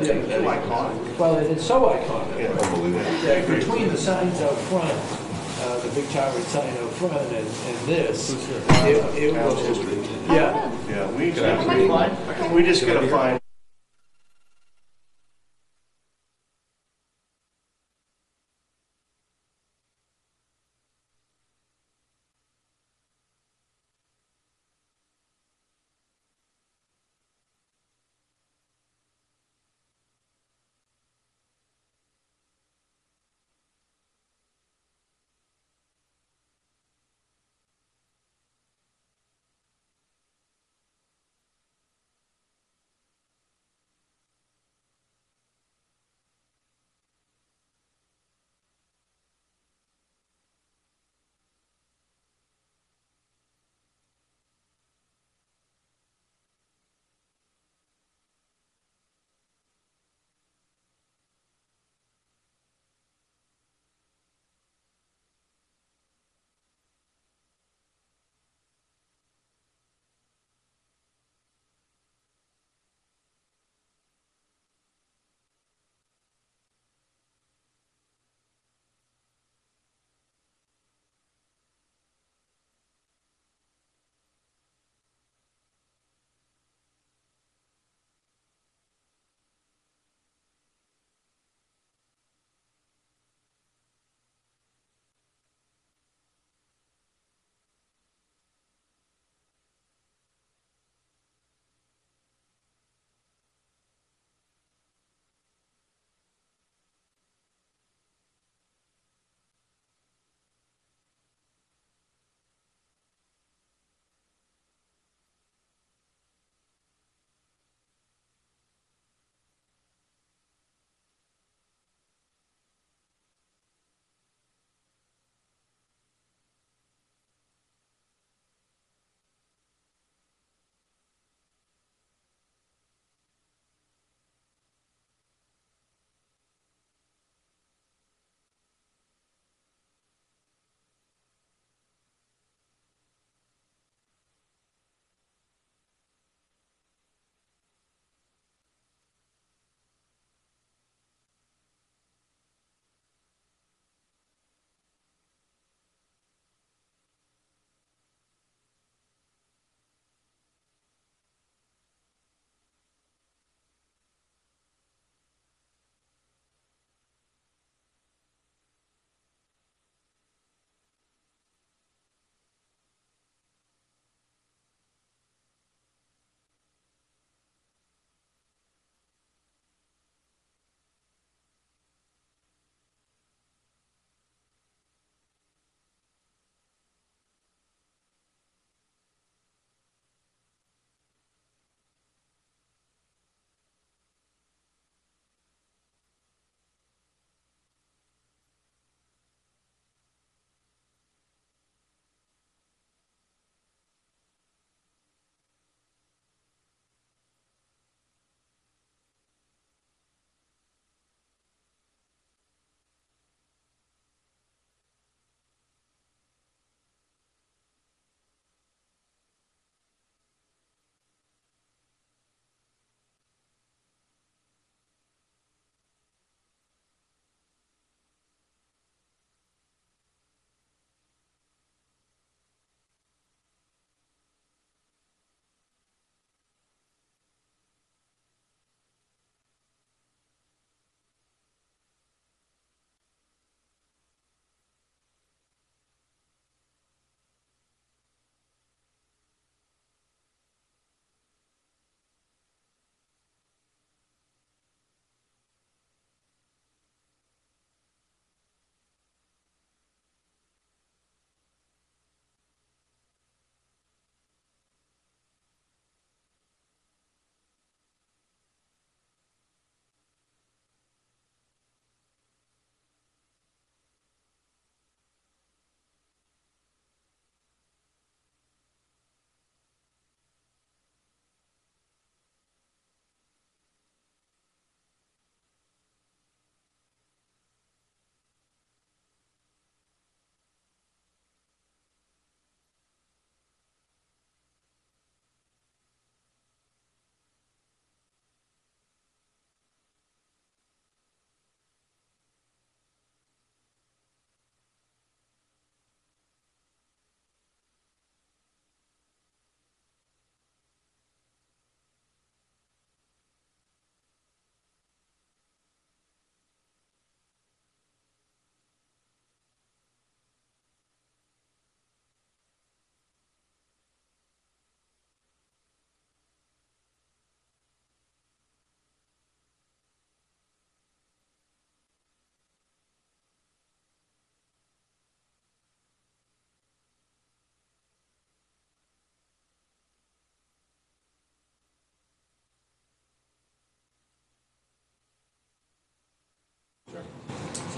Yeah, Too iconic. Well, it is so iconic. Yeah. Unbelievable. Yeah, between the signs out front, uh, the big tower sign out front and, and this, it, it Town's will, history. yeah. Yeah, we just, Can I gotta- we just gotta find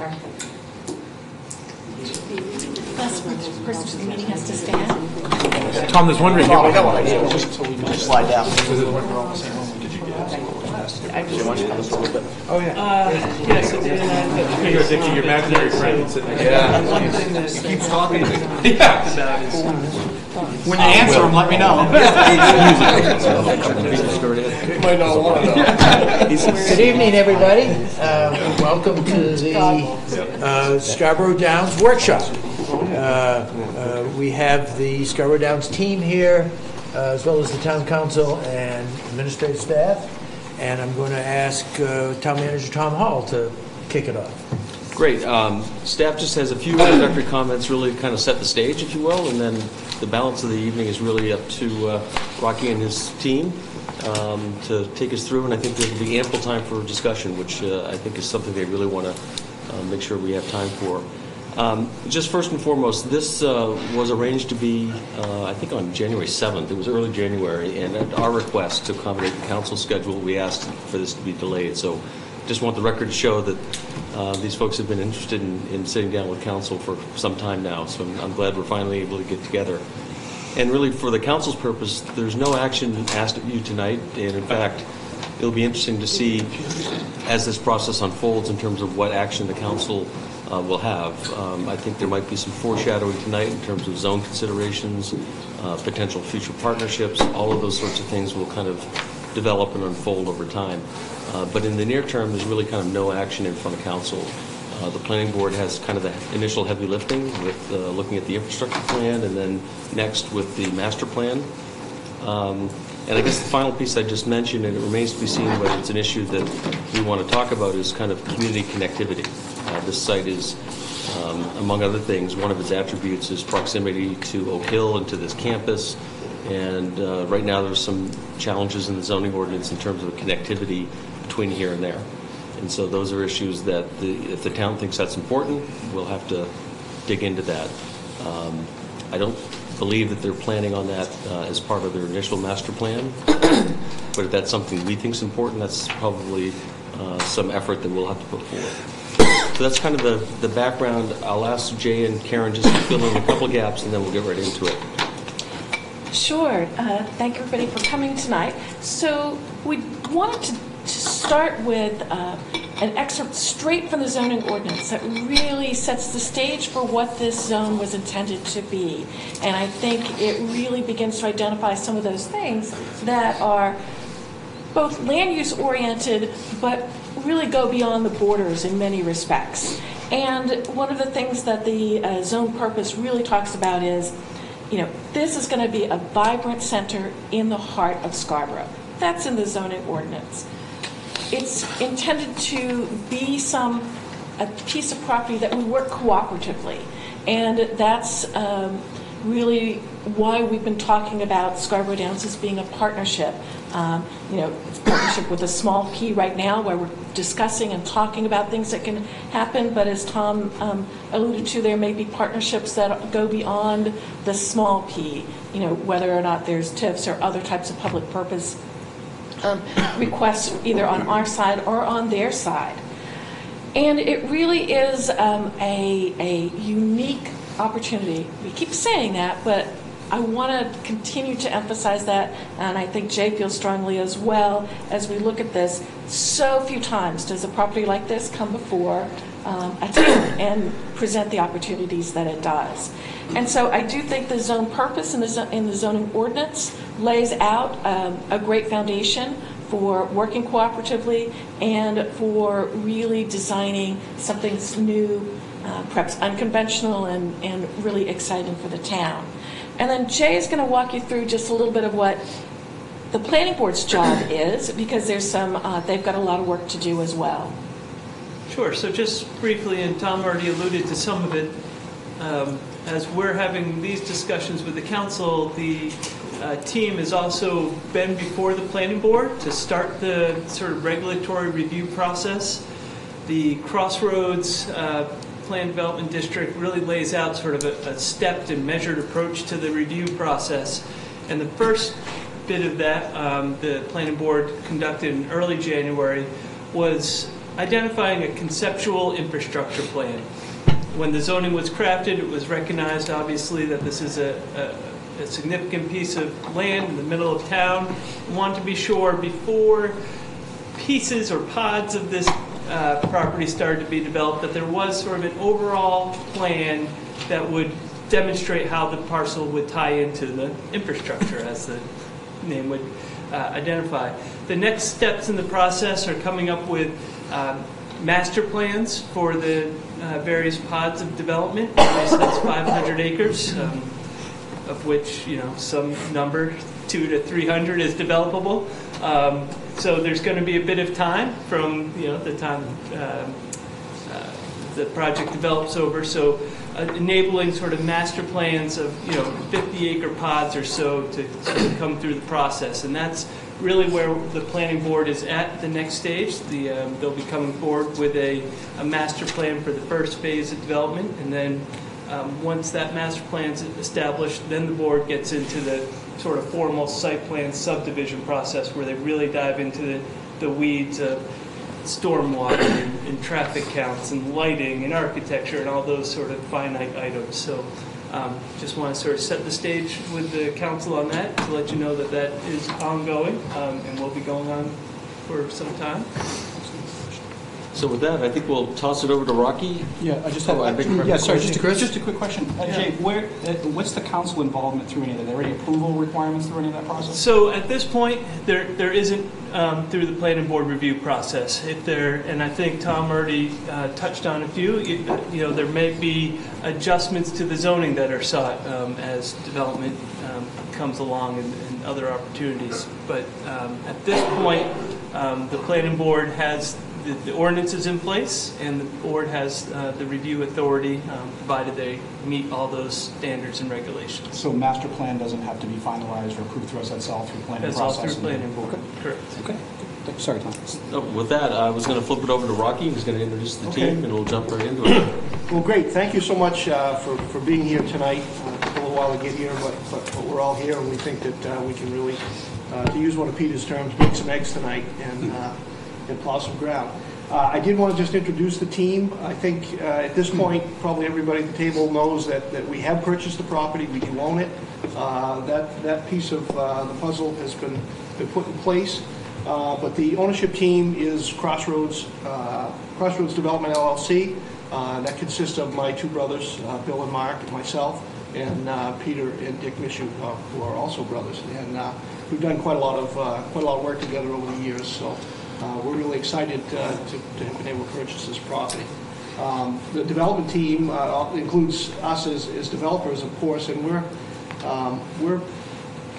sorry. Last person to the meeting has to stand. Tom was wondering. Oh, I know what I just. Oh, yeah. Yes, it did. and You're thinking your imaginary friend sitting there. One thing that keeps talking about is When you answer him, let me know. Might not want know. Good evening, everybody. Uh, Welcome to the uh, Scarborough Downs Workshop. Uh, uh, We have the Scarborough Downs team here, uh, as well as the town council and administrative staff. And I'm going to ask uh, Town Manager Tom Hall to kick it off. Great. Um, Staff just has a few introductory comments, really kind of set the stage, if you will, and then the balance of the evening is really up to uh, Rocky and his team um, to take us through, and I think there'll be ample time for discussion, which uh, I think is something they really want to make sure we have time for. Um, Just first and foremost, this uh, was arranged to be, uh, I think, on January 7th. It was early January, and at our request to accommodate the council schedule, we asked for this to be delayed. So just want the record to show that uh, these folks have been interested in in sitting down with council for some time now, so I'm- I'm glad we're finally able to get together. And really, for the council's purpose, there's no action asked of you tonight, and in fact, it'll be interesting to see as this process unfolds in terms of what action the council uh, will have. Um, I think there might be some foreshadowing tonight in terms of zone considerations, uh, potential future partnerships, all of those sorts of things will kind of develop and unfold over time. Uh, But in the near term, there's really kind of no action in front of council. Uh, The planning board has kind of the initial heavy lifting with uh, looking at the infrastructure plan, and then next with the master plan. Um, And I guess the final piece I just mentioned, and it remains to be seen whether it's an issue that we want to talk about, is kind of community connectivity. Uh, This site is, um, among other things, one of its attributes is proximity to Oak Hill and to this campus. And uh, right now, there's some challenges in the zoning ordinance in terms of connectivity between here and there. And so those are issues that, the- if the town thinks that's important, we'll have to dig into that. Um, I don't believe that they're planning on that uh, as part of their initial master plan, but if that's something we think is important, that's probably uh, some effort that we'll have to put forward. So that's kind of the, the background. I'll ask Jay and Karen just to fill in a couple gaps, and then we'll get right into it. Sure. Uh, Thank everybody for coming tonight. So we wanted to to start with uh, an excerpt straight from the zoning ordinance that really sets the stage for what this zone was intended to be. And I think it really begins to identify some of those things that are both land use oriented, but really go beyond the borders in many respects. And one of the things that the uh, zone purpose really talks about is, you know, this is going to be a vibrant center in the heart of Scarborough. That's in the zoning ordinance. It's intended to be some, a piece of property that we work cooperatively. And that's um, really why we've been talking about Scarborough Downs as being a partnership. Um, You know, partnership with a small P right now, where we're discussing and talking about things that can happen, but as Tom um, alluded to, there may be partnerships that go beyond the small P, you know, whether or not there's TIFs or other types of public purpose um, requests, either on our side or on their side. And it really is um, a, a unique opportunity. We keep saying that, but I want to continue to emphasize that, and I think Jay feels strongly as well as we look at this. So few times does a property like this come before um, and present the opportunities that it does. And so I do think the zone purpose in the, zo- in the zoning ordinance lays out um, a great foundation for working cooperatively and for really designing something new, uh, perhaps unconventional and, and really exciting for the town. And then Jay is going to walk you through just a little bit of what the planning board's job is, because there's some, uh, they've got a lot of work to do as well. Sure, so just briefly, and Tom already alluded to some of it, um, as we're having these discussions with the council, the uh, team has also been before the planning board to start the sort of regulatory review process. The Crossroads uh, Plan Development District really lays out sort of a a stepped and measured approach to the review process. And the first bit of that, um, the planning board conducted in early January, was identifying a conceptual infrastructure plan. When the zoning was crafted, it was recognized, obviously, that this is a, a, a significant piece of land in the middle of town. We Want to be sure before pieces or pods of this uh, property started to be developed, that there was sort of an overall plan that would demonstrate how the parcel would tie into the infrastructure, as the name would uh, identify. The next steps in the process are coming up with um, master plans for the uh, various pods of development. Everybody says 500 acres, um, of which, you know, some number, two to 300 is developable. Um, So there's going to be a bit of time from, you know, the time um, uh, the project develops over, so uh, enabling sort of master plans of, you know, 50 acre pods or so to sort of come through the process. And that's really where the planning board is at the next stage. The, um, they'll be coming forward with a, a master plan for the first phase of development, and then um, once that master plan is established, then the board gets into the sort of formal site plan subdivision process where they really dive into the, the weeds of stormwater and, and traffic counts and lighting and architecture and all those sort of finite items. So um, just want to sort of set the stage with the council on that to let you know that that is ongoing um, and will be going on for some time. So with that, I think we'll toss it over to Rocky. Yeah, I just Oh, I have, beg your yeah, sorry, just a, just a quick question. Uh, Jay, where, uh, what's the council involvement through any of that? Are there any approval requirements through any of that process? So at this point, there, there isn't um, through the planning board review process. If there, and I think Tom already uh, touched on a few, you you know, there may be adjustments to the zoning that are sought um, as development um, comes along and, and other opportunities. But um, at this point, um, the planning board has the- the is in place, and the board has uh, the review authority, um, provided they meet all those standards and regulations. So master plan doesn't have to be finalized or approved through us, that's all through planning That's all process? through planning board, correct. Okay, Okay. sorry, Tom. Oh, With that, I was going to flip it over to Rocky, who's going to introduce the Okay. team, and we'll jump right into it. Well, great, thank you so much uh, for, for being here tonight. Uh, Took a little while to get here, but, but but we're all here, and we think that uh, we can really, uh, to use one of Peter's terms, make some eggs tonight and, uh, and plow some ground. Uh, I did want to just introduce the team. I think uh, at this point, probably everybody at the table knows that, that we have purchased the property, we do own it. Uh, That, that piece of uh, the puzzle has been, been put in place. Uh, But the ownership team is Crossroads, uh, Crossroads Development LLC. Uh, That consists of my two brothers, uh, Bill and Mark, and myself, and uh, Peter and Dick Michaud, who are also brothers. And uh, we've done quite a lot of, uh, quite a lot of work together over the years, so uh, we're really excited uh, to to have been able to purchase this property. Um, The development team uh, includes us as as developers, of course, and we're, um, we're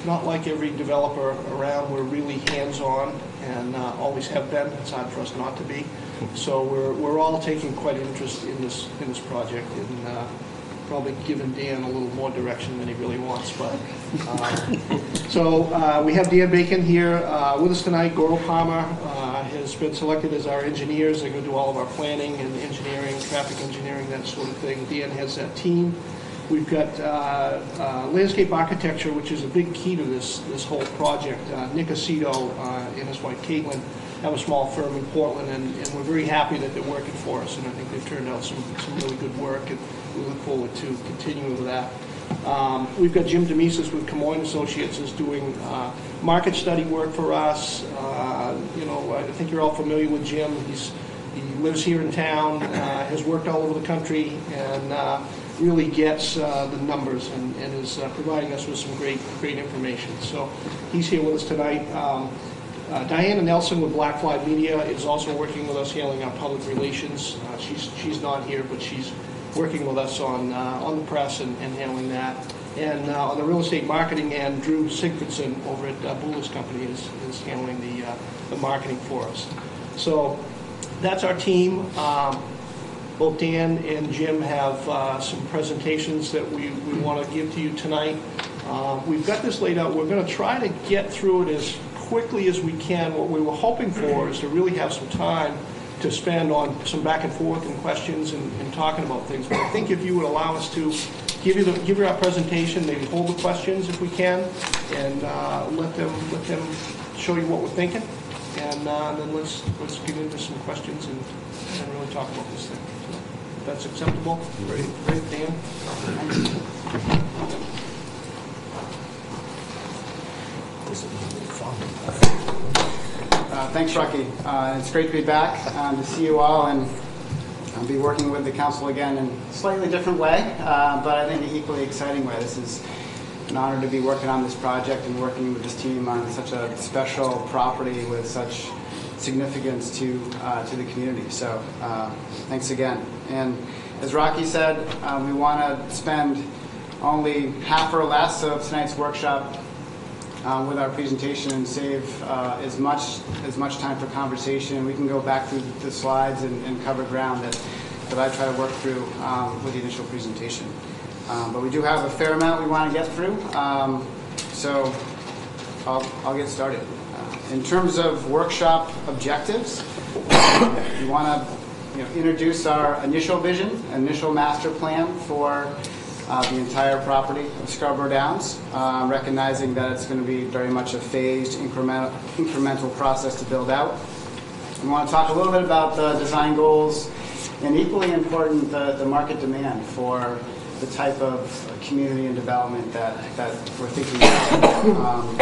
not like every developer around, we're really hands-on and uh, always have been. It's hard for us not to be. So we're, we're all taking quite an interest in this, in this project and uh, probably giving Dan a little more direction than he really wants, but. uh, So uh, we have Dan Bacon here uh, with us tonight. Gorrill Palmer uh, has been selected as our engineers. They're going to do all of our planning and engineering, traffic engineering, that sort of thing. Dan has that team. We've got uh, uh, landscape architecture, which is a big key to this, this whole project. Uh, Nick Aceto uh, and his wife Caitlin have a small firm in Portland, and, and we're very happy that they're working for us, and I think they've turned out some, some really good work, and we look forward to continuing with that. Um, We've got Jim Damicis with Camoin Associates is doing uh, market study work for us. Uh, You know, I think you're all familiar with Jim. He's, he lives here in town, uh, has worked all over the country, and uh, really gets uh, the numbers and and is uh, providing us with some great, great information. So he's here with us tonight. Um, uh, Diana Nelson with Black Fly Media is also working with us handling our public relations. She's, she's not here, but she's working with us on, on the press and and handling that. And uh, on the real estate marketing end, Drew Sigfridson over at uh, Boulos Company is, is handling the, uh, the marketing for us. So that's our team. Um, both Dan and Jim have uh, some presentations that we, we want to give to you tonight. Uh, We've got this laid out, we're going to try to get through it as quickly as we can. What we were hoping for is to really have some time to spend on some back and forth and questions and, and talking about things. But I think if you would allow us to give you the, give you our presentation, maybe hold the questions if we can, and uh, let them, let them show you what we're thinking, and uh, then let's, let's get into some questions and and really talk about this thing. So, if That's acceptable? Ready? Great, Dan? This will be fun. Uh, Thanks, Rocky. Uh, It's great to be back, um, to see you all, and I'll be working with the council again in a slightly different way, uh, but I think an equally exciting way. This is an honor to be working on this project and working with this team on such a special property with such significance to, uh, to the community. So, uh, thanks again. And as Rocky said, uh, we want to spend only half or less of tonight's workshop um, with our presentation and save uh, as much, as much time for conversation. We can go back through the slides and and cover ground that, that I try to work through um, with the initial presentation. Um, But we do have a fair amount we want to get through, um, so I'll, I'll get started. Uh, In terms of workshop objectives, we want to you know, introduce our initial vision, initial master plan for uh, the entire property of Scarborough Downs, uh, recognizing that it's going to be very much a phased incremental, incremental process to build out. We want to talk a little bit about the design goals and equally important, the, the market demand for the type of community and development that, that we're thinking about. Um,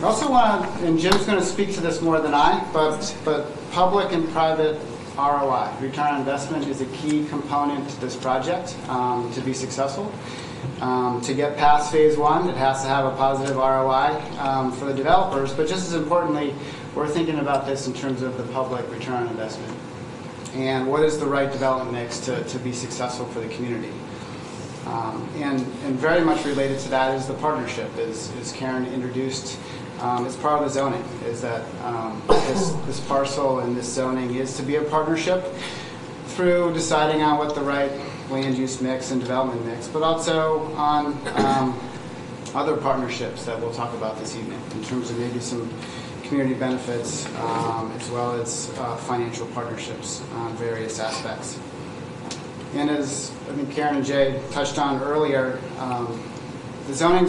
I also want to, and Jim's going to speak to this more than I, but, but public and private ROI, return on investment, is a key component to this project um, to be successful. Um, To get past phase one, it has to have a positive ROI um, for the developers, but just as importantly, we're thinking about this in terms of the public return on investment. And what is the right development mix to, to be successful for the community? Um, And, and very much related to that is the partnership, as, as Karen introduced, um, it's part of the zoning, is that um, this, this parcel and this zoning is to be a partnership through deciding on what the right land use mix and development mix, but also on um, other partnerships that we'll talk about this evening, in terms of maybe some community benefits, um, as well as uh, financial partnerships on various aspects. And as I think Karen and Jay touched on earlier, um, the zoning,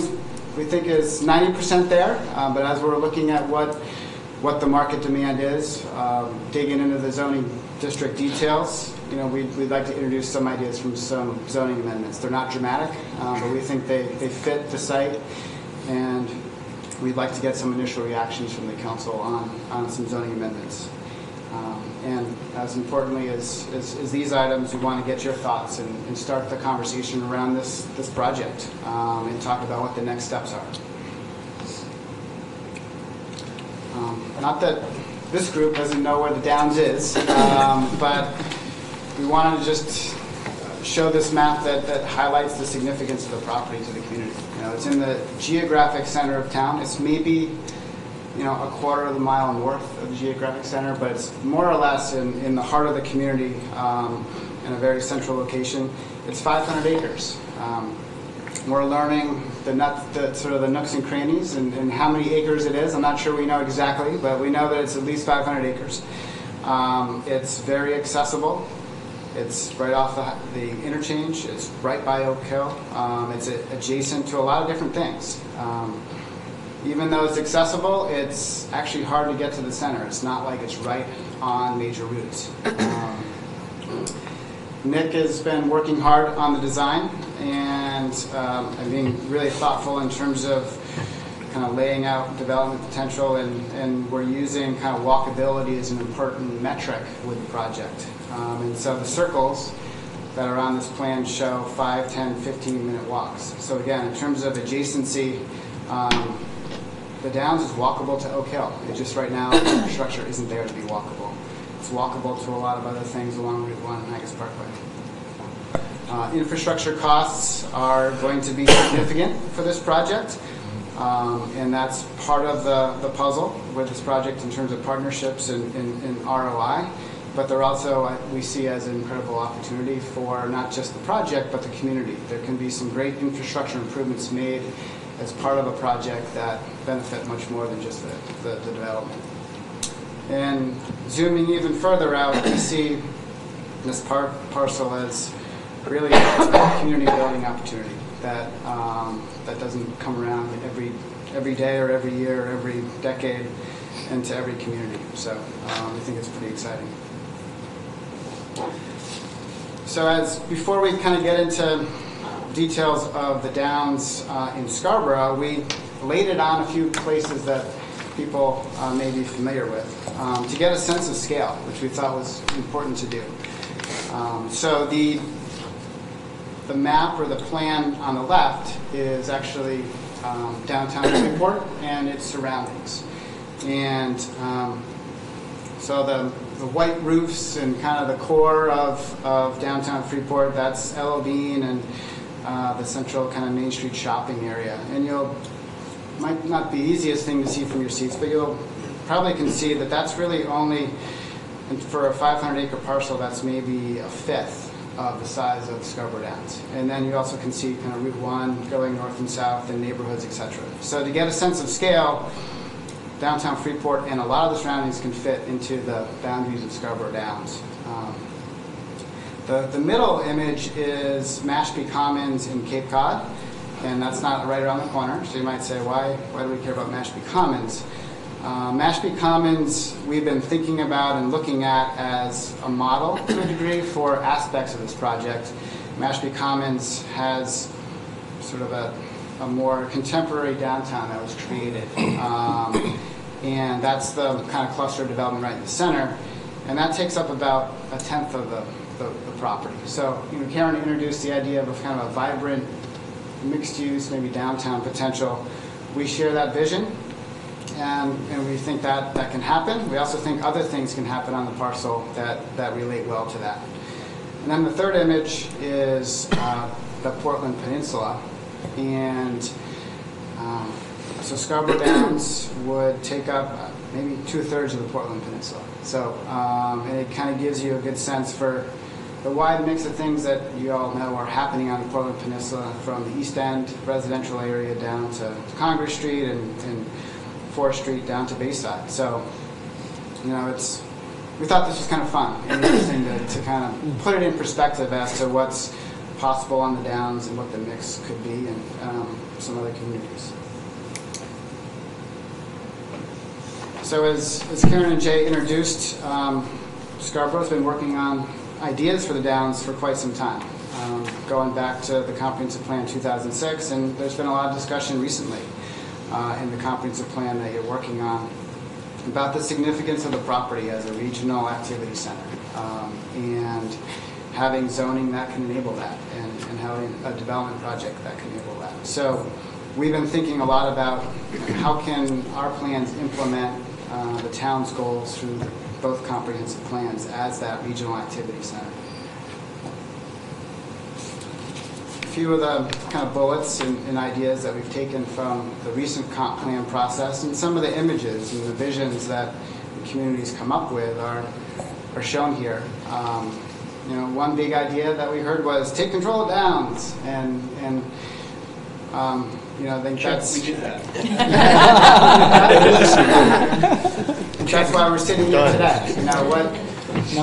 we think is 90% there, uh, but as we're looking at what, what the market demand is, um, digging into the zoning district details, you know, we'd, we'd like to introduce some ideas from some zoning amendments. They're not dramatic, um, but we think they, they fit the site, and we'd like to get some initial reactions from the council on, on some zoning amendments. And as importantly as, as, as these items, we want to get your thoughts and, and start the conversation around this, this project um, and talk about what the next steps are. Um, Not that this group doesn't know where the Downs is, um, but we wanted to just show this map that, that highlights the significance of the property to the community. You know, it's in the geographic center of town. It's maybe you know, a quarter of the mile north of the geographic center, but it's more or less in, in the heart of the community um, in a very central location. It's 500 acres. Um, we're learning the, nut, the sort of the nooks and crannies and, and how many acres it is. I'm not sure we know exactly, but we know that it's at least 500 acres. Um, it's very accessible. It's right off the, the interchange. It's right by Oak Hill. Um, it's a, adjacent to a lot of different things. Um, even though it's accessible, it's actually hard to get to the center. It's not like it's right on major routes. Um, Nick has been working hard on the design and um, and being really thoughtful in terms of kind of laying out development potential, and, and we're using kind of walkability as an important metric with the project. Um, and so the circles that are on this plan show 5, 10, 15 minute walks. So again, in terms of adjacency, um, the Downs is walkable to Oak Hill. It just right now, the infrastructure isn't there to be walkable. It's walkable to a lot of other things along Route 1 and Haigis Parkway. Uh, infrastructure costs are going to be significant for this project, um, and that's part of the, the puzzle with this project in terms of partnerships and, and, and ROI. But they're also, uh, we see as an incredible opportunity for not just the project, but the community. There can be some great infrastructure improvements made as part of a project that benefit much more than just the, the, the development. And zooming even further out, we see this par- parcel as really a community building opportunity that um, that doesn't come around every every day or every year or every decade. into every community. So um, we think it's pretty exciting. So as, before we kind of get into details of the downs uh, in Scarborough, we laid it on a few places that people uh, may be familiar with um, to get a sense of scale, which we thought was important to do. Um, So the, the map or the plan on the left is actually um, downtown Newport and its surroundings. And um, so the, the white roofs and kind of the core of, of downtown Freeport, that's L.L. Bean and uh, the central kind of Main Street shopping area. And you'll, might not be the easiest thing to see from your seats, but you'll probably can see that that's really only, for a 500 acre parcel, that's maybe a fifth of the size of Scarborough Downs. And then you also can see kind of Route 1 going north and south and neighborhoods, et cetera. So to get a sense of scale, downtown Freeport and a lot of the surroundings can fit into the boundaries of Scarborough Downs. Um, the, the middle image is Mashpee Commons in Cape Cod, and that's not right around the corner. So you might say, why, why do we care about Mashpee Commons? Uh, Mashpee Commons, we've been thinking about and looking at as a model to a degree for aspects of this project. Mashpee Commons has sort of a, a more contemporary downtown that was created. Um, and that's the kind of cluster development right in the center. And that takes up about a tenth of the, the, the property. So, you know, Karen introduced the idea of a kind of a vibrant, mixed use, maybe downtown potential. We share that vision and, and we think that that can happen. We also think other things can happen on the parcel that, that relate well to that. And then the third image is uh, the Portland Peninsula. And um, so Scarborough Downs would take up uh, maybe two-thirds of the Portland Peninsula. So um, and it kind of gives you a good sense for the wide mix of things that you all know are happening on the Portland Peninsula from the East End residential area down to Congress Street and, and Forest Street down to Bayside. So, you know, it's we thought this was kind of fun and interesting to, to kind of put it in perspective as to what's possible on the downs and what the mix could be in um, some other communities. So as, as Karen and Jay introduced, um, Scarborough's been working on ideas for the downs for quite some time, um, going back to the comprehensive plan 2006, and there's been a lot of discussion recently uh, in the comprehensive plan that you're working on about the significance of the property as a regional activity center um, and having zoning that can enable that and, and having a development project that can enable that. So we've been thinking a lot about how can our plans implement uh, the town's goals through both comprehensive plans as that regional activity center. A few of the kind of bullets and, and ideas that we've taken from the recent comp plan process and some of the images and the visions that the communities come up with are, are shown here. Um, you know, one big idea that we heard was take control of downs and, and um, you know, I think that's. We did that. That's why we're sitting here today. You know, what,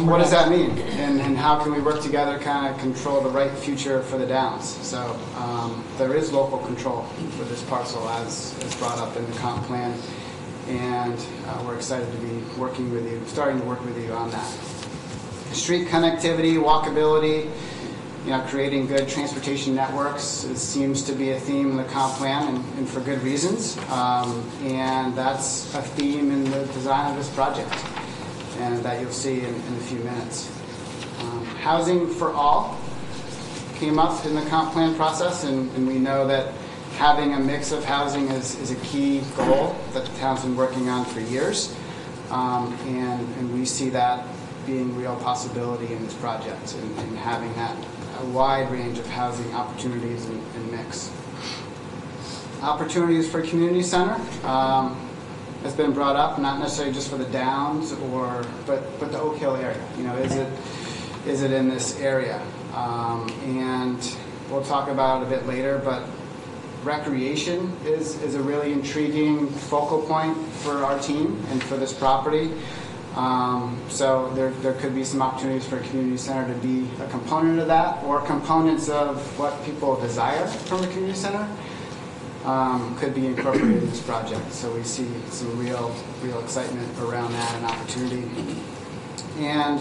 what does that mean? And, and how can we work together, kind of control the right future for the Downs? So um, there is local control for this parcel as, as brought up in the comp plan. And uh, we're excited to be working with you, starting to work with you on that. Street connectivity, walkability, you know, creating good transportation networks is, seems to be a theme in the comp plan, and, and for good reasons. Um, and that's a theme in the design of this project, and that you'll see in, in a few minutes. Um, housing for all came up in the comp plan process, and, and we know that having a mix of housing is, is a key goal that the town's been working on for years. Um, and, and we see that being real possibility in this project and, and having that a wide range of housing opportunities and, and mix. Opportunities for community center um, has been brought up, not necessarily just for the Downs or, but, but the Oak Hill area. You know, is it, is it in this area? Um, and we'll talk about it a bit later, but recreation is, is a really intriguing focal point for our team and for this property. Um, so there, there could be some opportunities for a community center to be a component of that or components of what people desire from a community center. um, could be incorporated in this project. So we see some real, real excitement around that and opportunity. And,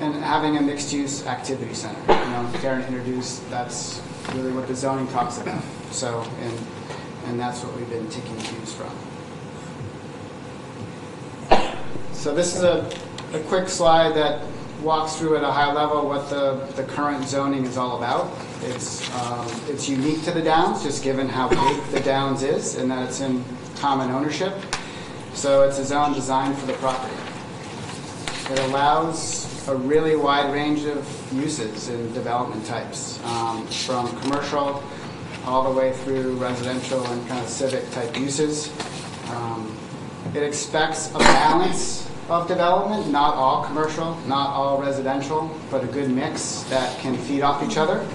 and having a mixed-use activity center. You know, Karen introduced, that's really what the zoning talks about. So, and, and that's what we've been taking cues from. So this is a, a quick slide that walks through at a high level what the, the current zoning is all about. It's, um, it's unique to the Downs, just given how big the Downs is and that it's in common ownership. So it's a zone designed for the property. It allows a really wide range of uses and development types, um, from commercial all the way through residential and kind of civic type uses. Um, It expects a balance of development, not all commercial, not all residential, but a good mix that can feed off each other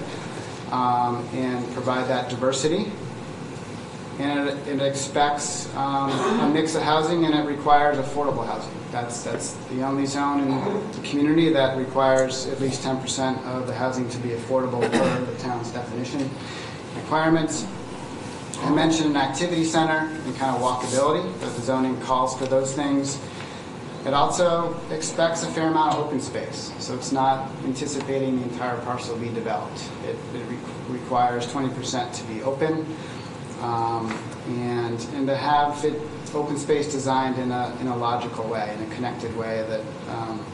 um, and provide that diversity. And it, it expects um, a mix of housing and it requires affordable housing. That's, that's the only zone in the community that requires at least 10% of the housing to be affordable per the town's definition requirements. I mentioned an activity center and kind of walkability, that the zoning calls for those things. It also expects a fair amount of open space, so it's not anticipating the entire parcel be developed. It, it re- requires 20% to be open, um, and, and to have it, open space designed in a, in a logical way, in a connected way that um,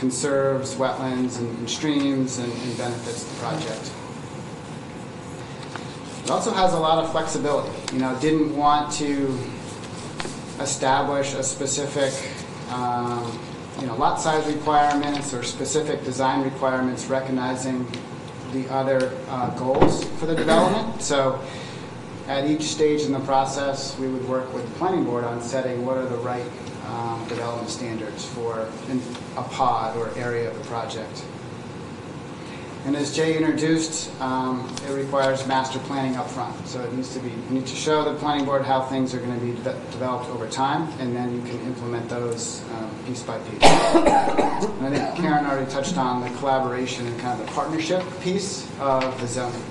conserves wetlands and and streams and and benefits the project. It also has a lot of flexibility. You know, didn't want to establish a specific, um, you know, lot size requirements or specific design requirements, recognizing the other uh, goals for the development. So at each stage in the process, we would work with the planning board on setting what are the right um, development standards for a pod or area of the project. And as Jay introduced, um, it requires master planning up front. So it needs to be, you need to show the planning board how things are going to be de- developed over time, and then you can implement those um, piece by piece. And I think Karen already touched on the collaboration and kind of the partnership piece of the zoning.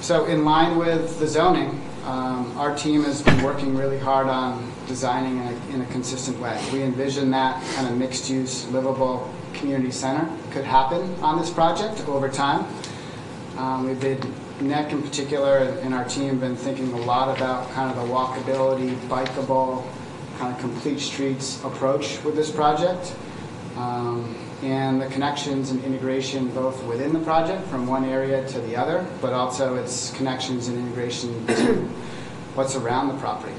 So in line with the zoning, um, our team has been working really hard on designing in a, in a consistent way. We envision that kind of mixed-use, livable community center could happen on this project over time. Um, we've been, Nick in particular, and our team been thinking a lot about kind of the walkability, bikeable, kind of complete streets approach with this project. Um, and the connections and integration both within the project from one area to the other, but also its connections and integration to what's around the property.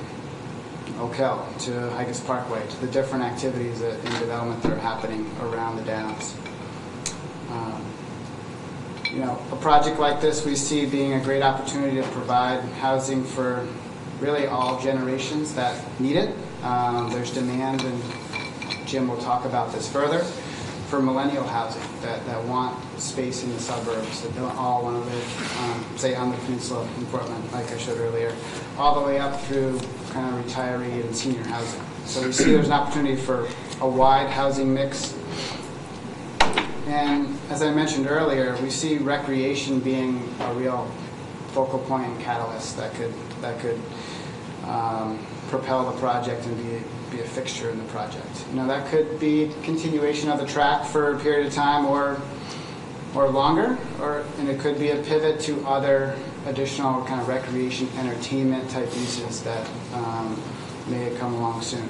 Hill to Haigis Parkway, to the different activities that, in development that are happening around the downs. Um, You know, a project like this we see being a great opportunity to provide housing for really all generations that need it. Um, There's demand, and Jim will talk about this further, for millennial housing that, that want space in the suburbs, that don't all want to live, um, say, on the peninsula in Portland, like I showed earlier, all the way up through kind of retiree and senior housing. So we see there's an opportunity for a wide housing mix. And as I mentioned earlier, we see recreation being a real focal point and catalyst that could, that could um, propel the project and be, be a fixture in the project. You know, that could be continuation of the track for a period of time or, or longer, or, and it could be a pivot to other additional kind of recreation, entertainment type uses that um, may come along soon.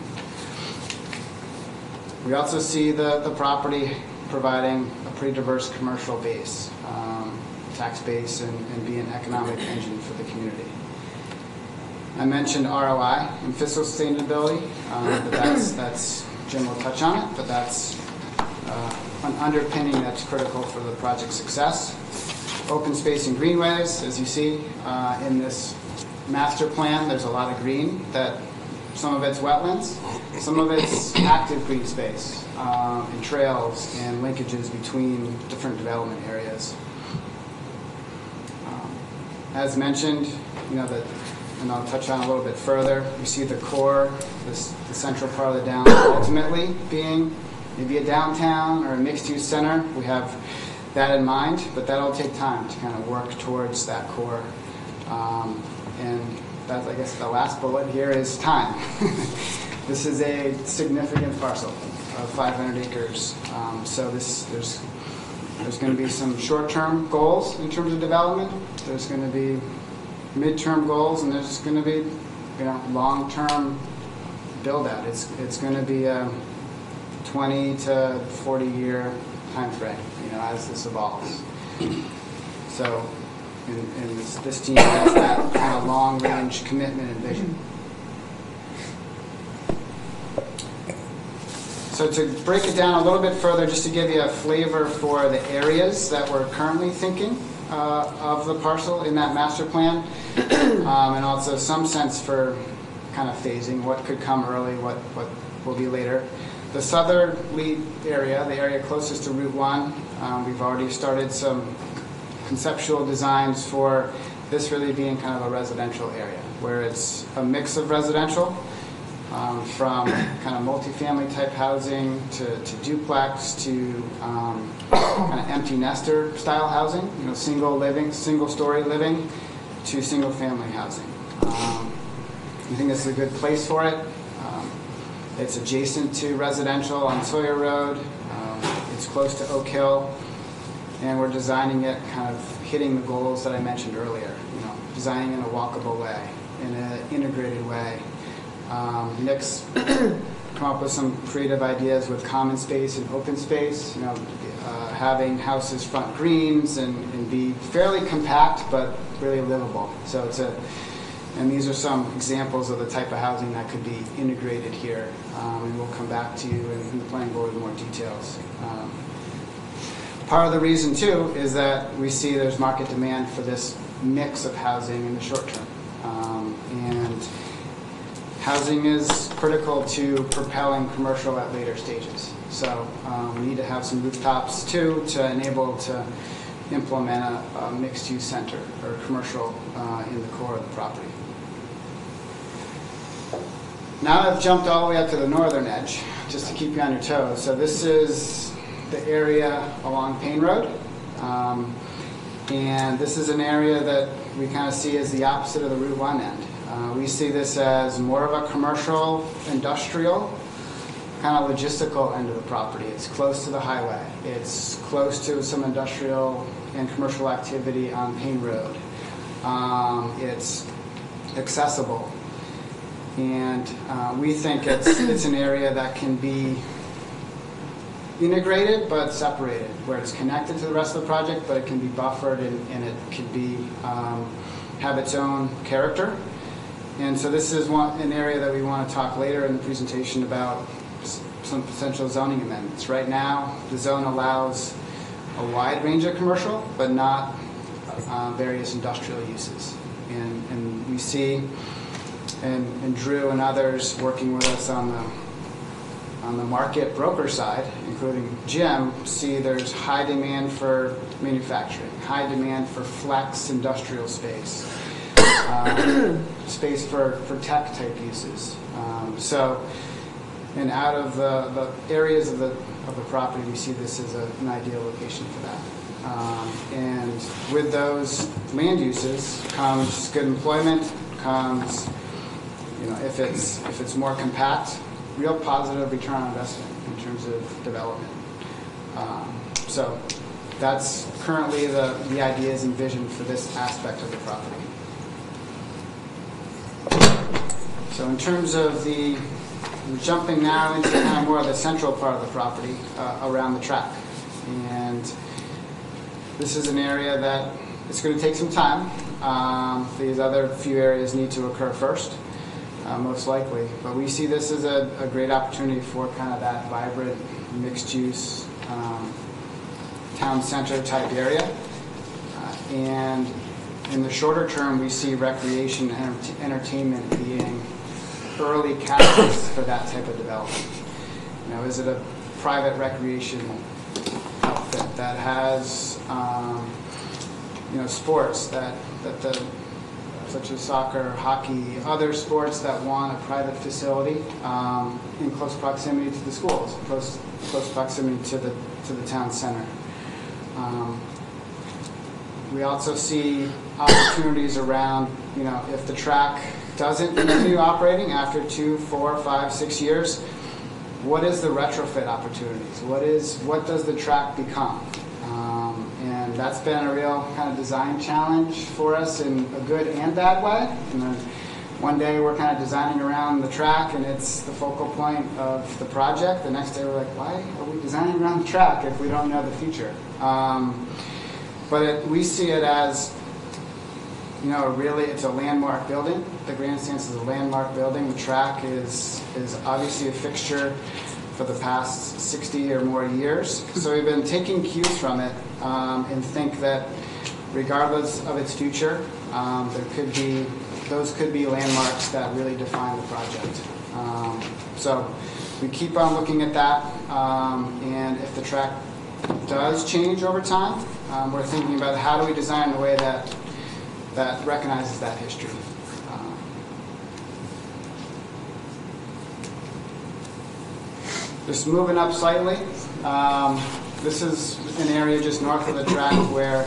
We also see the, the property providing a pretty diverse commercial base, um, tax base, and, and be an economic engine for the community. I mentioned ROI and fiscal sustainability, um, but that's, that's, Jim will touch on it, but that's uh, an underpinning that's critical for the project's success. Open space and greenways, as you see uh, in this master plan, there's a lot of green that, some of it's wetlands, some of it's active green space, um, and trails and linkages between different development areas. Um, As mentioned, you know, the, and I'll touch on a little bit further, you see the core, this, the central part of the down ultimately being maybe a downtown or a mixed-use center. We have that in mind, but that'll take time to kind of work towards that core. Um, And that's, I guess, the last bullet here is time. This is a significant parcel of 500 acres. Um, So this, there's, there's going to be some short-term goals in terms of development. There's going to be midterm goals, and there's going to be, you know, long-term build-out. It's, it's going to be a 20 to 40-year timeframe, you know, as this evolves. So, and this, this team has that kind of long-range commitment and vision. So to break it down a little bit further, just to give you a flavor for the areas that we're currently thinking uh, of the parcel in that master plan, um, and also some sense for kind of phasing, what could come early, what, what will be later. The southerly area, the area closest to Route 1, um, we've already started some conceptual designs for this really being kind of a residential area, where it's a mix of residential, um, from kind of multifamily type housing to to duplex to um, kind of empty nester style housing, you know, single living, single story living to single family housing. Um, I think this is a good place for it. Um, It's adjacent to residential on Sawyer Road. Um, It's close to Oak Hill. And we're designing it kind of hitting the goals that I mentioned earlier, you know, designing in a walkable way, in an integrated way. Um, come up with some creative ideas with common space and open space, you know, uh, having houses front greens and, and be fairly compact but really livable. So it's a, and these are some examples of the type of housing that could be integrated here. Um, and we'll come back to you in, in the planning board with more details. Um, Part of the reason too is that we see there's market demand for this mix of housing in the short term. Um, and housing is critical to propelling commercial at later stages. So um, we need to have some rooftops too to enable to implement a, a mixed-use center or commercial uh, in the core of the property. Now I've jumped all the way up to the northern edge, just to keep you on your toes. So this is the area along Payne Road. Um, and this is an area that we kind of see as the opposite of the Route 1 end. Uh, we see this as more of a commercial, industrial, kind of logistical end of the property. It's close to the highway. It's close to some industrial and commercial activity on Payne Road. Um, it's accessible. And uh, we think it's, it's an area that can be integrated but separated, where it's connected to the rest of the project, but it can be buffered and, and it can be, um, have its own character. And so this is one, an area that we want to talk later in the presentation about some potential zoning amendments. Right now, the zone allows a wide range of commercial, but not uh, various industrial uses. And, and we see, and, and Drew and others working with us on the on the market broker side, including Jim, see there's high demand for manufacturing, high demand for flex industrial space, uh, space for, for tech type uses. Um, so, and out of the, the areas of the, of the property, we see this as a, an ideal location for that. Um, and with those land uses comes good employment, comes, you know, if it's, if it's more compact, real positive return on investment in terms of development. Um, So that's currently the, the ideas and vision for this aspect of the property. So in terms of the, jumping now into kind of more of the central part of the property uh, around the track. And this is an area that it's going to take some time. Um, These other few areas need to occur first uh, most likely. But we see this as a, a great opportunity for kind of that vibrant, mixed-use, um, town center type area. Uh, and in the shorter term, we see recreation and entertainment being early catalysts for that type of development. You know, is it a private recreation outfit that has, um, you know, sports that, that the such as soccer, hockey, other sports that want a private facility um, in close proximity to the schools, close, close proximity to the, to the town center. Um, we also see opportunities around, you know, if the track doesn't continue operating after two, four, five, six years, what is the retrofit opportunities? What is, what does the track become? Um, and that's been a real kind of design challenge for us in a good and bad way. And then one day we're kind of designing around the track and it's the focal point of the project. The next day we're like, why are we designing around the track if we don't know the future? Um, but it, we see it as, you know, really it's a landmark building. The grandstands is a landmark building. The track is is obviously a fixture for the past 60 or more years. So we've been taking cues from it um, and think that regardless of its future, um, there could be those could be landmarks that really define the project. Um, so we keep on looking at that, um, and if the track does change over time, um, we're thinking about how do we design in a way that that recognizes that history. Um, Just moving up slightly, um, this is an area just north of the track where,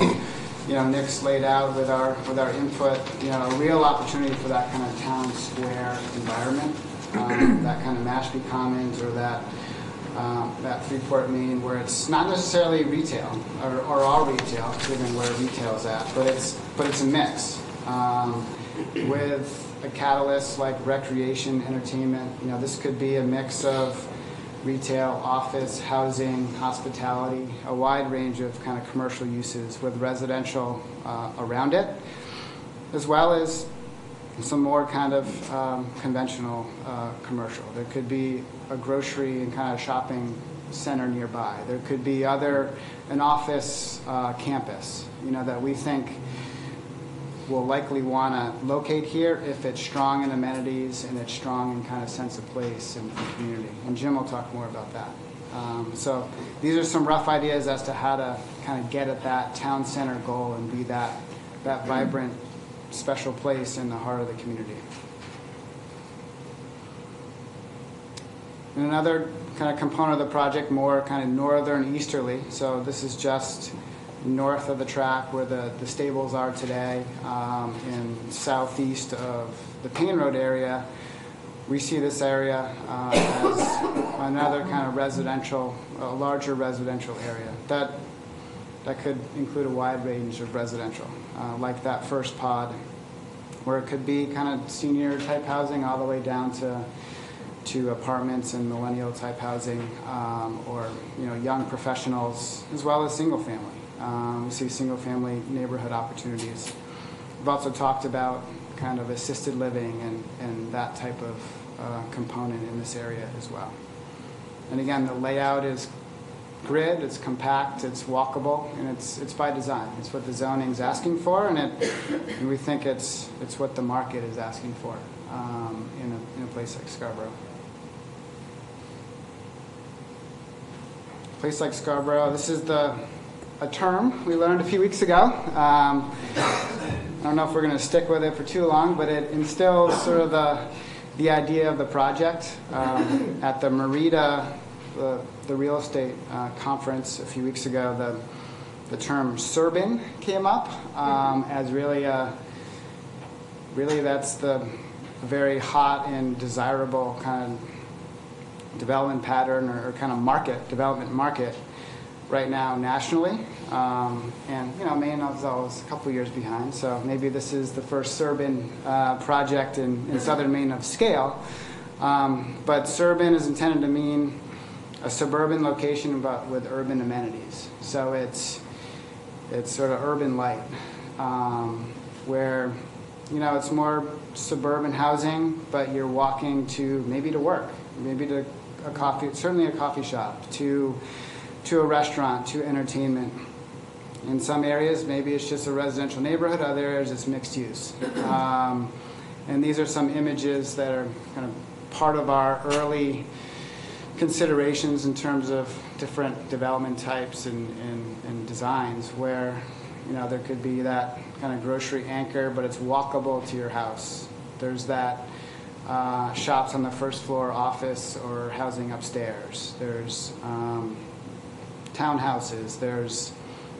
you know, Nick's laid out with our, with our input, you know, a real opportunity for that kind of town square environment, um, that kind of Mashpee Commons or that, um, that Freeport Maine where it's not necessarily retail or, or all retail, given where retail's at, but it's, but it's a mix. Um, with a catalyst like recreation, entertainment, you know, this could be a mix of retail, office, housing, hospitality, a wide range of kind of commercial uses with residential uh, around it, as well as some more kind of um, conventional uh, commercial. There could be a grocery and kind of shopping center nearby. There could be other, an office uh, campus, you know, that we think will likely want to locate here if it's strong in amenities and it's strong in kind of sense of place and community. And Jim will talk more about that. Um, so these are some rough ideas as to how to kind of get at that town center goal and be that, that vibrant, special place in the heart of the community. And another kind of component of the project, more kind of northern easterly. So this is just north of the track where the, the stables are today, um, southeast of the Payne Road area. We see this area uh, as another kind of residential, a larger residential area. That, that could include a wide range of residential, uh, like that first pod, where it could be kind of senior type housing all the way down to to apartments and millennial type housing, um, or you know young professionals, as well as single family. Um, we see single family neighborhood opportunities. We've also talked about kind of assisted living and, and that type of uh, component in this area as well. And again, the layout is grid, it's compact, it's walkable, and it's, it's by design. It's what the zoning's asking for, and, it, and we think it's, it's what the market is asking for um, in, a, in a place like Scarborough. place like Scarborough, this is the a term we learned a few weeks ago. Um, I don't know if we're going to stick with it for too long, but it instills sort of the, the idea of the project. Um, at the MEREDA, the, the real estate uh, conference a few weeks ago, the, the term suburban came up um, as really a, really that's the very hot and desirable kind of development pattern or, or kind of market, development market right now nationally. Um, and, you know, Maine is always a couple years behind, so maybe this is the first suburban uh, project in, in southern Maine of scale. Um, but suburban is intended to mean a suburban location but with urban amenities. So it's, it's sort of urban light, um, where, you know, it's more suburban housing, but you're walking to maybe to work, maybe to a coffee, certainly a coffee shop, to to a restaurant, to entertainment. In some areas, maybe it's just a residential neighborhood, other areas it's mixed use. Um, and these are some images that are kind of part of our early considerations in terms of different development types and, and, and designs where you know there could be that kind of grocery anchor but it's walkable to your house. There's that uh, shops on the first floor office or housing upstairs. There's um, townhouses, there's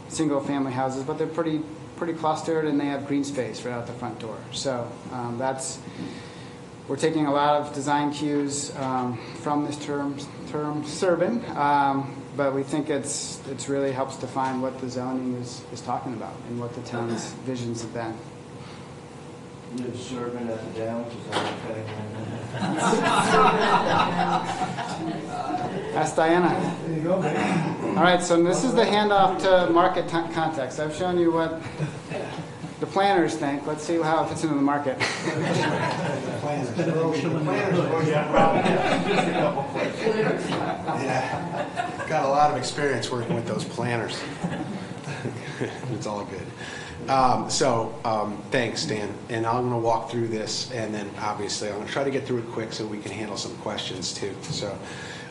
single-family houses, but they're pretty, pretty clustered and they have green space right out the front door. So um, that's, we're taking a lot of design cues um, from this term, term Serban, um, but we think it's, it's really helps define what the zoning is, is talking about and what the town's visions have been. Live serving at the Downs, is that okay? Ask Diana. There you go, man. All right, so this is the handoff to market t- context. I've shown you what the planners think. Let's see how it fits into the market. Planners. Planners. Yeah, got a lot of experience working with those planners. It's all good. Um, So, um, thanks, Dan, and I'm going to walk through this, and then obviously, I'm going to try to get through it quick so we can handle some questions too. So,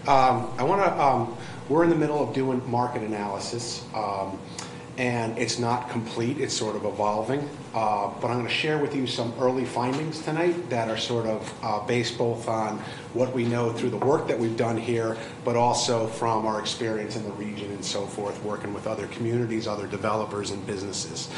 um, I want to, we're in the middle of doing market analysis, um, and it's not complete, it's sort of evolving, Uh, but I'm going to share with you some early findings tonight that are sort of uh, based both on what we know through the work that we've done here, but also from our experience in the region and so forth, working with other communities, other developers and businesses.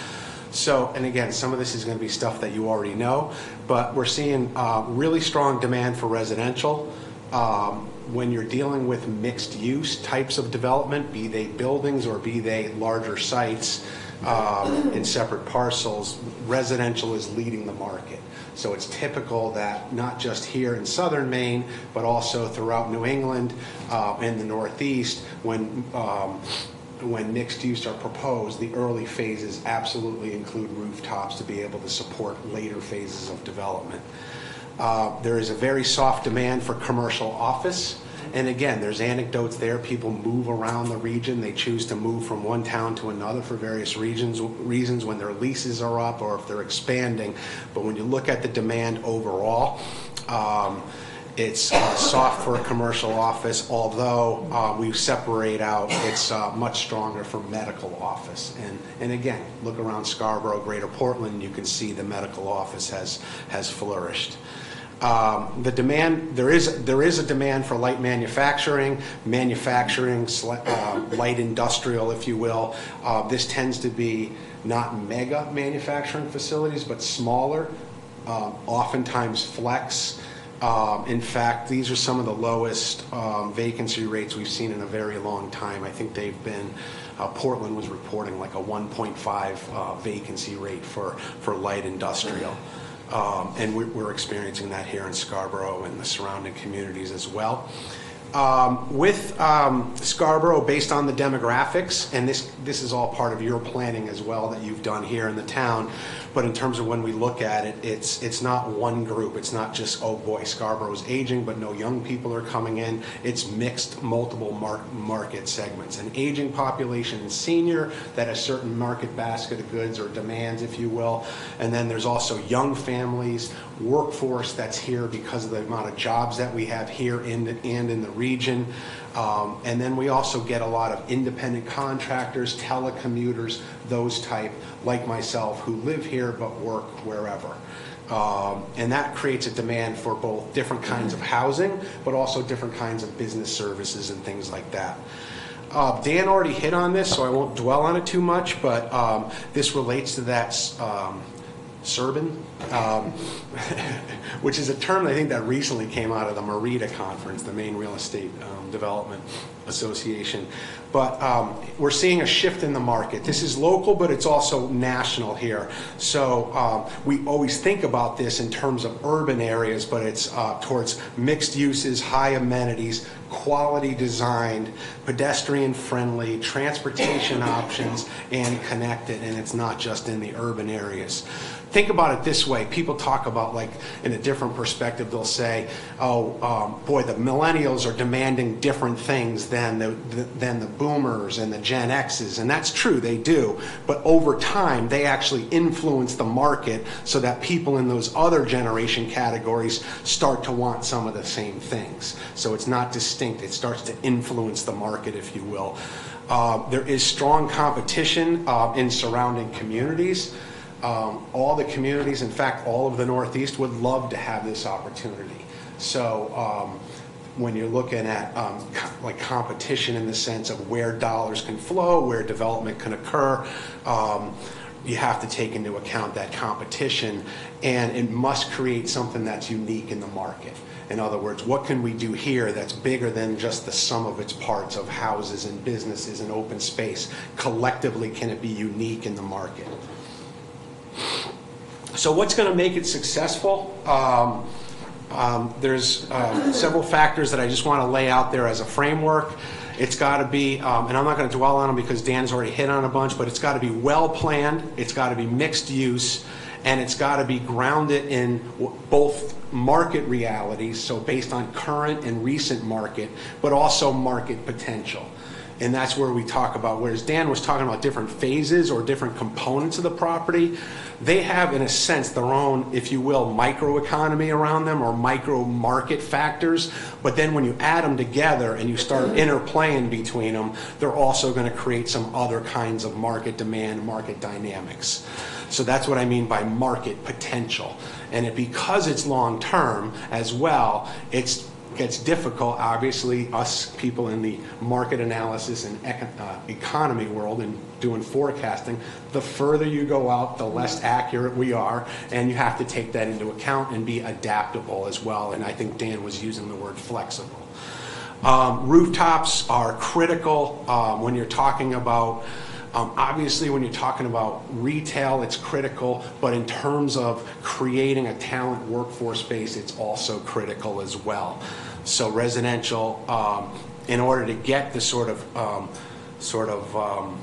So, and again, some of this is going to be stuff that you already know, but we're seeing uh, really strong demand for residential. Um, When you're dealing with mixed-use types of development, be they buildings or be they larger sites um, in separate parcels, residential is leading the market. So it's typical that not just here in southern Maine, but also throughout New England uh, and the Northeast, when um, when mixed use are proposed, the early phases absolutely include rooftops to be able to support later phases of development. Uh, There is a very soft demand for commercial office. And again, there's anecdotes there. People move around the region. They choose to move from one town to another for various regions, reasons when their leases are up or if they're expanding. But when you look at the demand overall, um, it's uh, soft for a commercial office, although uh, we separate out, it's uh, much stronger for medical office. And, and again, look around Scarborough, Greater Portland, you can see the medical office has, has flourished. Um, The demand, there is, there is a demand for light manufacturing, manufacturing, uh, light industrial, if you will. Uh, This tends to be not mega manufacturing facilities, but smaller, um, oftentimes flex. Um, In fact, these are some of the lowest um, vacancy rates we've seen in a very long time. I think they've been, uh, Portland was reporting like a 1.5 uh, vacancy rate for, for light industrial. Um, And we're we're experiencing that here in Scarborough and the surrounding communities as well. Um, With um, Scarborough, based on the demographics, and this, this is all part of your planning as well that you've done here in the town, but in terms of when we look at it, it's, it's not one group. It's not just, oh boy, Scarborough's aging, but no young people are coming in. It's mixed, multiple mar- market segments. An aging population and senior that has certain market basket of goods or demands, if you will. And then there's also young families, workforce that's here because of the amount of jobs that we have here in the, and in the region. Um, and then we also get a lot of independent contractors, telecommuters, those type, like myself, who live here but work wherever. Um, and that creates a demand for both different kinds of housing, but also different kinds of business services and things like that. Uh, Dan already hit on this, so I won't dwell on it too much, but um, this relates to that um, Serban, um, which is a term I think that recently came out of the MEREDA conference, the Maine Real Estate um, Development Association. But um, we're seeing a shift in the market. This is local, but it's also national here. So um, we always think about this in terms of urban areas, but it's uh, towards mixed uses, high amenities, quality designed, pedestrian friendly, transportation options, and connected. And it's not just in the urban areas think about it this way. People talk about like in a different perspective they'll say oh um, boy the millennials are demanding different things than the, the, than the boomers and the gen x's. And that's true they do. But over time they actually influence the market so that people in those other generation categories start to want some of the same things. So it's not distinct. It starts to influence the market if you will. Uh, there is strong competition uh, in surrounding communities um, all the communities, in fact, all of the Northeast would love to have this opportunity. So um, when you're looking at um, co- like competition in the sense of where dollars can flow, where development can occur, um, you have to take into account that competition, and it must create something that's unique in the market. In other words, what can we do here that's bigger than just the sum of its parts of houses and businesses and open space? Collectively, can it be unique in the market? So what's going to make it successful? Um, um, There's um, several factors that I just want to lay out there as a framework. It's got to be, um, and I'm not going to dwell on them because Dan's already hit on a bunch, but it's got to be well-planned, it's got to be mixed use, and it's got to be grounded in both market realities, so based on current and recent market, but also market potential. And that's where we talk about, whereas Dan was talking about different phases or different components of the property, they have, in a sense, their own, if you will, microeconomy around them or micro market factors. But then when you add them together and you start mm-hmm. interplaying between them, they're also going to create some other kinds of market demand, market dynamics. So that's what I mean by market potential. And it, because it's long-term as well, it's gets difficult, obviously, us people in the market analysis and econ- uh, economy world and doing forecasting, the further you go out, the less accurate we are, and you have to take that into account and be adaptable as well. And I think Dan was using the word flexible. Um, rooftops are critical um, when you're talking about um, Obviously, when you're talking about retail, it's critical, but in terms of creating a talent workforce base, it's also critical as well. So residential, um, in order to get the sort of, um, sort of um,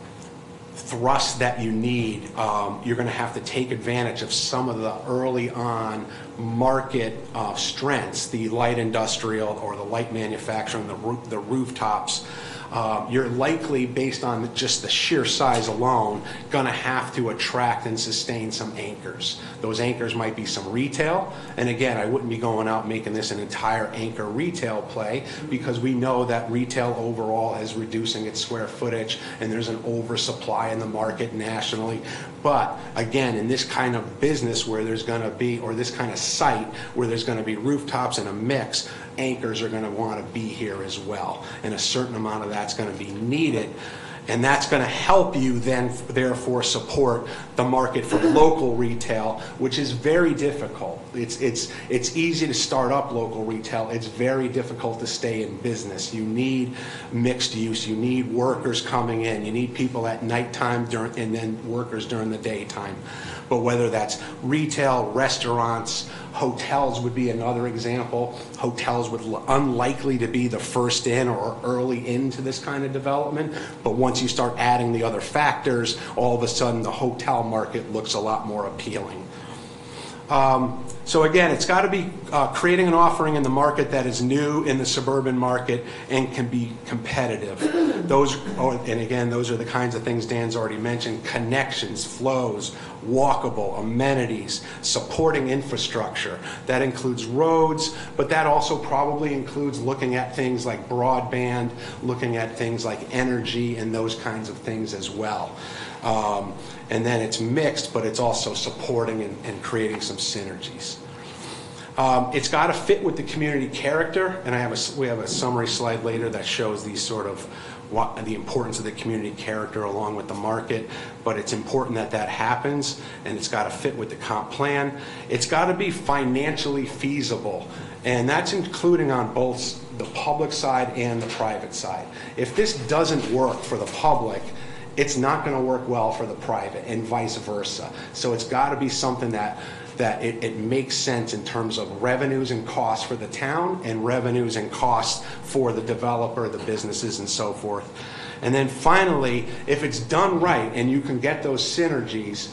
thrust that you need, um, you're going to have to take advantage of some of the early on market uh, strengths, the light industrial or the light manufacturing, the roo- the rooftops. Um, You're likely, based on just the sheer size alone, going to have to attract and sustain some anchors. Those anchors might be some retail, and again, I wouldn't be going out making this an entire anchor retail play, because we know that retail overall is reducing its square footage, and there's an oversupply in the market nationally. But again, in this kind of business where there's going to be, or this kind of site where there's going to be rooftops and a mix, anchors are going to want to be here as well. And a certain amount of that's going to be needed. And that's going to help you then, therefore, support the market for local retail, which is very difficult. It's, it's, it's easy to start up local retail. It's very difficult to stay in business. You need mixed use. You need workers coming in. You need people at nighttime during, and then workers during the daytime. But whether that's retail, restaurants, hotels would be another example. Hotels would unlikely to be the first in or early into this kind of development. But once you start adding the other factors, all of a sudden the hotel market looks a lot more appealing. Um, So again, it's got to be uh, creating an offering in the market that is new in the suburban market and can be competitive. Those, oh, and again, those are the kinds of things Dan's already mentioned, connections, flows, walkable, amenities, supporting infrastructure. That includes roads, but that also probably includes looking at things like broadband, looking at things like energy and those kinds of things as well. Um, And then it's mixed, but it's also supporting and, and creating some synergies. Um, It's got to fit with the community character, and I have a, we have a summary slide later that shows these sort of, what, the importance of the community character along with the market, but it's important that that happens, and it's got to fit with the comp plan. It's got to be financially feasible, and that's including on both the public side and the private side. If this doesn't work for the public, it's not going to work well for the private and vice versa. So it's got to be something that, that it, it makes sense in terms of revenues and costs for the town and revenues and costs for the developer, the businesses and so forth. And then finally, if it's done right and you can get those synergies,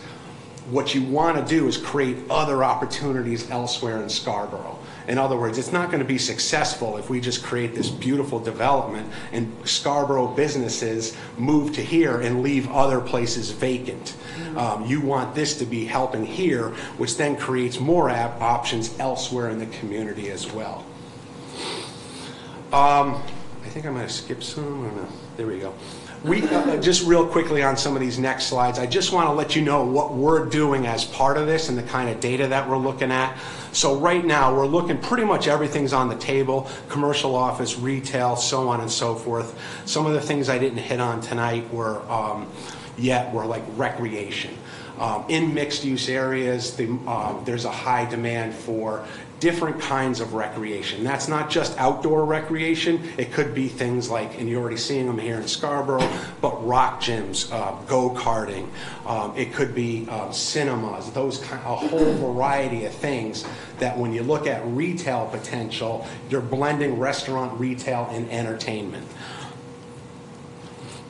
what you want to do is create other opportunities elsewhere in Scarborough. In other words, it's not going to be successful if we just create this beautiful development and Scarborough businesses move to here and leave other places vacant. Um, You want this to be helping here, which then creates more options elsewhere in the community as well. Um, I think I might have skipped some, there we go. We, uh, just real quickly on some of these next slides, I just want to let you know what we're doing as part of this and the kind of data that we're looking at. So right now, we're looking, pretty much everything's on the table, commercial office, retail, so on and so forth. Some of the things I didn't hit on tonight were, um, yet, were like recreation. Um, In mixed-use areas, the, uh, there's a high demand for different kinds of recreation. That's not just outdoor recreation. It could be things like, and you're already seeing them here in Scarborough, but rock gyms, uh, go-karting. Um, It could be uh, cinemas, those, ki- a whole variety of things that when you look at retail potential, you're blending restaurant, retail, and entertainment.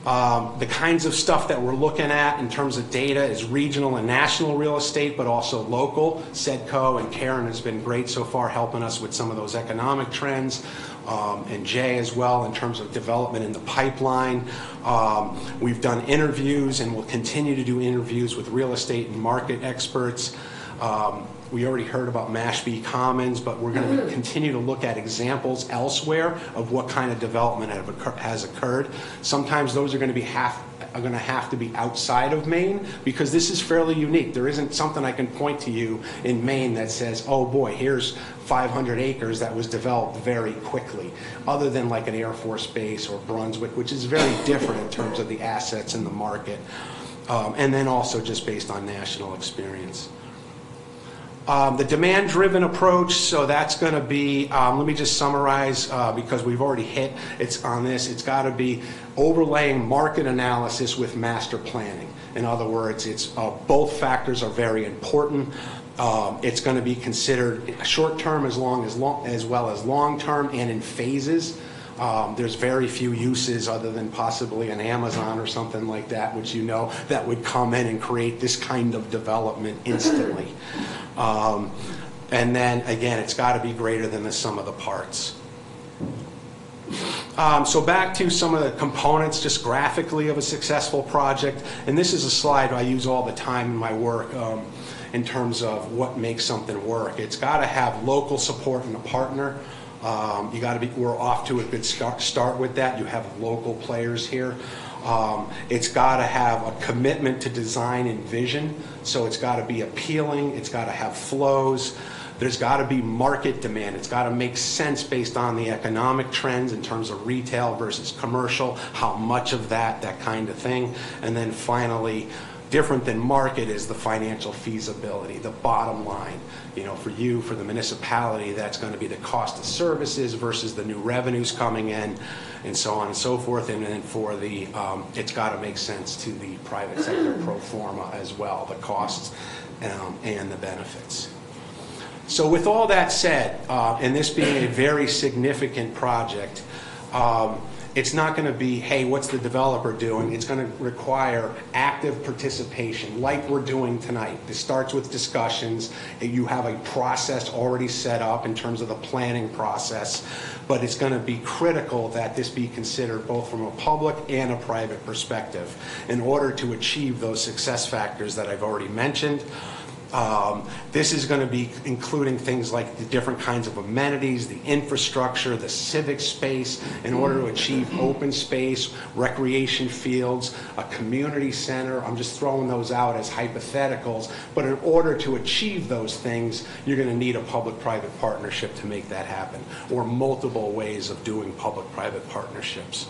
Um, The kinds of stuff that we're looking at in terms of data is regional and national real estate, but also local. Sedco and Karen has been great so far helping us with some of those economic trends, um, and Jay as well in terms of development in the pipeline. Um, We've done interviews and will continue to do interviews with real estate and market experts. Um, We already heard about Mashpee Commons, but we're going to continue to look at examples elsewhere of what kind of development have occur- has occurred. Sometimes those are going to be half, are going to have to be outside of Maine, because this is fairly unique. There isn't something I can point to you in Maine that says, oh boy, here's 500 acres that was developed very quickly, other than like an Air Force Base or Brunswick, which is very different in terms of the assets in the market, Um, and then also just based on national experience. Um, The demand-driven approach, so that's going to be, um, let me just summarize, uh, because we've already hit, it's on this, it's got to be overlaying market analysis with master planning. In other words, it's, uh, both factors are very important. Um, It's going to be considered short-term as long as, long as well as long-term and in phases. Um, There's very few uses, other than possibly an Amazon or something like that, which you know, that would come in and create this kind of development instantly. Um, And then, again, it's got to be greater than the sum of the parts. Um, So back to some of the components, just graphically, of a successful project. And this is a slide I use all the time in my work um, in terms of what makes something work. It's got to have local support and a partner. Um, You got to be, we're off to a good start start with that. You have local players here. Um, It's got to have a commitment to design and vision, so it's got to be appealing, it's got to have flows, there's got to be market demand, it's got to make sense based on the economic trends in terms of retail versus commercial, how much of that, that kind of thing. And then finally, different than market is the financial feasibility, the bottom line. You know, for you, for the municipality, that's going to be the cost of services versus the new revenues coming in, and so on and so forth. And then for the, um, it's got to make sense to the private sector pro forma as well, the costs um, and the benefits. So with all that said, uh, and this being a very significant project, um, it's not going to be, hey, what's the developer doing? It's going to require active participation, like we're doing tonight. This starts with discussions. You have a process already set up in terms of the planning process, but it's going to be critical that this be considered both from a public and a private perspective in order to achieve those success factors that I've already mentioned. Um, This is going to be including things like the different kinds of amenities, the infrastructure, the civic space, in order to achieve open space, recreation fields, a community center. I'm just throwing those out as hypotheticals. But in order to achieve those things, you're going to need a public-private partnership to make that happen, or multiple ways of doing public-private partnerships.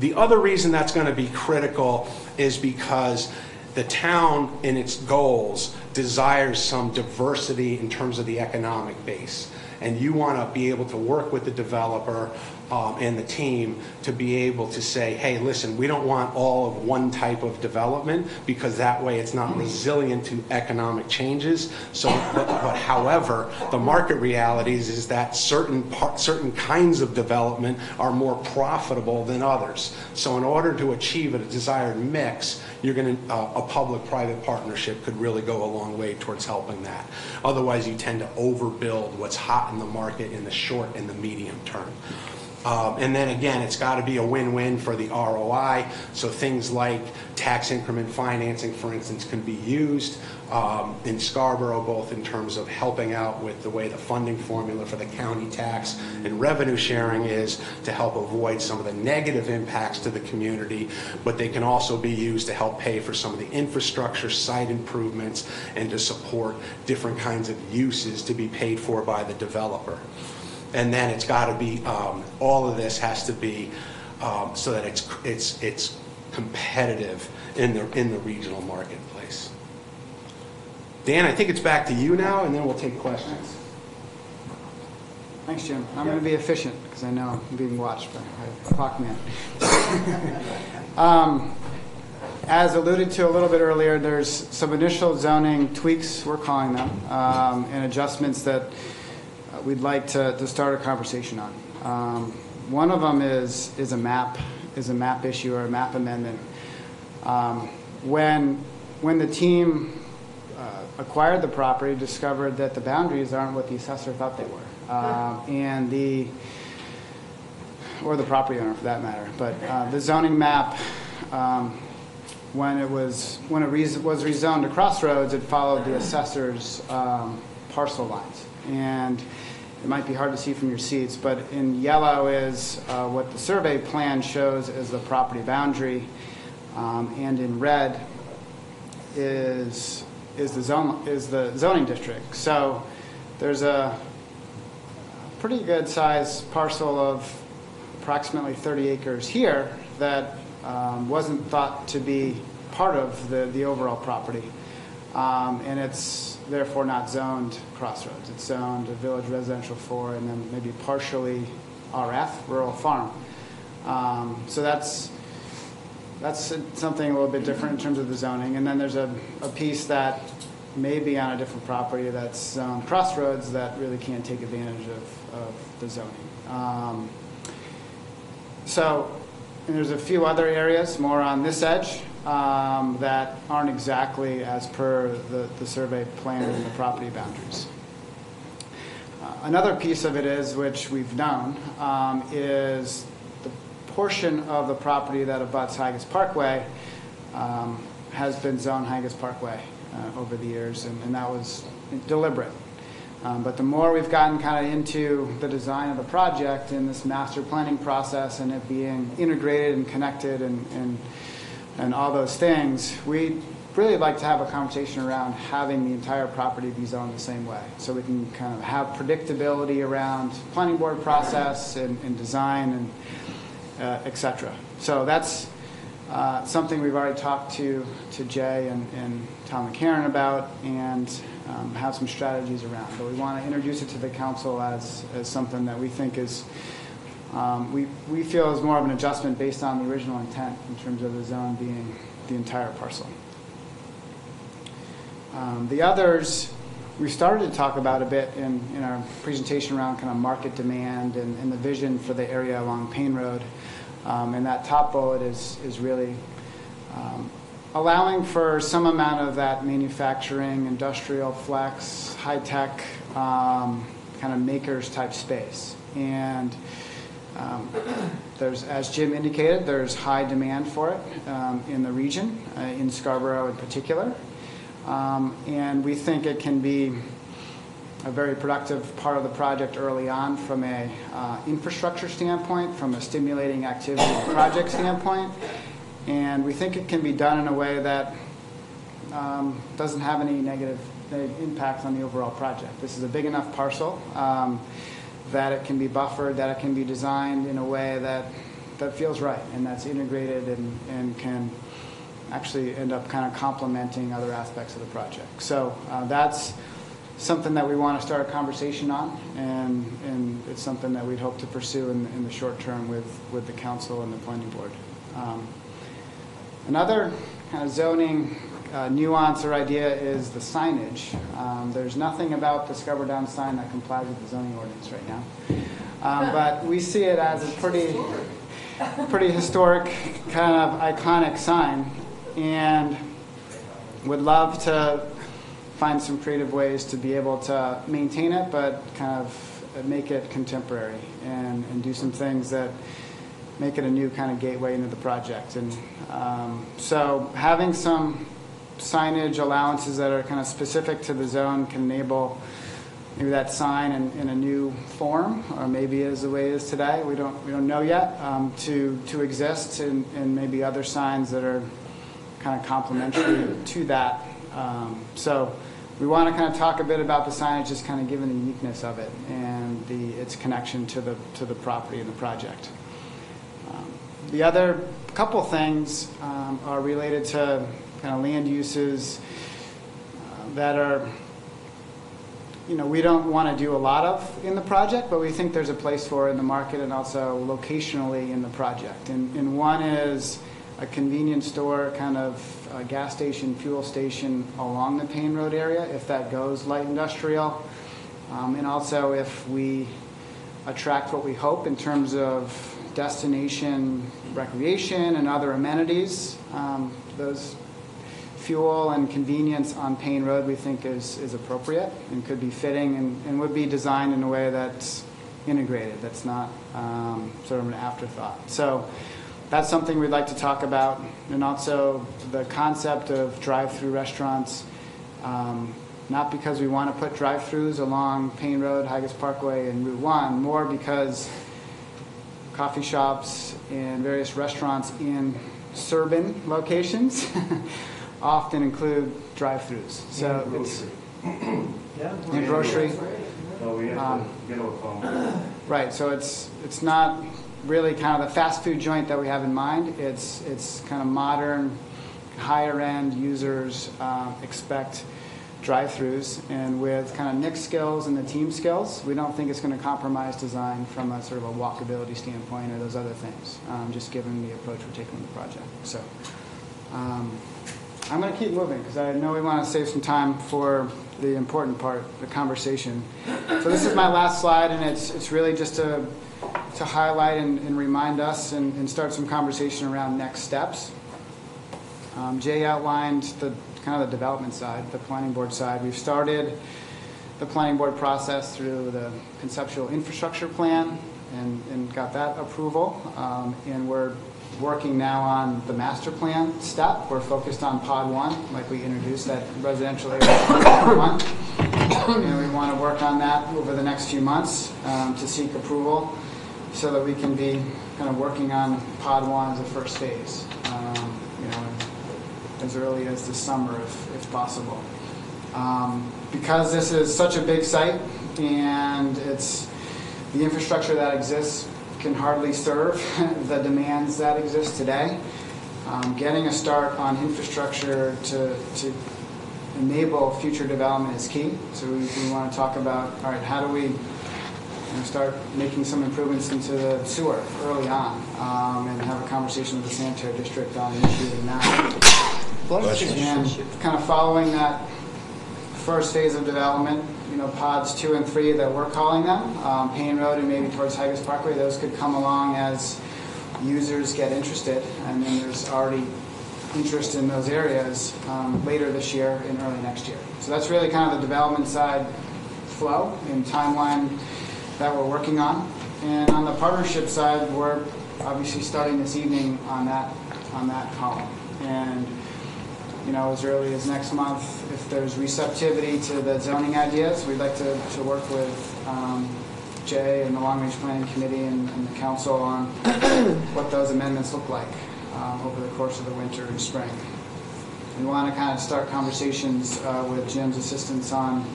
The other reason that's going to be critical is because the town, in its goals, desires some diversity in terms of the economic base. And you want to be able to work with the developer um, and the team to be able to say, hey, listen, we don't want all of one type of development because that way it's not resilient to economic changes. So, but, but however, the market realities is that certain certain kinds of development are more profitable than others. So in order to achieve a desired mix, you're going to, uh, a public-private partnership could really go a long way towards helping that. Otherwise, you tend to overbuild what's hot in the market in the short and the medium term. Um, And then again, it's got to be a win-win for the ROI, so things like tax increment financing, for instance, can be used um, in Scarborough, both in terms of helping out with the way the funding formula for the county tax and revenue sharing is to help avoid some of the negative impacts to the community, but they can also be used to help pay for some of the infrastructure, site improvements, and to support different kinds of uses to be paid for by the developer. And then it's got to be, um, all of this has to be um, so that it's, it's, it's competitive in the, in the regional marketplace. Dan, I think it's back to you now, and then we'll take questions. Thanks, Jim. I'm going to be efficient because I know I'm being watched by by clock man. Um, As alluded to a little bit earlier, there's some initial zoning tweaks, we're calling them, um, and adjustments that uh, we'd like to, to start a conversation on. Um, One of them is, is a map, is a map issue or a map amendment. Um, When, when the team uh, acquired the property, discovered that the boundaries aren't what the assessor thought they were. Um, And the, or the property owner for that matter, but uh, the zoning map, um, when it was, when it was rezoned to Crossroads, it followed the assessor's um, parcel lines. And it might be hard to see from your seats, but in yellow is uh, what the survey plan shows as the property boundary, um, and in red is, is the zone, is the zoning district. So there's a pretty good size parcel of approximately 30 acres here that um, wasn't thought to be part of the, the overall property. Um, and it's therefore not zoned crossroads. It's zoned a village residential four and then maybe partially RF, rural farm. Um, so that's, that's something a little bit different in terms of the zoning. And then there's a, a piece that may be on a different property that's zoned crossroads that really can't take advantage of, of the zoning. Um, so, there's a few other areas more on this edge um, that aren't exactly as per the, the survey plan and the property boundaries. Uh, Another piece of it is, which we've known, um, is the portion of the property that abuts Haigis Parkway um, has been zoned Haigis Parkway uh, over the years, and and that was deliberate. Um, But the more we've gotten kind of into the design of the project and this master planning process and it being integrated and connected and, and, and all those things, we really like to have a conversation around having the entire property be zoned the same way. So we can kind of have predictability around planning board process and, and design and uh, et cetera. So that's uh, something we've already talked to, to Jay and, and Tom McCarron about and um, have some strategies around. But we want to introduce it to the council as, as something that we think is, um, we, we feel is more of an adjustment based on the original intent in terms of the zone being the entire parcel. Um, The others, we started to talk about a bit in, in our presentation around kind of market demand and, and the vision for the area along Payne Road. Um, and that top bullet is, is really um, allowing for some amount of that manufacturing, industrial flex, high-tech, um, kind of makers type space. And um, there's, as Jim indicated, there's high demand for it um, in the region, uh, in Scarborough in particular. Um, And we think it can be a very productive part of the project early on from a uh, infrastructure standpoint, from a stimulating activity project standpoint. And we think it can be done in a way that um, doesn't have any negative impact on the overall project. This is a big enough parcel um, that it can be buffered, that it can be designed in a way that, that feels right and that's integrated and, and can actually end up kind of complementing other aspects of the project. So uh, that's something that we want to start a conversation on, and, and it's something that we'd hope to pursue in, in the short term with, with the council and the planning board. Um, Another kind of zoning uh, nuance or idea is the signage. Um, There's nothing about the Scarborough Downs sign that complies with the zoning ordinance right now. Um, But we see it as a pretty, pretty historic, kind of iconic sign, and would love to find some creative ways to be able to maintain it, but kind of make it contemporary and, and do some things that make it a new kind of gateway into the project. And um, so having some signage allowances that are kind of specific to the zone can enable maybe that sign in, in a new form, or maybe as the way it is today, we don't, we don't know yet, um, to, to exist, and, maybe other signs that are kind of complementary to that. Um, So we want to kind of talk a bit about the signage, just kind of given the uniqueness of it and the, its connection to the, to the property and the project. Um, The other couple things um, are related to kind of land uses uh, that are, you know, we don't want to do a lot of in the project, but we think there's a place for in the market and also locationally in the project. And, and one is a convenience store, kind of a gas station, fuel station along the Payne Road area, if that goes light industrial. Um, and also if we attract what we hope in terms of destination recreation and other amenities. Um, those fuel and convenience on Payne Road we think is, is appropriate and could be fitting and, and would be designed in a way that's integrated, that's not um, sort of an afterthought. So that's something we'd like to talk about. And also the concept of drive-through restaurants, um, not because we want to put drive-throughs along Payne Road, Haigis Parkway, and Route 1, more because coffee shops and various restaurants in suburban locations often include drive-throughs. So it's yeah, and grocery. We have Um, to get a phone. Right, so it's, it's not really kind of the fast food joint that we have in mind. It's, it's kind of modern, higher-end users um, expect drive-throughs. And with kind of Nick's skills and the team skills, we don't think it's going to compromise design from a sort of a walkability standpoint or those other things, um, just given the approach we're taking with the project. So um, I'm going to keep moving because I know we want to save some time for the important part, the conversation. So this is my last slide, and it's, it's really just to, to highlight and, and remind us and, and start some conversation around next steps. Um, Jay outlined the kind of the development side, the planning board side. We've started the planning board process through the conceptual infrastructure plan and, and got that approval. Um, and we're working now on the master plan step. We're focused on pod one, like we introduced that residential area one. And we want to work on that over the next few months um, to seek approval so that we can be kind of working on pod one as a first phase. Um, you know, as early as this summer if, if possible. Um, because this is such a big site and it's the infrastructure that exists can hardly serve the demands that exist today. Um, getting a start on infrastructure to, to enable future development is key. So we, we want to talk about, all right, how do we you know, start making some improvements into the sewer early on um, and have a conversation with the sanitary district on initiating that. And kind of following that first phase of development, you know, pods two and three that we're calling them, um, Payne Road and maybe towards Haigis Parkway, those could come along as users get interested. And then there's already interest in those areas um, later this year and early next year. So that's really kind of the development side flow and timeline that we're working on. And on the partnership side, we're obviously starting this evening on that, on that column. And you know, as early as next month, if there's receptivity to the zoning ideas, we'd like to, to work with um, Jay and the Long Range Planning Committee and, and the council on what those amendments look like um, over the course of the winter and spring. We want to kind of start conversations uh, with Jim's assistance on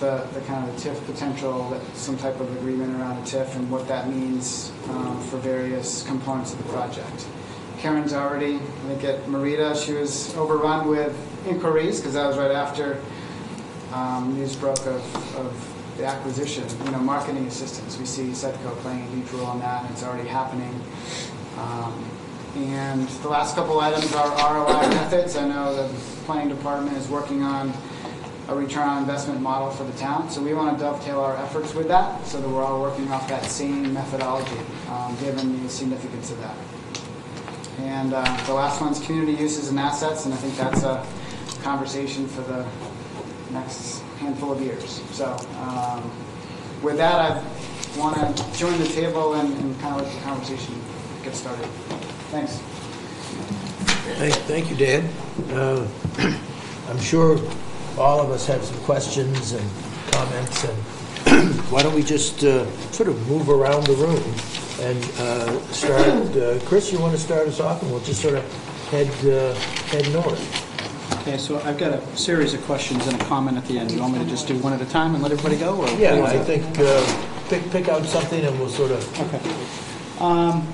the, the kind of the TIF potential, some type of agreement around a TIF and what that means um, for various components of the project. Karen's already, I think at MEREDA, she was overrun with inquiries, because that was right after um, news broke of, of the acquisition, you know, marketing assistance. We see SEDCO playing a huge role in that, and it's already happening. Um, And the last couple items are ROI methods. I know the planning department is working on a return on investment model for the town, so we want to dovetail our efforts with that, so that we're all working off that same methodology, um, given the significance of that. And uh, the last one's community uses and assets, and I think that's a conversation for the next handful of years. So um, with that, I want to join the table and, and kind of let the conversation get started. Thanks. Thank thank you, Dan. Uh, I'm sure all of us have some questions and comments, and why don't we just uh, sort of move around the room and uh, start, uh, Chris, you want to start us off, and we'll just sort of head, uh, head north. Okay, so I've got a series of questions and a comment at the end. You want me to just do one at a time and let everybody go? or- Yeah, I think, uh, pick pick out something, and we'll sort of, Okay. Um,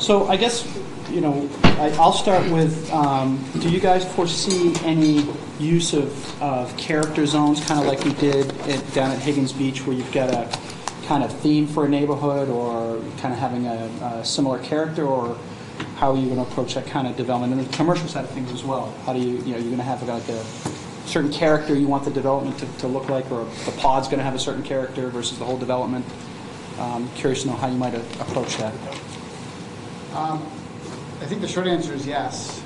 So I guess, you know, I- I'll start with, um, do you guys foresee any use of, of character zones, kind of like we did at- down at Higgins Beach, where you've got a kind of theme for a neighborhood, or kind of having a a similar character, or how are you going to approach that kind of development? And the commercial side of things as well. How do you, you know, you're going to have like a certain character you want the development to to look like, or the pod's going to have a certain character versus the whole development? Um, Curious to know how you might a- approach that. Um, I think the short answer is yes.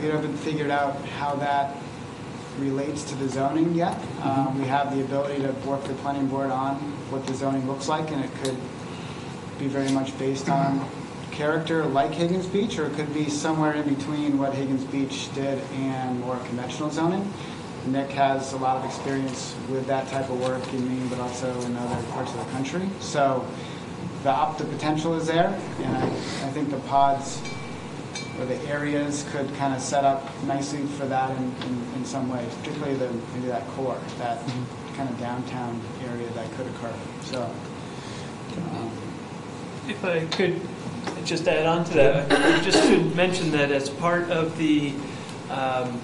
We haven't figured out how that relates to the zoning yet. Um, We have the ability to work the planning board on what the zoning looks like, and it could be very much based on character like Higgins Beach, or it could be somewhere in between what Higgins Beach did and more conventional zoning. Nick has a lot of experience with that type of work in Maine, but also in other parts of the country. So the up, the potential is there, and I, I think the pods or the areas could kind of set up nicely for that in, in, in some way, particularly the, maybe that core, that kind of downtown area that could occur, so. um, If I could just add on to that, I just should mention that as part of the, um,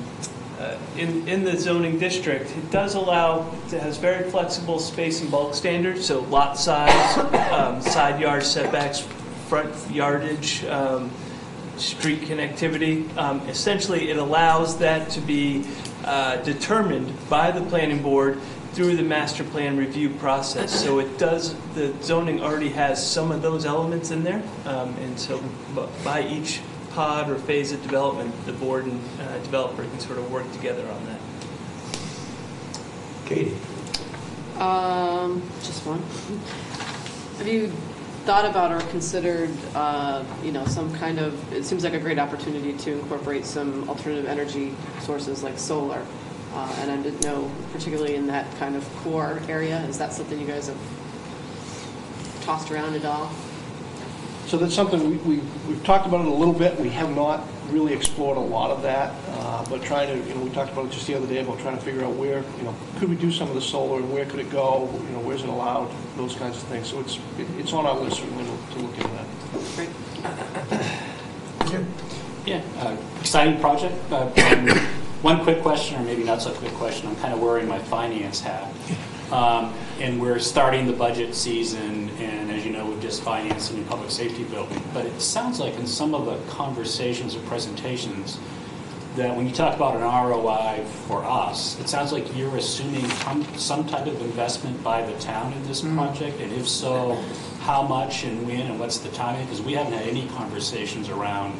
uh, in, in the zoning district, it does allow, it has very flexible space and bulk standards, so lot size, um, side yard setbacks, front yardage, um, street connectivity. Um, Essentially, it allows that to be uh, determined by the planning board through the master plan review process. So it does, the zoning already has some of those elements in there. Um, And so by each pod or phase of development, the board and uh, developer can sort of work together on that. Katie. Um, just one. Have you thought about or considered, uh, you know, some kind of, it seems like a great opportunity to incorporate some alternative energy sources like solar. Uh, and I didn't know, particularly in that kind of core area, is that something you guys have tossed around at all? So that's something we, we, we've talked about it a little bit, we have not really explored a lot of that, uh, but trying to, you know, we talked about it just the other day, about trying to figure out where, you know, could we do some of the solar, and where could it go, you know, where's it allowed, those kinds of things, so it's, it- it's on our list certainly to to look into that. Great. Yeah, uh, exciting project. Uh, um, One quick question, or maybe not so quick question, I'm kind of wearing my finance hat. Um, And we're starting the budget season, just financed a new public safety building. But it sounds like in some of the conversations or presentations, that when you talk about an ROI for us, it sounds like you're assuming some- some type of investment by the town in this project, and if so, how much and when and what's the timing? Because we haven't had any conversations around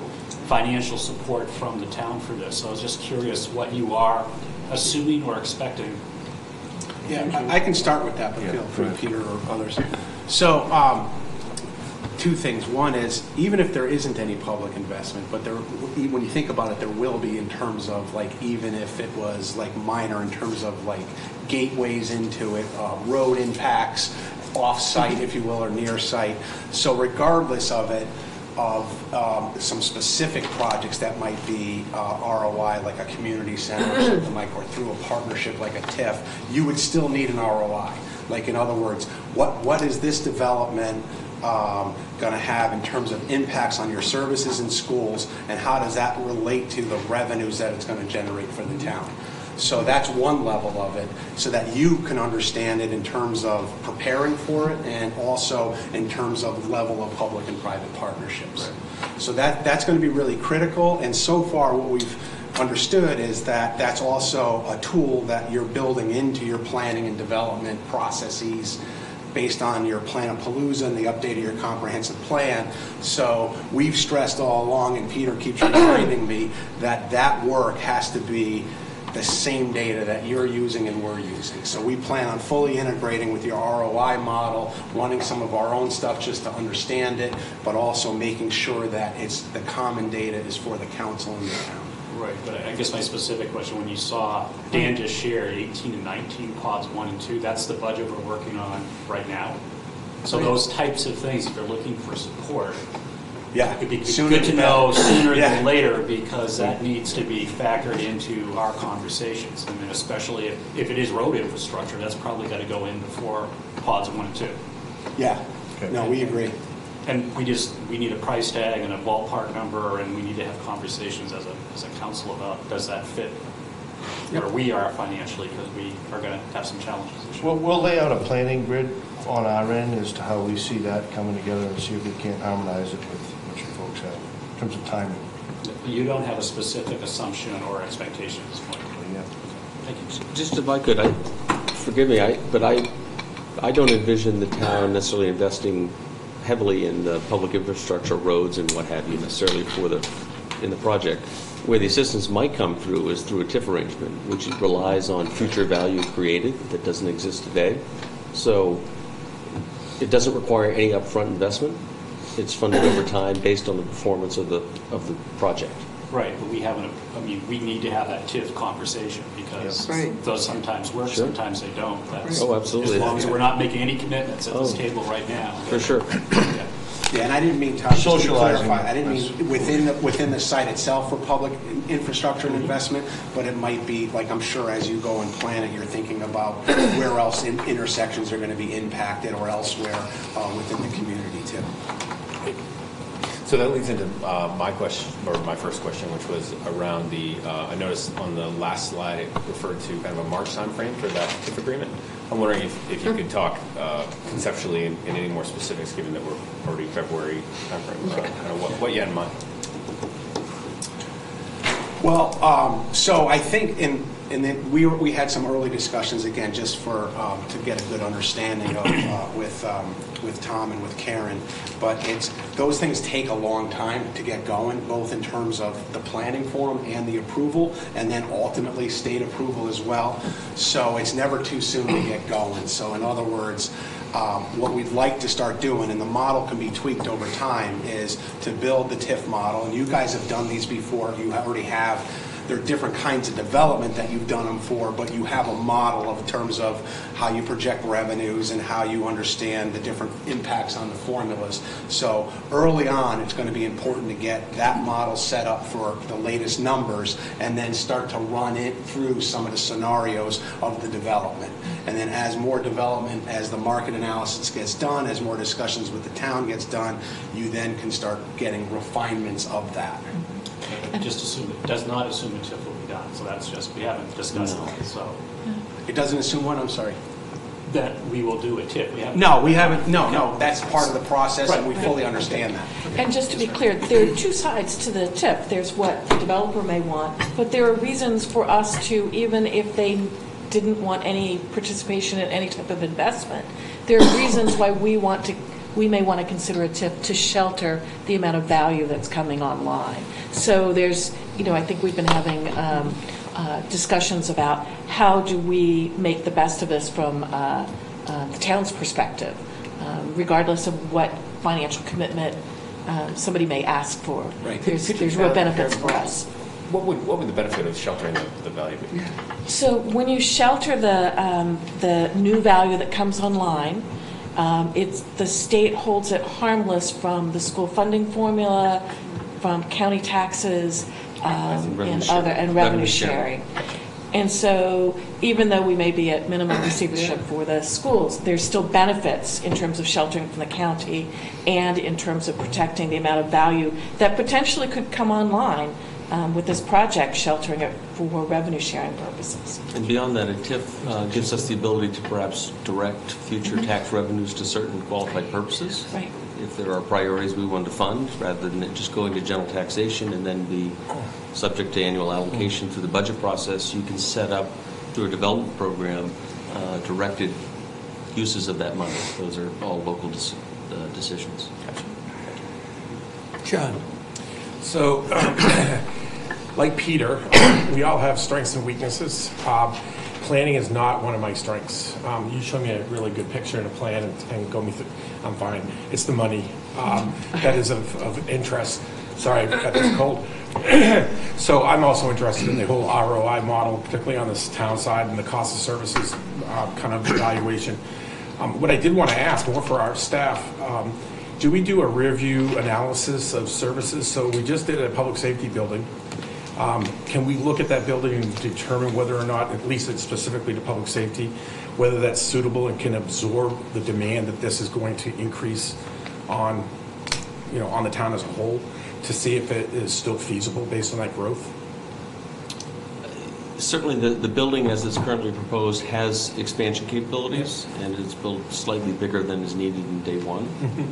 financial support from the town for this. So I was just curious what you are assuming or expecting. Yeah, I I can start with that, but feel free, Peter or others. So, um, two things. One is, even if there isn't any public investment, but there, when you think about it, there will be in terms of like, even if it was like minor in terms of like gateways into it, uh, road impacts, off-site, if you will, or near-site. So regardless of it, of um, some specific projects that might be uh, ROI, like a community center or something like, or through a partnership like a TIF, you would still need an ROI. Like, in other words, what, what is this development Um, going to have in terms of impacts on your services in schools, and how does that relate to the revenues that it's going to generate for the town? So that's one level of it, so that you can understand it in terms of preparing for it and also in terms of level of public and private partnerships. So that, that's going to be really critical, and so far what we've understood is that that's also a tool that you're building into your planning and development processes based on your Plan-a-Palooza and the update of your comprehensive plan. So we've stressed all along, and Peter keeps reminding me, that that work has to be the same data that you're using and we're using. So we plan on fully integrating with your ROI model, running some of our own stuff just to understand it, but also making sure that it's, the common data is for the council and the town. Right, but I guess my specific question, when you saw Dan just shared 18 and 19 pods one and two, that's the budget we're working on right now? So those types of things, if you're looking for support, Yeah. it'd be sooner good to the know sooner Yeah. than later because that needs to be factored into our conversations. I mean, especially if, if it is road infrastructure, that's probably got to go in before pods one and two. Yeah, no, we agree. And we just, we need a price tag and a ballpark number, and we need to have conversations as a, as a council about, does that fit where we are financially, because we are going to have some challenges this year. We'll, we'll lay out a planning grid on our end as to how we see that coming together and see if we can't harmonize it with what you folks have in terms of timing. You don't have a specific assumption or expectation at this point. Yeah. Thank you. Just if I could, I, forgive me, I, but I, I don't envision the town necessarily investing heavily in the public infrastructure, roads and what have you necessarily for the, in the project. Where the assistance might come through is through a TIF arrangement, which relies on future value created that doesn't exist today. So it doesn't require any upfront investment. It's funded over time based on the performance of the, of the project. Right, but we haven't, I mean, we need to have that TIF conversation because Yeah. Right. those sometimes work, Sure. sometimes they don't. That's- Oh, absolutely. As long as we're not making any commitments at this Oh. table right now. For sure. Yeah. Yeah, and I didn't mean to, just to Socializing. clarify, I didn't mean within, the within the site itself for public in- infrastructure and investment, but it might be, like, I'm sure as you go and plan it, you're thinking about where else in- intersections are going to be impacted or elsewhere uh, within the community too. So that leads into uh, my question, or my first question, which was around the, uh, I noticed on the last slide, it referred to kind of a March timeframe for that TIF agreement. I'm wondering if, if you could talk uh, conceptually in in any more specifics, given that we're already February timeframe, around kind of what, what you had in mind. Well, um, so I think in, and then we, were- we had some early discussions, again, just for, um, to get a good understanding of, uh, with, um, with Tom and with Karen. But it's, those things take a long time to get going, both in terms of the planning form and the approval, and then ultimately state approval as well. So it's never too soon to get going. So in other words, um, what we'd like to start doing, and the model can be tweaked over time, is to build the TIF model. And you guys have done these before, you already have, there are different kinds of development that you've done them for, but you have a model of in terms of how you project revenues and how you understand the different impacts on the formulas. So early on, it's going to be important to get that model set up for the latest numbers and then start to run it through some of the scenarios of the development. And then as more development, as the market analysis gets done, as more discussions with the town gets done, you then can start getting refinements of that. Just assume, it does not assume a TIF will be done, so that's just, we haven't discussed that, so. It doesn't assume what, I'm sorry? That we will do a TIF, we haven't. No, we haven't, no, no, that's part of the process and we fully understand that. And just to be clear, there are two sides to the TIF. There's what the developer may want, but there are reasons for us to, even if they didn't want any participation in any type of investment, there are reasons why we want to, we may want to consider a TIF to shelter the amount of value that's coming online. So there's, you know, I think we've been having um, uh, discussions about how do we make the best of this from uh, uh, the town's perspective, um, regardless of what financial commitment um, somebody may ask for. Right. There's, Could there's real benefits for us. What would, what would the benefit of sheltering the, the value be? So when you shelter the, um, the new value that comes online, um, it's, the state holds it harmless from the school funding formula, from county taxes, um, and sharing. other, and revenue Revenue sharing. sharing. And so even though we may be at minimum receivership for the schools, there's still benefits in terms of sheltering from the county and in terms of protecting the amount of value that potentially could come online um, with this project, sheltering it for revenue sharing purposes. And beyond that, a TIF uh, gives us the ability to perhaps direct future tax revenues to certain qualified purposes. Right. If there are priorities we want to fund, rather than just going to general taxation and then be subject to annual allocation through the budget process, you can set up through a development program uh, directed uses of that money. Those are all local dec- uh, decisions. John? So, like Peter, we all have strengths and weaknesses. Um, Planning is not one of my strengths. Um, You show me a really good picture and a plan and- and go me through, I'm fine. It's the money um, that is of of interest. Sorry, I've got this cold. So I'm also interested in the whole ROI model, particularly on this town side and the cost of services uh, kind of evaluation. Um, What I did want to ask, more for our staff, um, do we do a rear view analysis of services? So we just did a public safety building. Um, Can we look at that building and determine whether or not, at least it's specifically to public safety, whether that's suitable and can absorb the demand that this is going to increase on, you know, on the town as a whole, to see if it is still feasible based on that growth? Certainly, the, the building as it's currently proposed has expansion capabilities, and it's built slightly bigger than is needed in day one.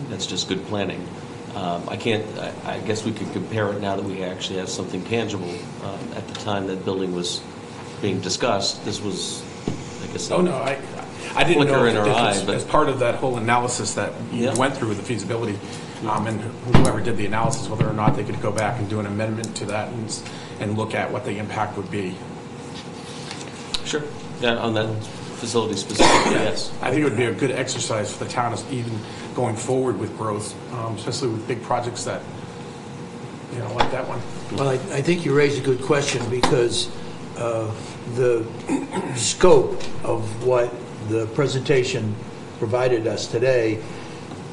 That's just good planning. Um, I can't, I I guess we could compare it now that we actually have something tangible. Um, At the time that building was being discussed, this was, I guess. Oh, no, I, I didn't know Flicker if in our eye, it's- but- as part of that whole analysis that you Yeah. went through with the feasibility, um, and whoever did the analysis, whether or not they could go back and do an amendment to that and, s- and look at what the impact would be. Sure, yeah, on that facility specifically, yes. I think it would be a good exercise for the town, is even going forward with growth, um, especially with big projects that, you know, like that one. Well, I, I think you raise a good question because uh, the scope of what the presentation provided us today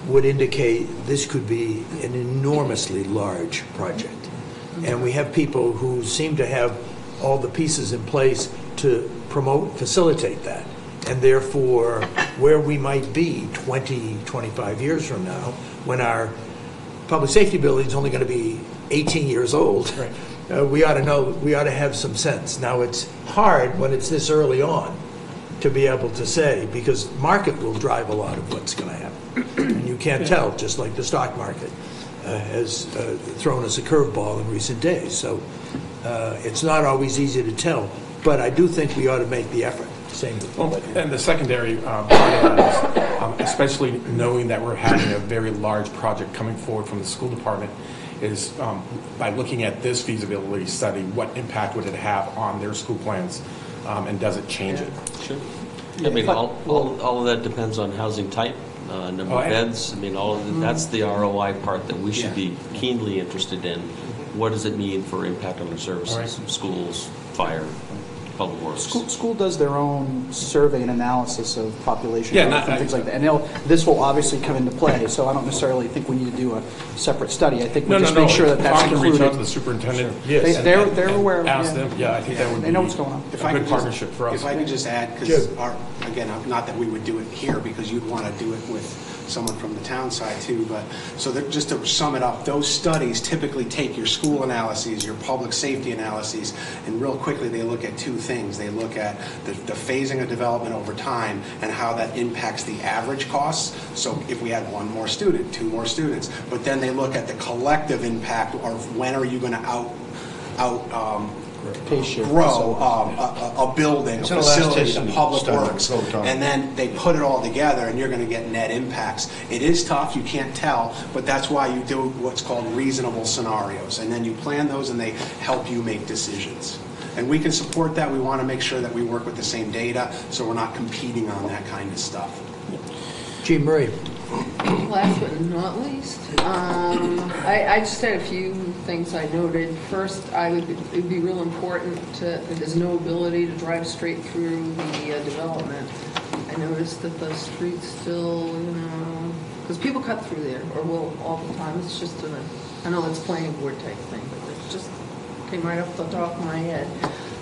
would indicate this could be an enormously large project. And we have people who seem to have all the pieces in place to promote, facilitate that. And therefore, where we might be 20, 25 years from now, when our public safety building is only going to be 18 years old, uh, we ought to know, we ought to have some sense. Now, it's hard when it's this early on to be able to say, because market will drive a lot of what's going to happen. And you can't tell, just like the stock market uh, has uh, thrown us a curveball in recent days. So uh, it's not always easy to tell, but I do think we ought to make the effort. Same with Well, And the secondary, uh, part of that is, um, especially knowing that we're having a very large project coming forward from the school department, is um, by looking at this feasibility study, what impact would it have on their school plans, um, and does it change it? Sure. I mean, all, all all of that depends on housing type, uh, number Oh, of beds. I mean, all of, the- that's the ROI part that we should be keenly interested in. What does it mean for impact on our services, schools, fire, public works? School, school does their own survey and analysis of population Yeah, growth not- and things like that. And they'll, this will obviously come into play, so I don't necessarily think we need to do a separate study. I think we No, no, just no. make sure that that's Tom can reach included. out to the superintendent. They- and- They're, they're and aware. of Ask yeah. them, yeah, I think that would be. They know what's going on. If A I good could just- partnership for us. If I could just add, because again, not that we would do it here, because you'd want to do it with someone from the town side too, but, so just to sum it up, those studies typically take your school analyses, your public safety analyses, and real quickly, they look at two things. They look at the, the phasing of development over time and how that impacts the average costs. So if we had one more student, two more students, but then they look at the collective impact, or when are you going to out, out, um, Your grow um, a, a- a building, a It's an facility, elasticity a public study. works. And then they put it all together and you're going to get net impacts. It is tough, you can't tell, but that's why you do what's called reasonable scenarios. And then you plan those and they help you make decisions. And we can support that. We want to make sure that we work with the same data, so we're not competing on that kind of stuff. Jean Marie. Last but not least, um, I, I just had a few things I noted. First, I would, it'd be real important to, there's no ability to drive straight through the uh, development. I noticed that the streets still, you know, because people cut through there, or will all the time. It's just a, I know it's planning board type thing, but it just came right off the top of my head.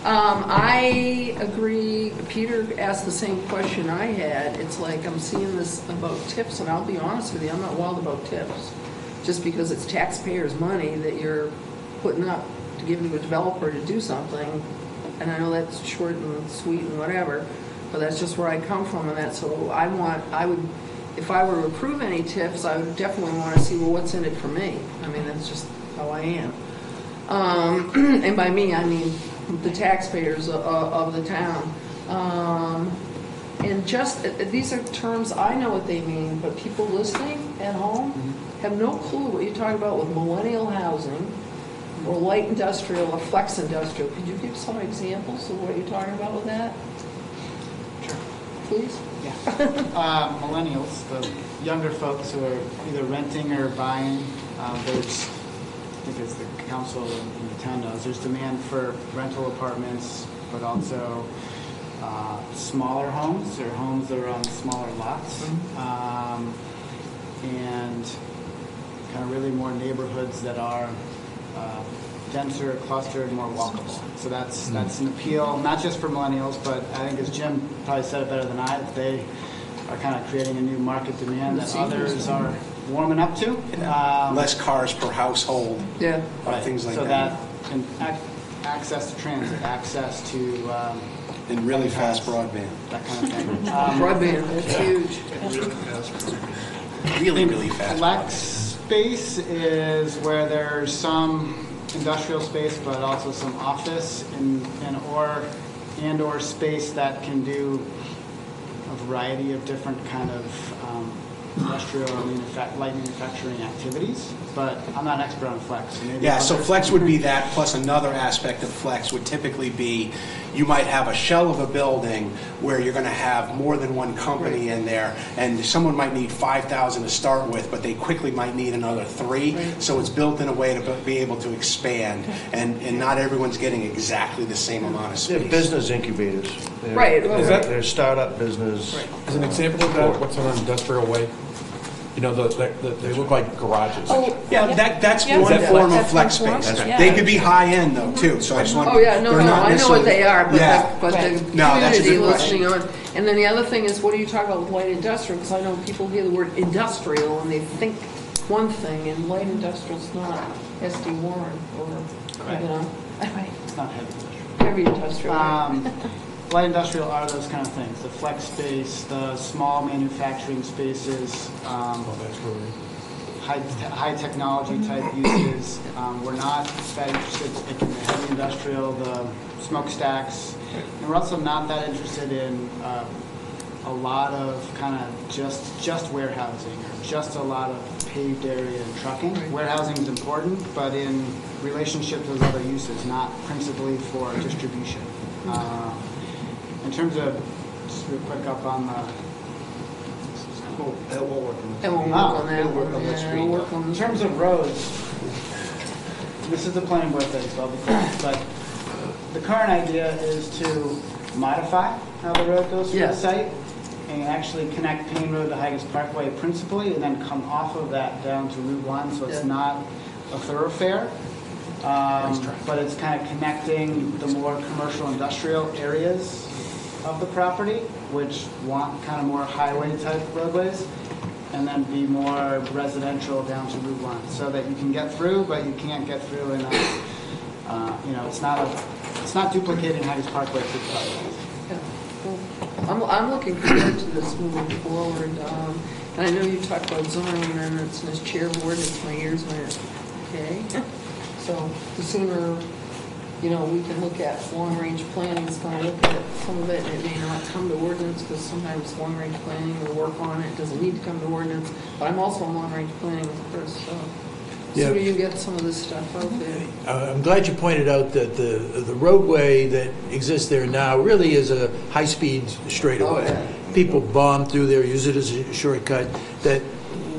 Um, I agree, Peter asked the same question I had. It's like, I'm seeing this about TIFs, and I'll be honest with you, I'm not wild about TIFs. Just because it's taxpayers' money that you're putting up to give to a developer to do something, and I know that's short and sweet and whatever, but that's just where I come from, and that's, so I want, I would, if I were to approve any TIFs, I would definitely want to see, well, what's in it for me? I mean, that's just how I am. Um, and by me, I mean the taxpayers of, of the town. Um, and just, uh, these are terms, I know what they mean, but people listening at home have no clue what you're talking about with millennial housing or light industrial, or flex industrial. Could you give some examples of what you're talking about with that? Sure. Please? Yeah. Uh, Millennials, the younger folks who are either renting or buying, um, there's, I think as the council in the town knows, there's demand for rental apartments, but also uh, smaller homes, or homes that are on smaller lots. Um, And kind of really more neighborhoods that are uh, denser, clustered, more walkable. So that's, that's an appeal, not just for millennials, but I think as Jim probably said it better than I, they are kind of creating a new market demand that others are warming up to. Um, Less cars per household, Yeah. uh, things like So that. that, and ac- access to transit, access to, um, And really fast broadband. that kind of thing. Um, Broadband, that's huge. Really, really fast. Flex space is where there's some industrial space, but also some office and, and or, and or space that can do a variety of different kind of um, industrial light manufacturing activities. But I'm not an expert on flex. so Yeah, so flex would be that, plus another aspect of flex would typically be, you might have a shell of a building where you're gonna have more than one company in there, and someone might need five thousand to start with, but they quickly might need another three, so it's built in a way to be able to expand, and, and not everyone's getting exactly the same amount of They're business incubators. They're- Right, well, They're right. they're startup business. As an example of that, what's on Industrial Way? You know, the, the, the- they look like garages. Oh, Yeah, that, that's Yeah. one Is that form of flex? flex That's one space. form? Yeah. They could be high-end though, too, so I just want. Oh, yeah, no, they're no, not I know what necessarily- they are, but Yeah. the, but the No, that's a community good question. listening on. And then the other thing is, what do you talk about with light industrial? Because I know people hear the word industrial and they think one thing, and light industrial's not SD Warren or, you know, It's not heavy industrial. heavy industrial. Um, Light industrial are those kind of things, the flex space, the small manufacturing spaces, um, high, high technology type uses. Um, We're not that interested in the heavy industrial, the smokestacks. And we're also not that interested in uh, a lot of kind of just, just warehousing or just a lot of paved area and trucking. Warehousing is important, but in relationship to those other uses, not principally for distribution. Uh, In terms of, just real quick up on the, That won't work. It won't work Ah, on that it'll work on the yeah, screen. it'll work on In the. terms of roads, this is the planning board thing, so I'll be quick, but the current idea is to modify how the road goes through the Yes. site and actually connect Payne Road to Higgins Parkway principally, and then come off of that down to Route 1, so it's Yeah. not a thoroughfare. Um, But it's kind of connecting the more commercial industrial areas of the property, which want kind of more highway-type roadways, and then be more residential down to Route 1, so that you can get through, but you can't get through in a, uh, you know, it's not a, it's not duplicating Higgins Parkway through cool. I'm, I'm looking forward to this moving forward. Um, And I know you talked about zoning amendments, and as chair board, it's my ears went, okay. So the sooner, you know, we can look at long-range planning, it's gonna look at some of it, and it may not come to ordinance, because sometimes long-range planning will work on it, it doesn't need to come to ordinance. But I'm also on long-range planning with Chris, so Yeah. sooner you get some of this stuff out there. Uh, I'm glad you pointed out that the, the roadway that exists there now really is a high-speed straightaway. Oh. People bomb through there, use it as a shortcut. That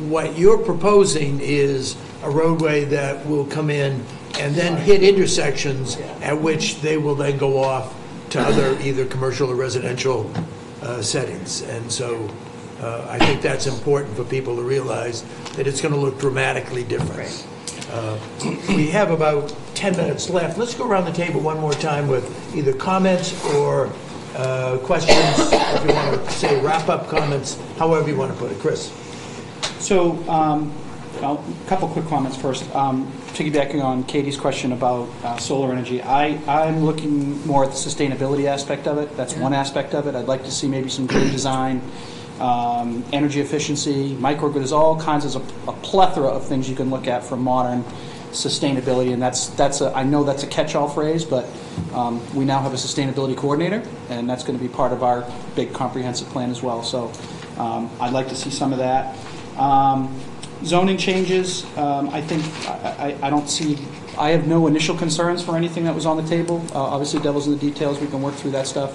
what you're proposing is a roadway that will come in and then hit intersections at which they will then go off to other either commercial or residential uh, settings. And so uh, I think that's important for people to realize that it's going to look dramatically different. Uh, We have about 10 minutes left. Let's go around the table one more time with either comments or uh, questions, if you want to say wrap-up comments, however you want to put it. Chris? So, um, well, a couple quick comments first. Um, Piggybacking on Katie's question about uh, solar energy, I, I'm looking more at the sustainability aspect of it. That's one aspect of it. I'd like to see maybe some green design, um, energy efficiency, microgrid, there's all kinds of, a plethora of things you can look at for modern sustainability, and that's, that's a, I know that's a catch-all phrase, but um, we now have a sustainability coordinator, and that's going to be part of our big comprehensive plan as well. So um, I'd like to see some of that. Um, Zoning changes, um, I think, I I- I don't see, I have no initial concerns for anything that was on the table. Uh, Obviously, devil's in the details, we can work through that stuff.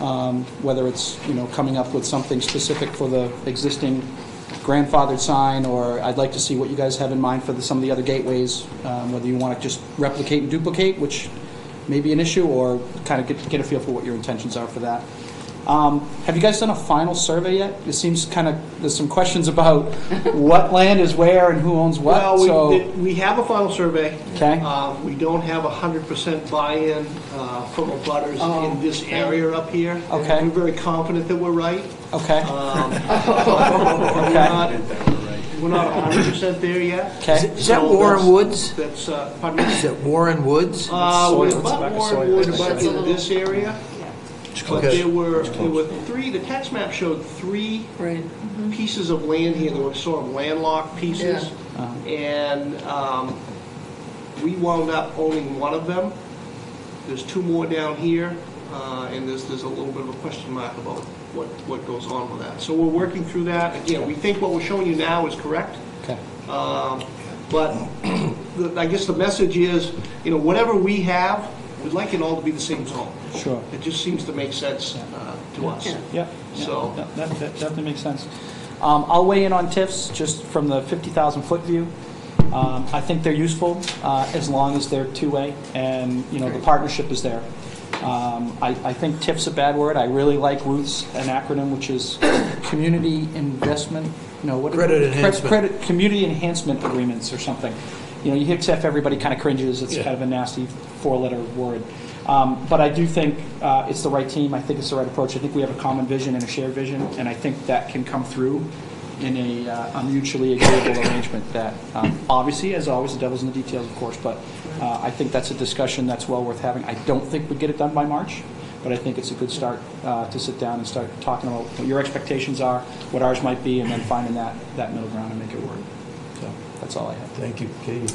Um, Whether it's, you know, coming up with something specific for the existing grandfathered sign, or I'd like to see what you guys have in mind for the- some of the other gateways, um, whether you want to just replicate and duplicate, which may be an issue, or kind of get get a feel for what your intentions are for that. Um, Have you guys done a final survey yet? It seems kind of, there's some questions about what land is where and who owns what, Well, we, so... did- we have a final survey. Okay. Um, We don't have a hundred percent buy-in uh, from abutters in this area up here. Oh, Okay. We're very confident that we're right. Okay, Um, We're not, we're not hundred percent there yet. Is okay. it- is that Warren that's- Woods? That's, uh, pardon me? Is it Warren Woods? Uh, we're it's about back of Warren. Woods It's a in this area. But Okay. there were, there were three, the tax map showed three Right. pieces of land here that were sort of landlocked pieces. Uh-huh. And um, we wound up owning one of them. There's two more down here, uh, and there's, there's a little bit of a question mark about what, what goes on with that. So we're working through that. Again, we think what we're showing you now is correct. Okay. Um, But the- I guess the message is, you know, whatever we have, we'd like it all to be the same zone. Sure. It just seems to make sense uh, to us. Yeah, yeah, So- that, that that definitely makes sense. Um, I'll weigh in on TIFs, just from the 50,000-foot view. Um, I think they're useful, uh, as long as they're two-way, and, you know, the partnership is there. Um, I, I think TIF's a bad word, I really like Ruth's, an acronym, which is Community Investment, no, what? Credit Cre- Enhancement. Credit, Community Enhancement Agreements or something. You know, you hit TIF, everybody kind of cringes, it's Yeah. kind of a nasty four-letter word. Um, But I do think uh, it's the right team, I think it's the right approach, I think we have a common vision and a shared vision, and I think that can come through in a uh, a mutually agreeable arrangement that, um, obviously, as always, the devil's in the details, of course, but uh, I think that's a discussion that's well worth having. I don't think we'd get it done by March, but I think it's a good start uh, to sit down and start talking about what your expectations are, what ours might be, and then finding that, that middle ground and make it work. So, that's all I have. Thank you, Katie.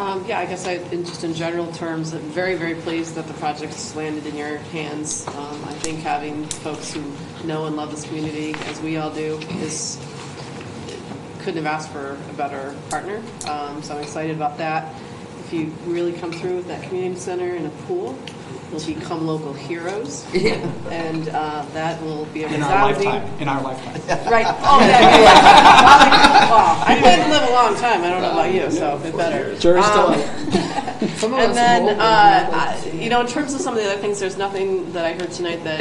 Um, Yeah, I guess I, in- just in general terms, I'm very, very pleased that the project's landed in your hands. Um, I think having folks who know and love this community, as we all do, is, couldn't have asked for a better partner. Um, So I'm excited about that. If you really come through with that community center and a pool, you'll become local heroes. And uh, that will be a In our resounding. lifetime, in our lifetime. Right, oh, yeah, you're wow, I plan to live a long time, I don't know about you, so it better. Jury's still Um, out. Some of And then, uh, I- won't. you know, in terms of some of the other things, there's nothing that I heard tonight that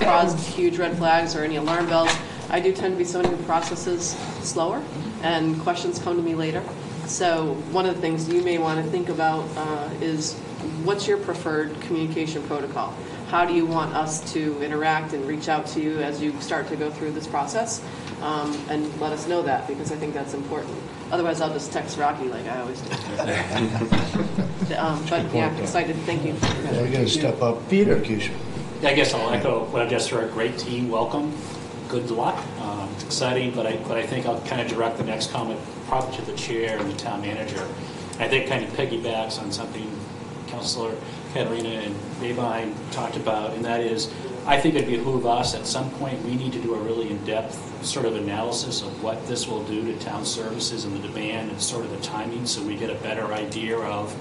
caused huge red flags or any alarm bells. I do tend to be someone who processes slower, and questions come to me later. So one of the things you may want to think about uh, is, what's your preferred communication protocol? How do you want us to interact and reach out to you as you start to go through this process? Um, And let us know that, because I think that's important. Otherwise, I'll just text Rocky like I always do. Um, But yeah, excited, thank you. Yeah, we gotta step up Peter. communication. I guess I'll echo what I just heard. Great team, welcome, good luck. Um, It's exciting, but I, but I think I'll kind of direct the next comment probably to the chair and the town manager. I think kind of piggybacks on something Councilor Caterina and Babine talked about, and that is, I think it'd behoove us, at some point, we need to do a really in-depth sort of analysis of what this will do to town services and the demand and sort of the timing, so we get a better idea of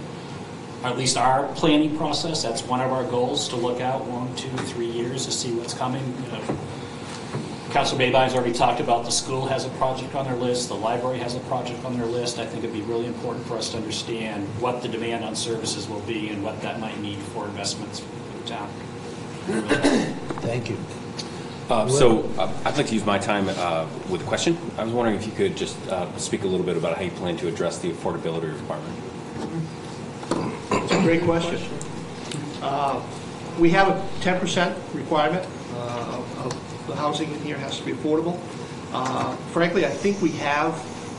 at least our planning process, that's one of our goals, to look out one, two, three years to see what's coming. You know, Councilor Babine's already talked about the school has a project on their list, the library has a project on their list. I think it'd be really important for us to understand what the demand on services will be and what that might mean for investments for the town. Thank you. Uh, So uh, I'd like to use my time uh, with a question. I was wondering if you could just uh, speak a little bit about how you plan to address the affordability requirement. It's a great question. Uh, We have a 10% requirement uh, of of the housing in here has to be affordable. Uh, Frankly, I think we have,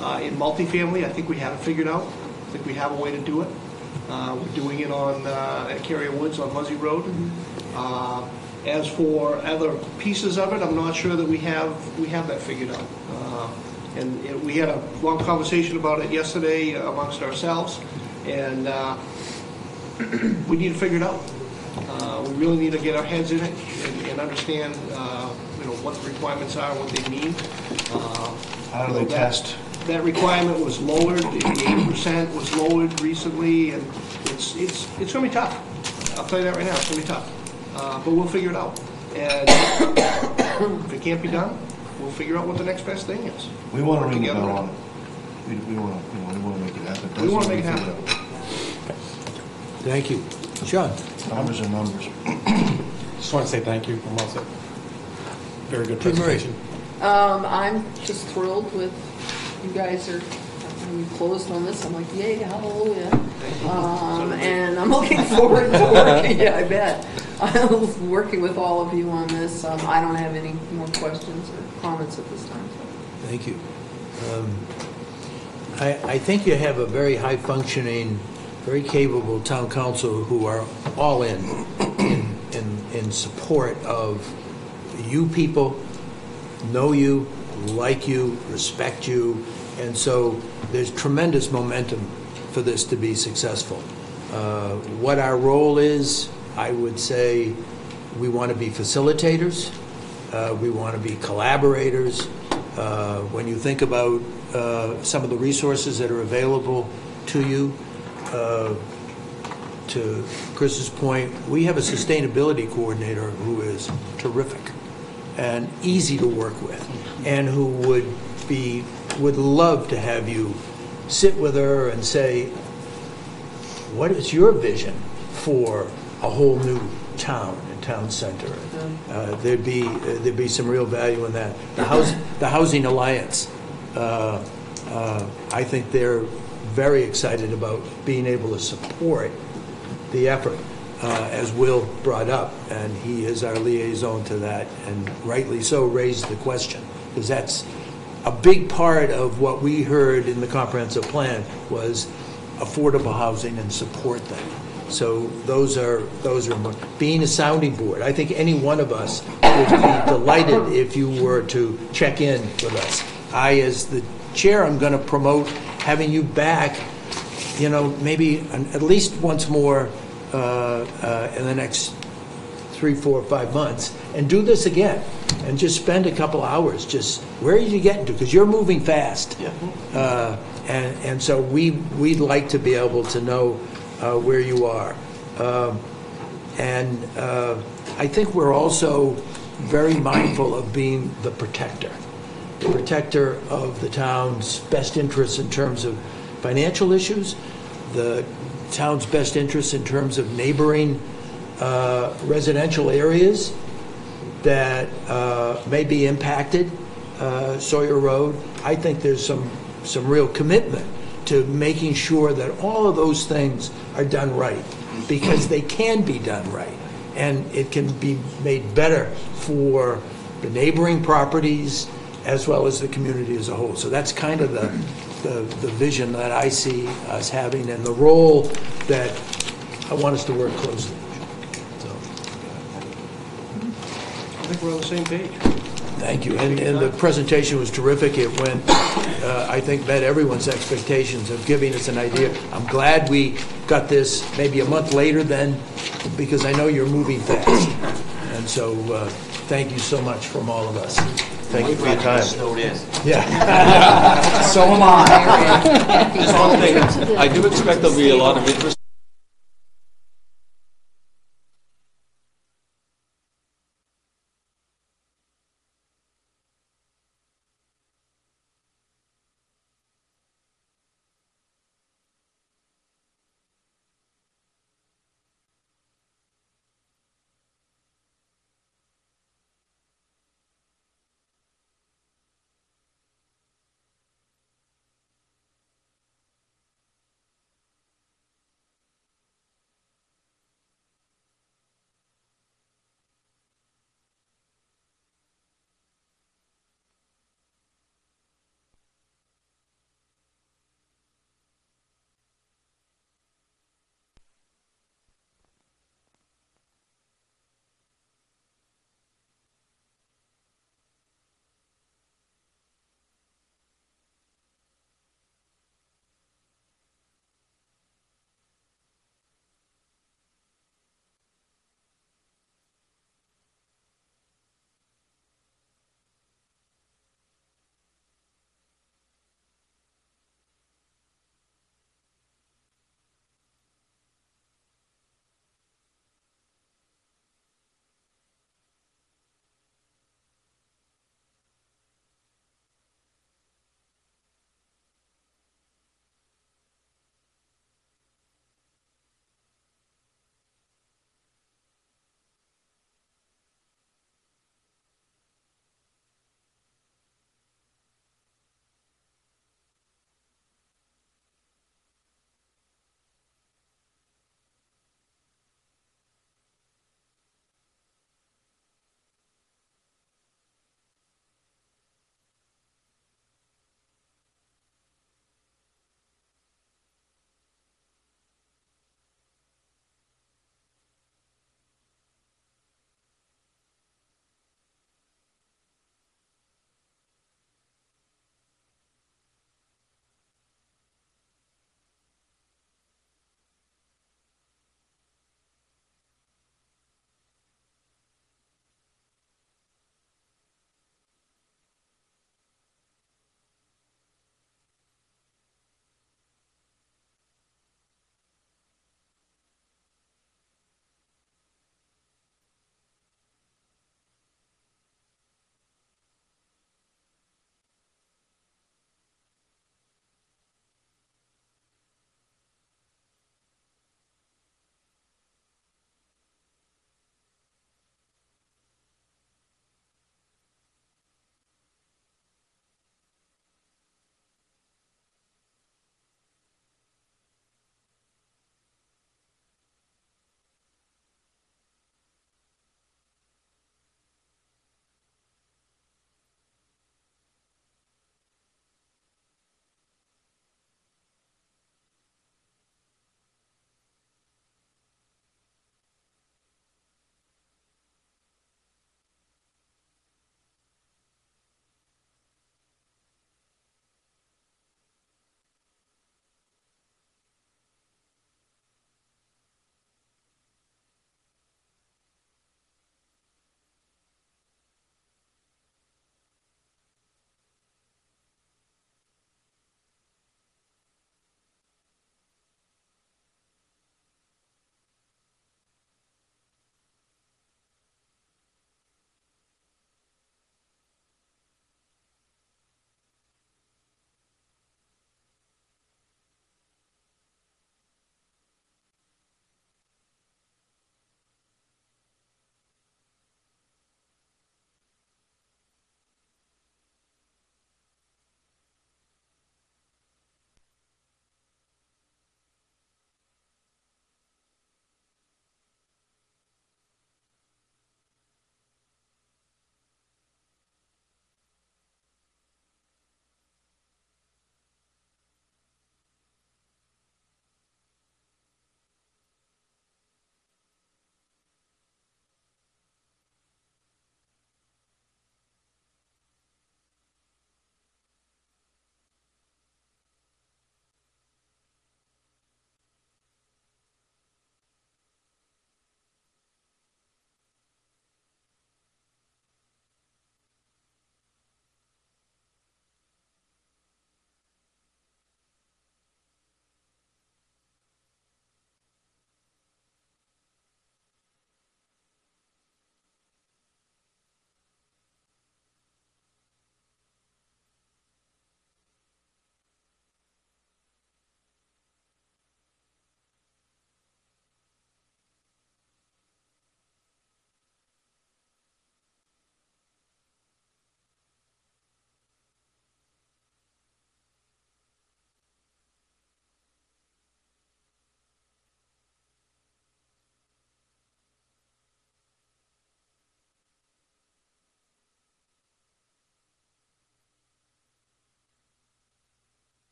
uh, in multifamily, I think we have it figured out. I think we have a way to do it. Uh, We're doing it on, uh, at Carrier Woods on Mussey Road. Uh, As for other pieces of it, I'm not sure that we have, we have that figured out. Uh, And it- we had a long conversation about it yesterday amongst ourselves, and uh, we need to figure it out. Uh, We really need to get our heads in it and- and understand, uh, know, what the requirements are, what they mean. Uh, How do they that- test? that requirement was lowered, the eighty percent was lowered recently, and it's, it's, it's gonna be tough. I'll tell you that right now, it's gonna be tough. Uh, But we'll figure it out. And if it can't be done, we'll figure out what the next best thing is. We want to Work ring the together bell on it. We, we want to, you know, we want to make it happen. We wanna make it happen. figure Thank you. Sean? Numbers are numbers. Just want to say thank you. I'm all set. Very good presentation. Um, I'm just thrilled with, you guys are, when you closed on this, I'm like, yay, hallelujah. Um, and I'm looking forward to working, yeah, I bet. I'm working with all of you on this. Um, I don't have any more questions or comments at this time. Thank you. Um, I, I think you have a very high-functioning, very capable town council who are all in, in, in, in support of you people, know you, like you, respect you, and so there's tremendous momentum for this to be successful. Uh, What our role is, I would say, we want to be facilitators, uh, we want to be collaborators. Uh, When you think about uh, some of the resources that are available to you, uh, to Chris's point, we have a sustainability coordinator who is terrific and easy to work with, and who would be, would love to have you sit with her and say, what is your vision for a whole new town and town center? Uh, There'd be, uh, there'd be some real value in that. The House, the Housing Alliance, uh, uh, I think they're very excited about being able to support the effort, uh, as Will brought up, and he is our liaison to that, and rightly so raised the question, because that's a big part of what we heard in the comprehensive plan was affordable housing and support them. So those are, those are, being a sounding board. I think any one of us would be delighted if you were to check in with us. I, as the chair, I'm going to promote having you back, you know, maybe an- at least once more in the next three, four, five months, and do this again, and just spend a couple hours, just, where are you getting to? Because you're moving fast. Uh, And, and so we, we'd like to be able to know uh, where you are. Um, And uh, I think we're also very mindful of being the protector, the protector of the town's best interests in terms of financial issues, the town's best interests in terms of neighboring uh, residential areas that uh, may be impacted, uh, Sawyer Road. I think there's some, some real commitment to making sure that all of those things are done right, because they can be done right, and it can be made better for the neighboring properties as well as the community as a whole. So that's kind of the, the, the vision that I see us having, and the role that I want us to work closely. So, I think we're on the same page. Thank you. And, and the presentation was terrific. It went, uh, I think, met everyone's expectations of giving us an idea. I'm glad we got this maybe a month later than, because I know you're moving fast. And so, uh, thank you so much from all of us. Thank you for your time. Snowed in. Yeah. So am I. Just one thing, I do expect there'll be a lot of interest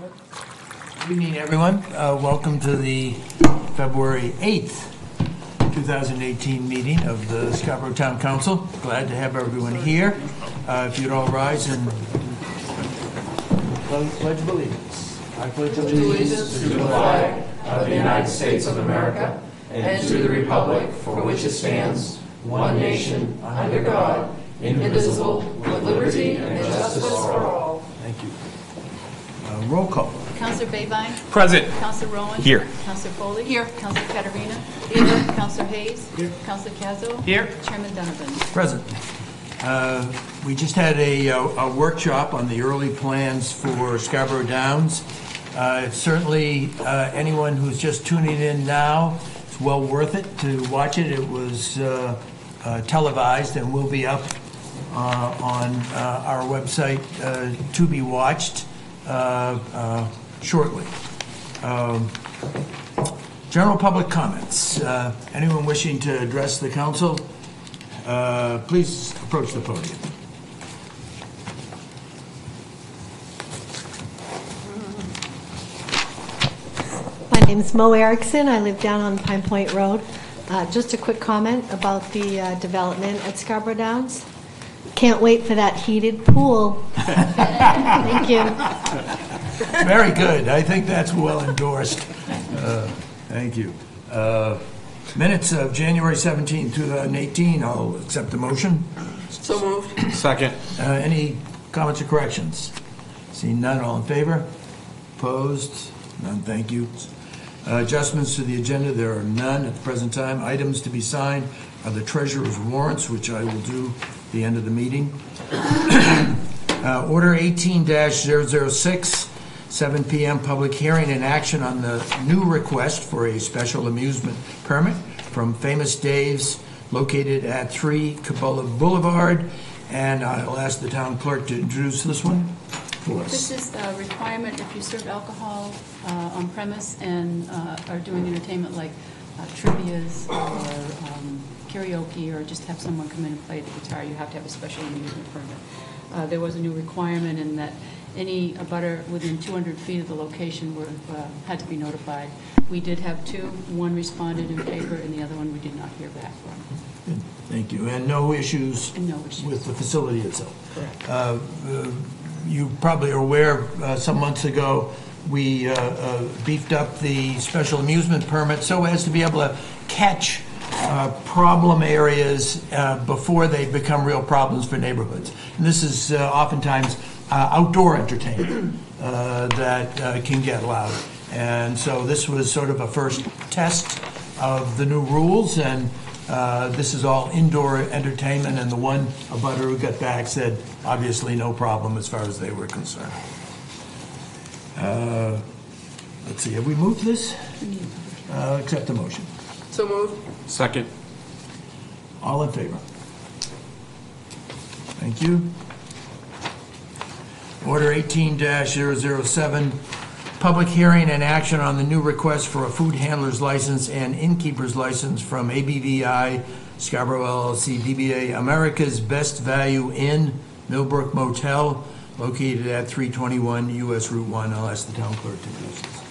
Good evening, everyone. Uh, Welcome to the February 8th, 2018 meeting of the Scarborough Town Council. Glad to have everyone here. Uh, If you'd all rise and pledge allegiance. I pledge allegiance to the flag of the United States of America and to the republic for which it stands, one nation, under God, indivisible, with liberty and justice for all. Thank you. Roll call. Counselor Babine? Present. Counselor Rowan? Here. Counselor Foley? Here. Counselor Caterina? Here. Counselor Hayes? Here. Counselor Caiazzo? Here. Chairman Donovan? Present. Uh, We just had a uh, a workshop on the early plans for Scarborough Downs. Uh, Certainly, uh, anyone who's just tuning in now, it's well worth it to watch it. It was uh, uh, televised and will be up uh, on uh, our website uh, to be watched shortly. Um, General public comments. Uh, Anyone wishing to address the council, uh, please approach the podium. My name's Mo Erickson. I live down on Pine Point Road. Uh, Just a quick comment about the uh, development at Scarborough Downs. Can't wait for that heated pool. Thank you. Very good. I think that's well endorsed. Uh, Thank you. Uh, Minutes of January 17, 2018, I'll accept the motion. So moved. Second. Uh, Any comments or corrections? Seeing none, all in favor? Opposed? None, thank you. Uh, Adjustments to the agenda, there are none at the present time. Items to be signed are the treasurer's warrants, which I will do at the end of the meeting. Uh, Order 18-006, 7 PM, public hearing and action on the new request for a special amusement permit from Famous Dave's located at 3 Cabela Boulevard. And I'll ask the town clerk to introduce this one This is a requirement if you serve alcohol uh, on premise and uh, are doing entertainment like uh, trivias or um, karaoke or just have someone come in and play the guitar, you have to have a special amusement permit. Uh, There was a new requirement in that any abutter within 200 feet of the location were, uh, had to be notified. We did have two, one responded in favor and the other one we did not hear back from. Thank you. And no issues And no issues. with the facility itself? Correct. Uh, uh, You probably are aware, uh, some months ago, we uh, uh, beefed up the special amusement permit so as to be able to catch problem areas uh, before they become real problems for neighborhoods. And this is uh, oftentimes uh, outdoor entertainment uh, that uh, can get loud. And so this was sort of a first test of the new rules, and uh, this is all indoor entertainment, and the one abutter who got back said, obviously, no problem as far as they were concerned. Uh, Let's see, have we moved this? Uh, Accept the motion. So moved. Second. All in favor? Thank you. Order 18-007, public hearing and action on the new request for a food handler's license and innkeeper's license from ABVI Scarborough LLC DBA America's Best Value Inn Millbrook Motel, located at 321 US Route 1. I'll ask the town clerk to do this.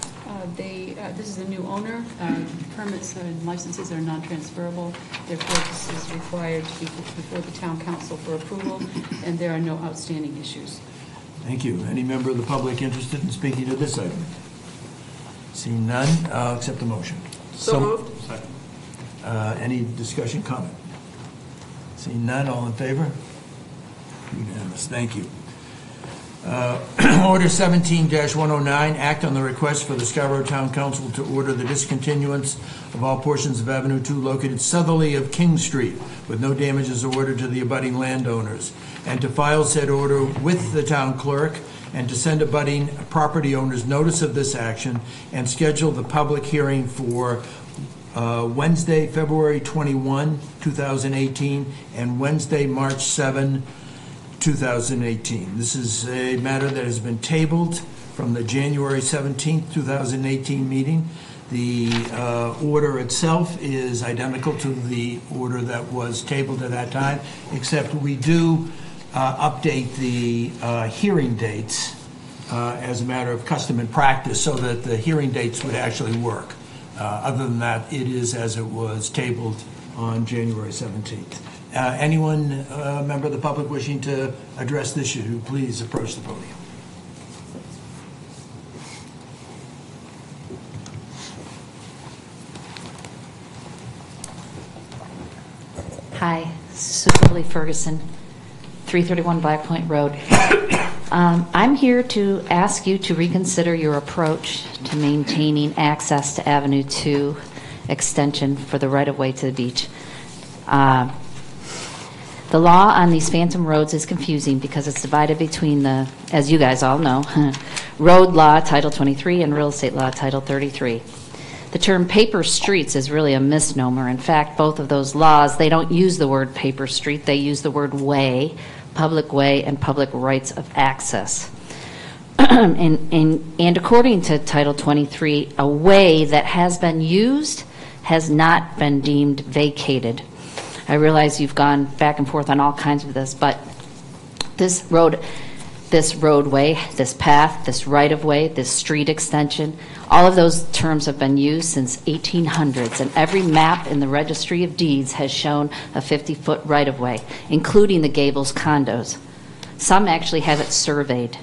Uh, this is a new owner. Uh, Permits and licenses are non-transferable. Therefore, this is required to be before the town council for approval, and there are no outstanding issues. Thank you. Any member of the public interested in speaking to this item? Seeing none, I'll accept the motion. So moved. Uh, Any discussion, comment? Seeing none, all in favor? Unanimous, thank you. Uh, Order 17-109, act on the request for the Scarborough Town Council to order the discontinuance of all portions of Avenue 2 located southerly of King Street with no damages ordered to the abutting landowners, and to file said order with the town clerk, and to send abutting property owners notice of this action, and schedule the public hearing for uh, Wednesday, February 21, 2018, and Wednesday, March 7, 2018. This is a matter that has been tabled from the January 17, 2018 meeting. The uh, order itself is identical to the order that was tabled at that time, except we do uh, update the uh, hearing dates uh, as a matter of custom and practice so that the hearing dates would actually work. Uh, Other than that, it is as it was tabled on January 17th. Uh, Anyone, uh, member of the public wishing to address this issue, please approach the podium. Hi, Susan Ferguson, 331 Black Point Road. Um, I'm here to ask you to reconsider your approach to maintaining access to Avenue 2 extension for the right-of-way to the beach. Uh, The law on these phantom roads is confusing because it's divided between the, as you guys all know, Road Law Title 23 and Real Estate Law Title 33. The term paper streets is really a misnomer. In fact, both of those laws, they don't use the word paper street, they use the word way, public way, and public rights of access. and, and, and according to Title 23, a way that has been used has not been deemed vacated. I realize you've gone back and forth on all kinds of this, but this road, this roadway, this path, this right-of-way, this street extension, all of those terms have been used since 1800s, and every map in the Registry of Deeds has shown a 50-foot right-of-way, including the Gables condos. Some actually have it surveyed.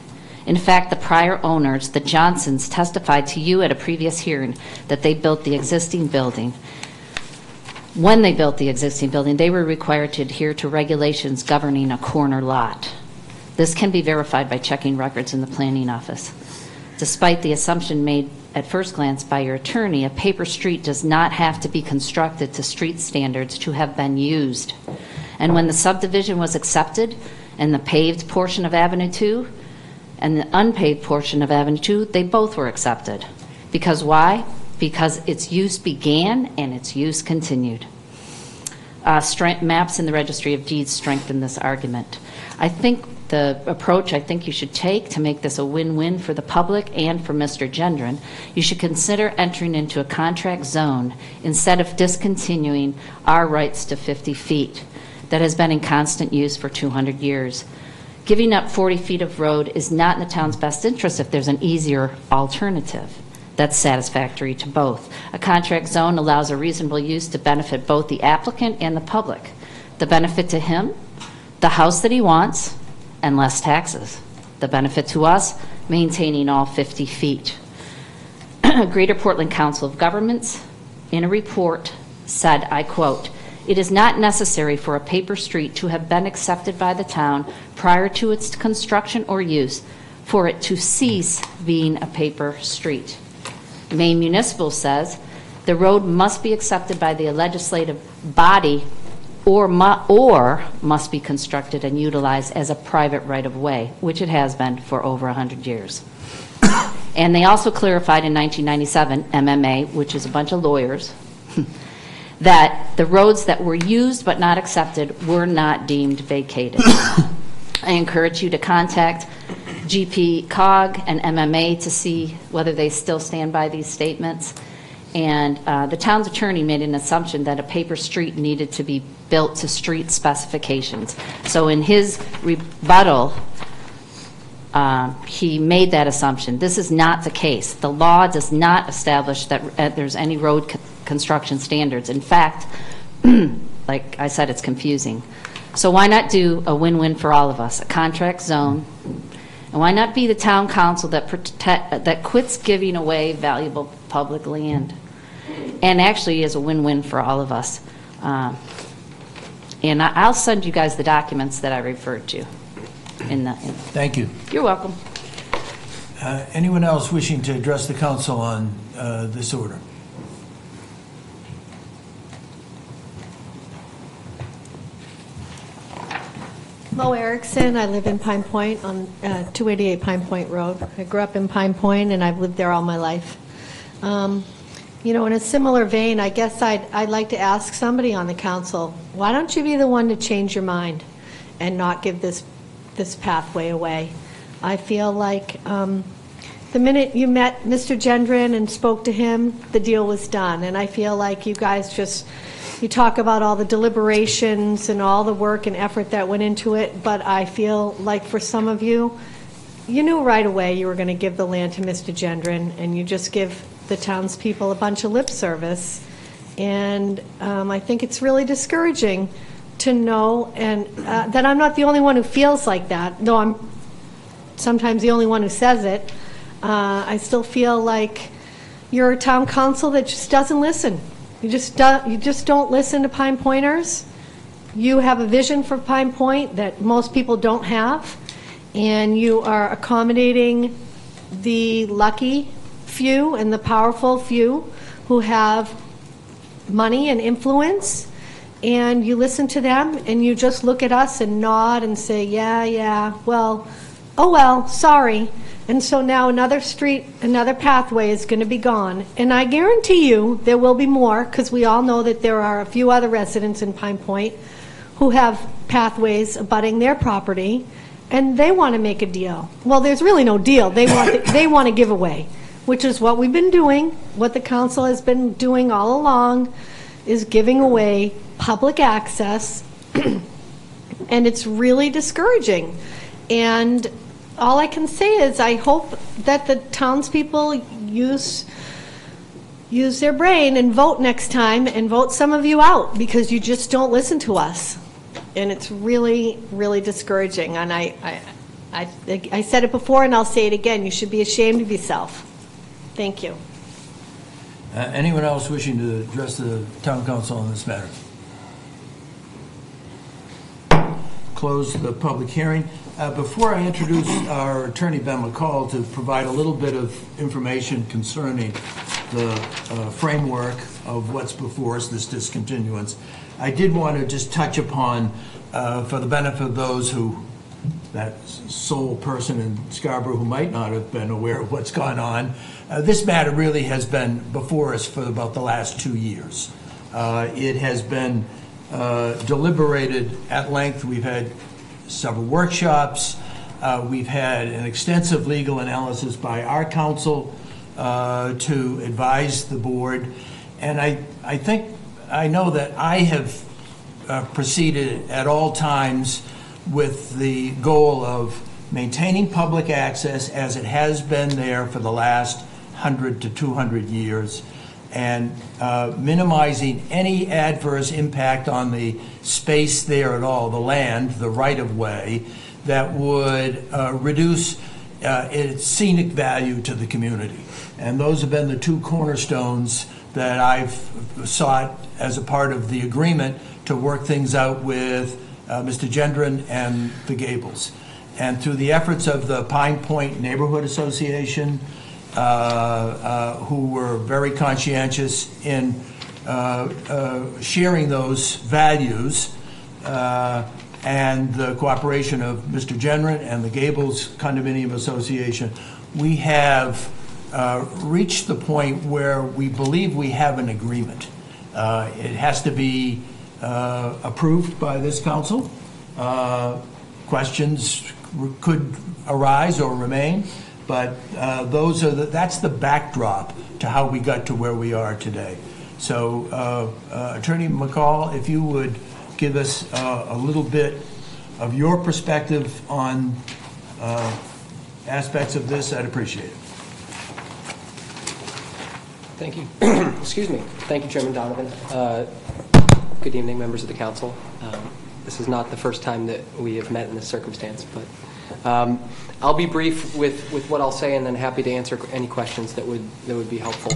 In fact, the prior owners, the Johnsons, testified to you at a previous hearing that they built the existing building. When they built the existing building, they were required to adhere to regulations governing a corner lot. This can be verified by checking records in the planning office. Despite the assumption made at first glance by your attorney, a paper street does not have to be constructed to street standards to have been used. And when the subdivision was accepted and the paved portion of Avenue 2 and the unpaved portion of Avenue 2, they both were accepted. Because why? Because its use began and its use continued. Uh, maps in the Registry of Deeds strengthen this argument. I think the approach I think you should take to make this a win-win for the public and for Mr. Gendron, you should consider entering into a contract zone instead of discontinuing our rights to 50 feet that has been in constant use for 200 years. Giving up 40 feet of road is not in the town's best interest if there's an easier alternative that's satisfactory to both. A contract zone allows a reasonable use to benefit both the applicant and the public. The benefit to him, the house that he wants, and less taxes. The benefit to us, maintaining all 50 feet. Greater Portland Council of Governments, in a report, said, I quote, "It is not necessary for a paper street to have been accepted by the town prior to its construction or use for it to cease being a paper street." Maine Municipal says, "The road must be accepted by the legislative body or, mu- or must be constructed and utilized as a private right-of-way, which it has been for over 100 years. And they also clarified in 1997, MMA, which is a bunch of lawyers, that the roads that were used but not accepted were not deemed vacated. I encourage you to contact GP COG and MMA to see whether they still stand by these statements. And uh, the town's attorney made an assumption that a paper street needed to be built to street specifications. So in his rebuttal, uh, he made that assumption. This is not the case. The law does not establish that uh, there's any road construction standards. In fact, like I said, it's confusing. So why not do a win-win for all of us, a contract zone? And why not be the town council that protect, that quits giving away valuable public land? And actually is a win-win for all of us. Um, And I- I'll send you guys the documents that I referred to in the, in- Thank you. you're welcome. Uh, Anyone else wishing to address the council on uh, this order? Mo Erickson, I live in Pine Point on uh, 288 Pine Point Road. I grew up in Pine Point and I've lived there all my life. Um, You know, in a similar vein, I guess I'd, I'd like to ask somebody on the council, why don't you be the one to change your mind and not give this, this pathway away? I feel like um, the minute you met Mr. Gendron and spoke to him, the deal was done. And I feel like you guys just, you talk about all the deliberations and all the work and effort that went into it, but I feel like for some of you, you knew right away you were going to give the land to Mr. Gendron, and you just give the townspeople a bunch of lip service. And um, I think it's really discouraging to know, and uh, that I'm not the only one who feels like that, though I'm sometimes the only one who says it. Uh, I still feel like you're a town council that just doesn't listen. You just do, you just don't listen to Pine Pointers. You have a vision for Pine Point that most people don't have, and you are accommodating the lucky few and the powerful few who have money and influence, and you listen to them, and you just look at us and nod and say, yeah, yeah, well, oh well, sorry. And so now another street, another pathway is going to be gone. And I guarantee you there will be more because we all know that there are a few other residents in Pine Point who have pathways abutting their property and they want to make a deal. Well, there's really no deal. They want, they want to give away, which is what we've been doing, what the council has been doing all along, is giving away public access. and it's really discouraging. And all I can say is I hope that the townspeople use use their brain and vote next time and vote some of you out because you just don't listen to us. And it's really, really discouraging. And I, I, I, I said it before and I'll say it again. You should be ashamed of yourself. Thank you. Uh, Anyone else wishing to address the town council on this matter? Close the public hearing. Uh, Before I introduce our attorney, Ben McCall, to provide a little bit of information concerning the uh, framework of what's before us, this discontinuance, I did want to just touch upon, uh, for the benefit of those who, that sole person in Scarborough who might not have been aware of what's gone on, uh, this matter really has been before us for about the last two years. Uh, It has been uh, deliberated at length. We've had several workshops. Uh, We've had an extensive legal analysis by our counsel uh, to advise the board. And I, I think, I know that I have uh, proceeded at all times with the goal of maintaining public access as it has been there for the last 100 to 200 years, and uh, minimizing any adverse impact on the space there at all, the land, the right-of-way, that would uh, reduce uh, its scenic value to the community. And those have been the two cornerstones that I've sought as a part of the agreement to work things out with uh, Mr. Gendron and the Gables. And through the efforts of the Pine Point Neighborhood Association, who were very conscientious in uh, uh, sharing those values, uh, and the cooperation of Mr. Gendron and the Gables Condominium Association, we have uh, reached the point where we believe we have an agreement. Uh, It has to be uh, approved by this council. Uh, Questions could arise or remain, but uh, those are, the- that's the backdrop to how we got to where we are today. So uh, uh, Attorney McCall, if you would give us uh, a little bit of your perspective on uh, aspects of this, I'd appreciate it. Thank you. Excuse me. Thank you, Chairman Donovan. Uh, Good evening, members of the council. Um, This is not the first time that we have met in this circumstance, but um, I'll be brief with, with what I'll say and then happy to answer any questions that would, that would be helpful.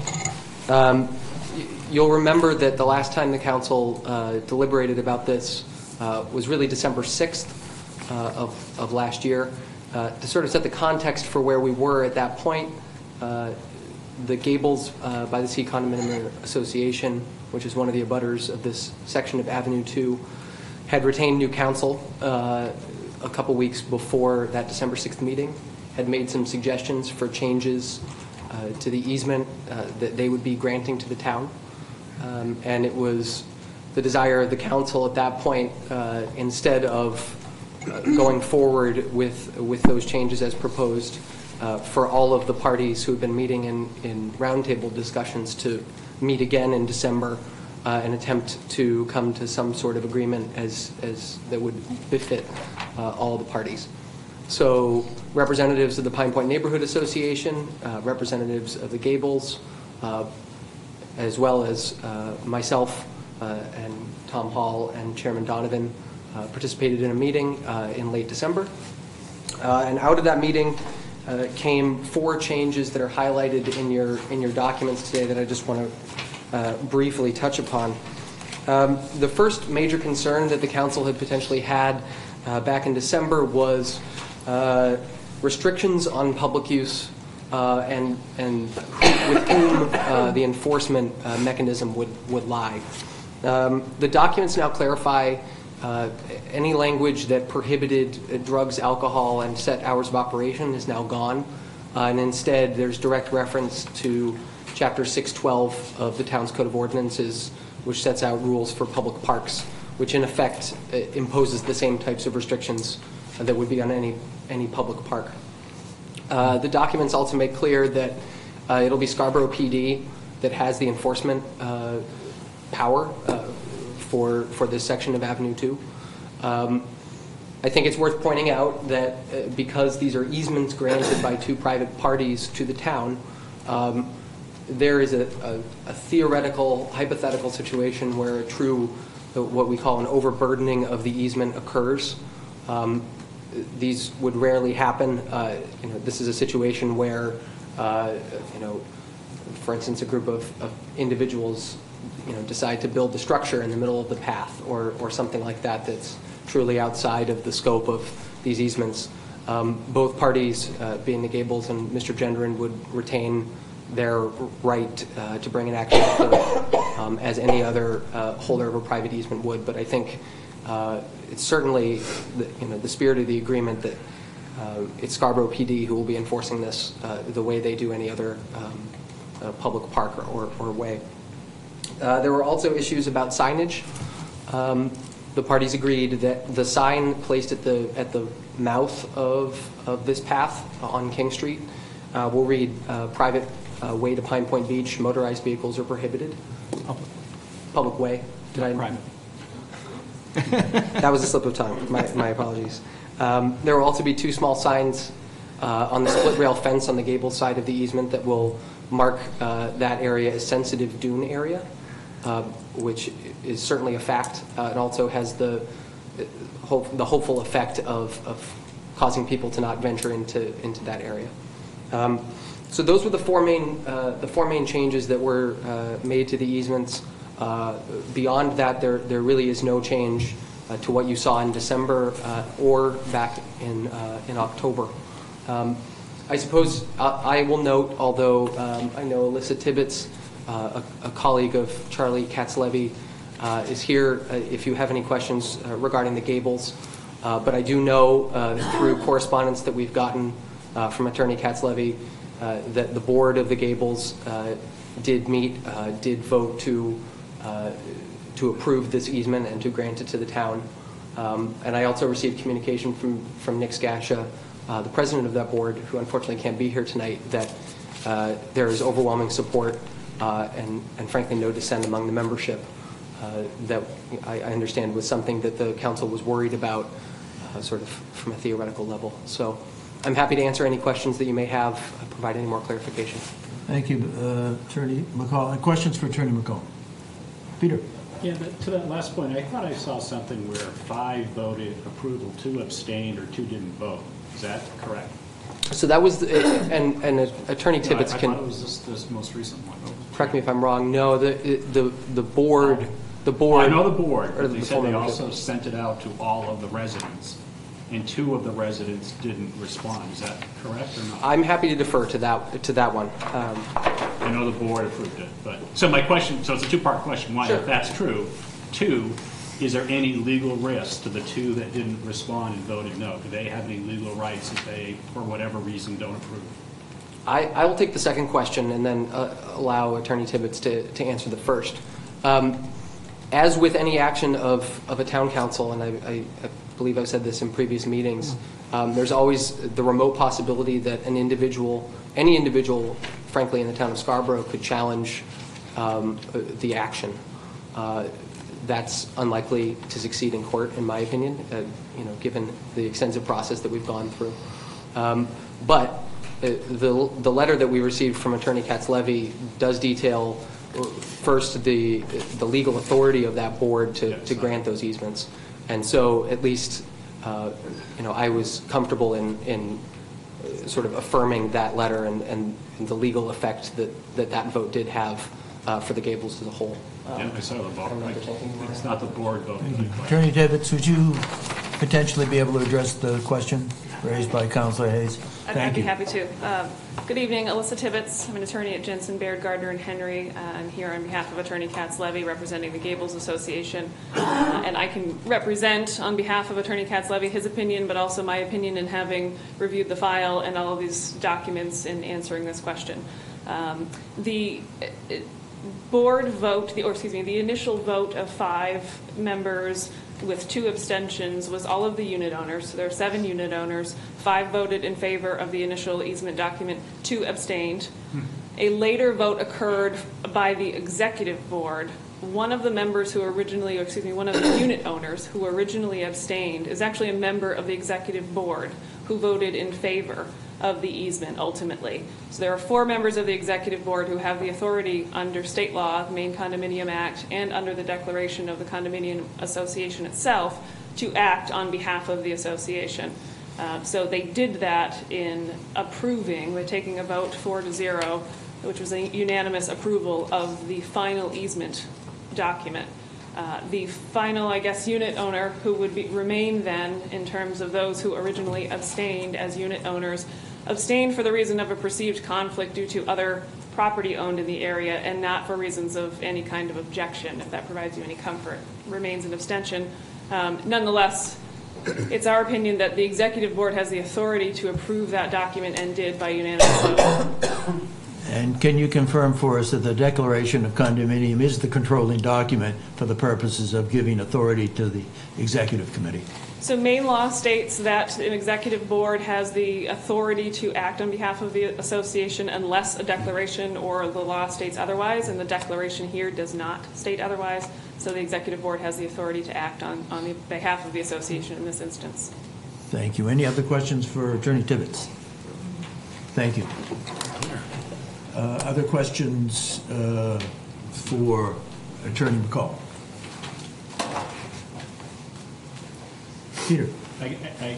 Um, You'll remember that the last time the council uh, deliberated about this uh, was really December 6th uh, of, of last year. Uh, To sort of set the context for where we were at that point, uh, the Gables uh, by the Sea Condominium Association, which is one of the abutters of this section of Avenue 2, had retained new counsel a couple weeks before that December 6th meeting, had made some suggestions for changes uh, to the easement uh, that they would be granting to the town. Um, And it was the desire of the council at that point, uh, instead of uh, going forward with, with those changes as proposed, uh, for all of the parties who have been meeting in, in roundtable discussions to meet again in December uh, and attempt to come to some sort of agreement as, as that would befit uh, all the parties. So representatives of the Pine Point Neighborhood Association, uh, representatives of the Gables, uh, as well as uh, myself uh, and Tom Hall and Chairman Donovan participated in a meeting in late December. And out of that meeting came four changes that are highlighted in your, in your documents today that I just want to briefly touch upon. Um, The first major concern that the council had potentially had uh, back in December was uh, restrictions on public use uh, and, and with whom uh, the enforcement uh, mechanism would, would lie. Um, The documents now clarify uh, any language that prohibited uh, drugs, alcohol, and set hours of operation is now gone. Uh, And instead, there's direct reference to Chapter 612 of the town's Code of Ordinances, which sets out rules for public parks, which in effect uh, imposes the same types of restrictions that would be on any, any public park. Uh, The documents also make clear that uh, it'll be Scarborough PD that has the enforcement uh, power uh, for, for this section of Avenue 2. Um, I think it's worth pointing out that uh, because these are easements granted by two private parties to the town, um, there is a, a, a theoretical, hypothetical situation where a true, what we call an overburdening of the easement occurs. Um, these would rarely happen. Uh, you know, this is a situation where, uh, you know, for instance, a group of, of individuals, you know, decide to build a structure in the middle of the path or, or something like that that's truly outside of the scope of these easements. Um, both parties, uh, being the Gables and Mr. Gendron, would retain their right uh, to bring an action um, as any other uh, holder of a private easement would. But I think uh, it's certainly, the, you know, the spirit of the agreement that uh, it's Scarborough PD who will be enforcing this uh, the way they do any other um, uh, public park or, or way. There were also issues about signage. Um, The parties agreed that the sign placed at the, at the mouth of, of this path on King Street uh, will read, uh, "Private uh, way to Pine Point Beach, motorized vehicles are prohibited." Public way. Did I? Private. That was a slip of tongue. My, my apologies. Um, There will also be two small signs uh, on the split rail fence on the gable side of the easement that will mark uh, that area as sensitive dune area, uh, which is certainly a fact. Uh, It also has the, uh, hope- the hopeful effect of, of causing people to not venture into, into that area. Um, So those were the four main, uh, the four main changes that were uh, made to the easements. Uh, Beyond that, there, there really is no change uh, to what you saw in December uh, or back in, uh, in October. Um, I suppose I I will note, although um, I know Alyssa Tibbetts, a a colleague of Charlie Katz-Levy, is here if you have any questions regarding the Gables. But I do know through correspondence that we've gotten from Attorney Katz-Levy that the board of the Gables uh, did meet, uh, did vote to, uh, to approve this easement and to grant it to the town. Um, And I also received communication from, from Nick Scascia, uh, the president of that board, who unfortunately can't be here tonight, that uh, there is overwhelming support uh, and and frankly, no dissent among the membership uh, that I understand was something that the council was worried about, uh, sort of from a theoretical level. So I'm happy to answer any questions that you may have, uh, provide any more clarification. Thank you, uh, Attorney McCall. Uh, Questions for Attorney McCall? Peter? Yeah, but to that last point, I thought I saw something where five voted approval, two abstained, or two didn't vote. Is that correct? So that was, the- and and Attorney No, I- I can... thought it was this, this most recent one. correct me if I'm wrong, no, the, the, the board, the board. I know the board, or but the they full said they also sent it out to all of the residents, and two of the residents didn't respond. Is that correct or not? I'm happy to defer to that, to that one. Um, I know the board approved it, but, so my question, so it's a two-part question. One, Sure. if that's true. Two, is there any legal risk to the two that didn't respond and voted no? Do they have any legal rights if they, for whatever reason, don't approve? I, I will take the second question and then uh, allow Attorney Tibbetts to, to answer the first. Um, As with any action of, of a town council, and I, I I believe I've said this in previous meetings, um, there's always the remote possibility that an individual, any individual, frankly, in the town of Scarborough, could challenge um, uh, the action. Uh, that's unlikely to succeed in court, in my opinion, uh, you know, given the extensive process that we've gone through. Um, But uh, the, the letter that we received from Attorney Katz-Levy does detail uh, first the, the legal authority of that board to, to grant those easements. And so at least, uh, you know, I was comfortable in, in uh, sort of affirming that letter and, and and the legal effect that, that that vote did have uh, for the Gables as a whole. Um, Yeah, I saw the vote. I don't know if there's anything you wanna- It's not the board voting. Attorney Tibbetts, would you potentially be able to address the question raised by Counselor Hayes? I'd, I'd be you. happy to. Um, Good evening, Alyssa Tibbetts. I'm an attorney at Jensen, Baird, Gardner, and Henry. Uh, I'm here on behalf of Attorney Katz Levy, representing the Gables Association. Uh, And I can represent, on behalf of Attorney Katz Levy, his opinion, but also my opinion in having reviewed the file and all of these documents in answering this question. Um, The uh, board vote, the- or excuse me, the initial vote of five members with two abstentions was all of the unit owners. So there are seven unit owners. Five voted in favor of the initial easement document, two abstained. A later vote occurred by the executive board. One of the members who originally, or excuse me, one of the unit owners who originally abstained is actually a member of the executive board who voted in favor of the easement ultimately. So there are four members of the executive board who have the authority under state law, the Maine Condominium Act, and under the declaration of the condominium association itself to act on behalf of the association. Uh, So they did that in approving, by taking a vote four to zero, which was a unanimous approval of the final easement document. Uh, The final, I guess, unit owner who would be, remain then, in terms of those who originally abstained as unit owners, abstained for the reason of a perceived conflict due to other property owned in the area and not for reasons of any kind of objection, if that provides you any comfort, remains an abstention. Um, Nonetheless, it's our opinion that the executive board has the authority to approve that document and did by unanimous vote. And can you confirm for us that the declaration of condominium is the controlling document for the purposes of giving authority to the executive committee? So Maine law states that an executive board has the authority to act on behalf of the association unless a declaration or the law states otherwise, and the declaration here does not state otherwise. So the executive board has the authority to act on, on the behalf of the association in this instance. Thank you. Any other questions for Attorney Tibbetts? Thank you. Uh, Other questions uh, for Attorney McCall? Peter? I- I-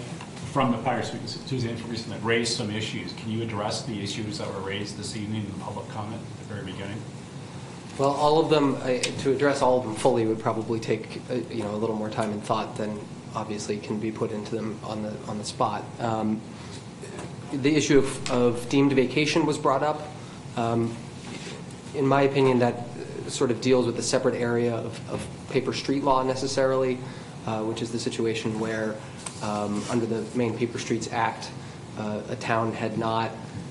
From the prior speakers, Suzanne Ferguson, that raised some issues. Can you address the issues that were raised this evening in the public comment at the very beginning? Well, all of them, I- to address all of them fully would probably take, uh, you know, a little more time and thought than obviously can be put into them on the, on the spot. Um, The issue of- of deemed vacation was brought up. Um, In my opinion, that sort of deals with a separate area of, of paper street law necessarily, uh, which is the situation where, um, under the Maine Paper Streets Act, uh, a town had not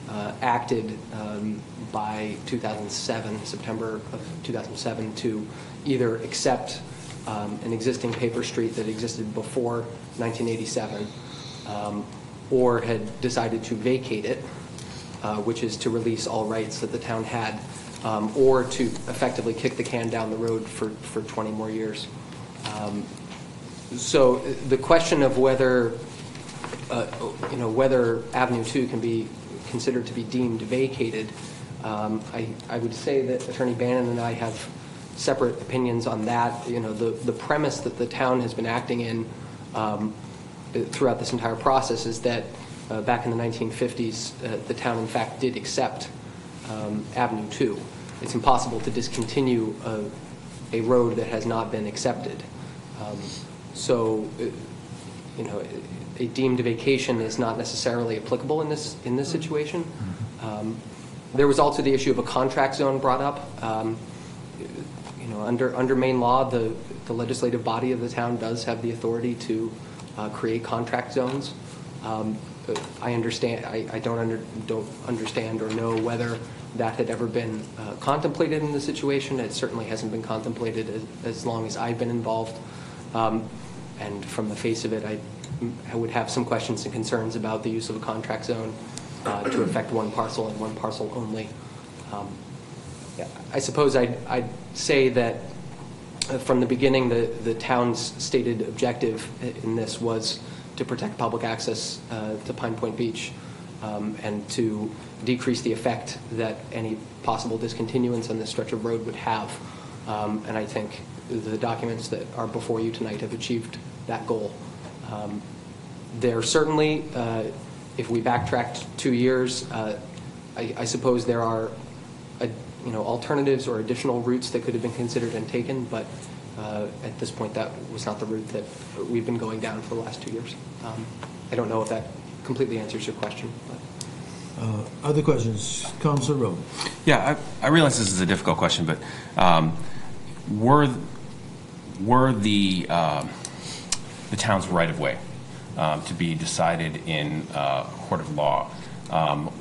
uh, acted um, by 2007, September of 2007, to either accept um, an existing paper street that existed before 1987, um, or had decided to vacate it, which is to release all rights that the town had, um, or to effectively kick the can down the road for, for 20 more years. Um, So uh, the question of whether, uh, you know, whether Avenue 2 can be considered to be deemed vacated, um, I, I would say that Attorney Bannon and I have separate opinions on that. You know, the, the premise that the town has been acting in um, throughout this entire process is that uh, back in the 1950s, uh, the town in fact did accept um, Avenue 2. It's impossible to discontinue a, a road that has not been accepted. Um, So, uh, you know, a deemed vacation is not necessarily applicable in this, in this situation. Um, There was also the issue of a contract zone brought up. Um, You know, under, under Maine law, the, the legislative body of the town does have the authority to uh, create contract zones. Um, I understand, I, I don't under, don't understand or know whether that had ever been uh, contemplated in the situation. It certainly hasn't been contemplated as, as long as I've been involved. Um, And from the face of it, I, I would have some questions and concerns about the use of a contract zone uh, to affect one parcel and one parcel only. Um, I suppose I'd, I'd say that uh, from the beginning, the, the town's stated objective in this was to protect public access uh, to Pine Point Beach um, and to decrease the effect that any possible discontinuance on this stretch of road would have. Um, And I think the documents that are before you tonight have achieved that goal. Um, There certainly, uh, if we backtracked two years, uh, I I suppose there are, uh, you know, alternatives or additional routes that could have been considered and taken, but uh, at this point, that was not the route that we've been going down for the last two years. Um, I don't know if that completely answers your question, but. Uh, Other questions? Counselor Rowe? Yeah, I, I realize this is a difficult question, but um, were were the um, the town's right of way um, to be decided in uh, court of law? Um,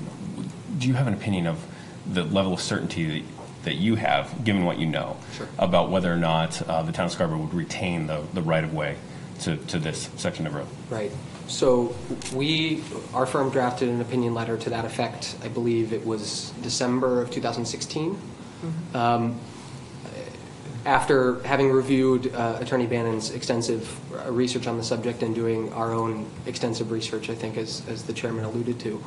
do you have an opinion of the level of certainty that, that you have, given what you know, Sure. about whether or not uh, the town of Scarborough would retain the, the right of way to, to this section of road? Right. So we, our firm drafted an opinion letter to that effect. I believe it was December of 2016. Um, After having reviewed uh, Attorney Bannon's extensive uh, research on the subject and doing our own extensive research, I think, as, as the chairman alluded to,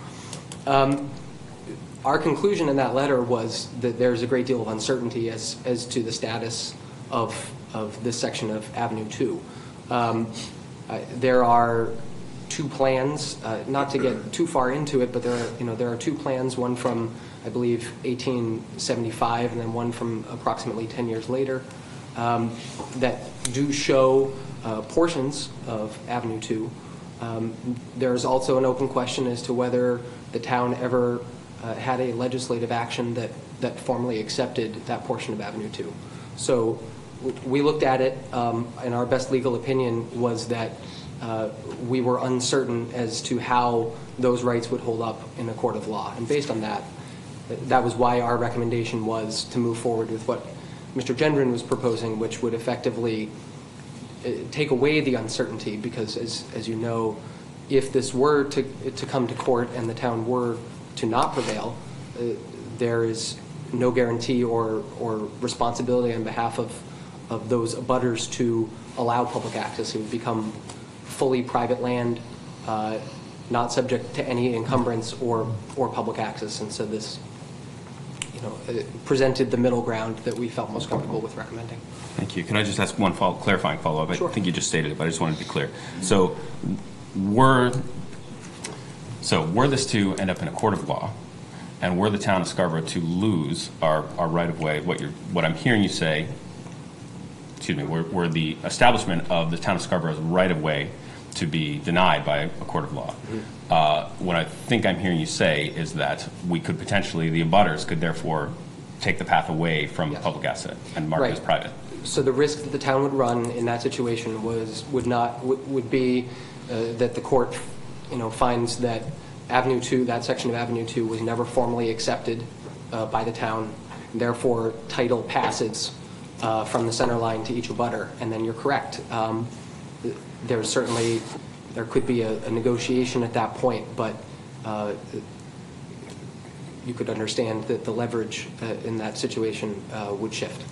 um, our conclusion in that letter was that there's a great deal of uncertainty as, as to the status of, of this section of Avenue 2. Um, I- There are two plans, uh, not to get too far into it, but there are, you know, there are two plans, one from, I believe, 1875, and then one from approximately 10 years later, um, that do show uh, portions of Avenue 2. Um, There's also an open question as to whether the town ever uh, had a legislative action that, that formally accepted that portion of Avenue 2. So we looked at it, um, and our best legal opinion was that uh, we were uncertain as to how those rights would hold up in a court of law. And based on that, that was why our recommendation was to move forward with what Mr. Gendron was proposing, which would effectively uh, take away the uncertainty, because as, as you know, if this were to, to come to court and the town were to not prevail, uh, there is no guarantee or, or responsibility on behalf of, of those abutters to allow public access. It would become fully private land, uh, not subject to any encumbrance or, or public access. And so this, you know, uh, presented the middle ground that we felt most comfortable with recommending. Thank you. Can I just ask one follow- clarifying follow-up? Sure. I think you just stated it, but I just wanted to be clear. So were, so were this to end up in a court of law, and were the town of Scarborough to lose our, our right-of-way, what you're, what I'm hearing you say, excuse me, were, were the establishment of the town of Scarborough's right-of-way to be denied by a court of law, uh, what I think I'm hearing you say is that we could potentially, the abutters could therefore take the path away from the public asset and mark it as Right. private. So the risk that the town would run in that situation was, would not, would would be uh, that the court, you know, finds that Avenue 2, that section of Avenue 2 was never formally accepted uh, by the town, therefore title passes uh, from the center line to each abutter, and then you're correct. Um, There's certainly, there could be a a negotiation at that point, but uh, you could understand that the leverage uh, in that situation uh, would shift.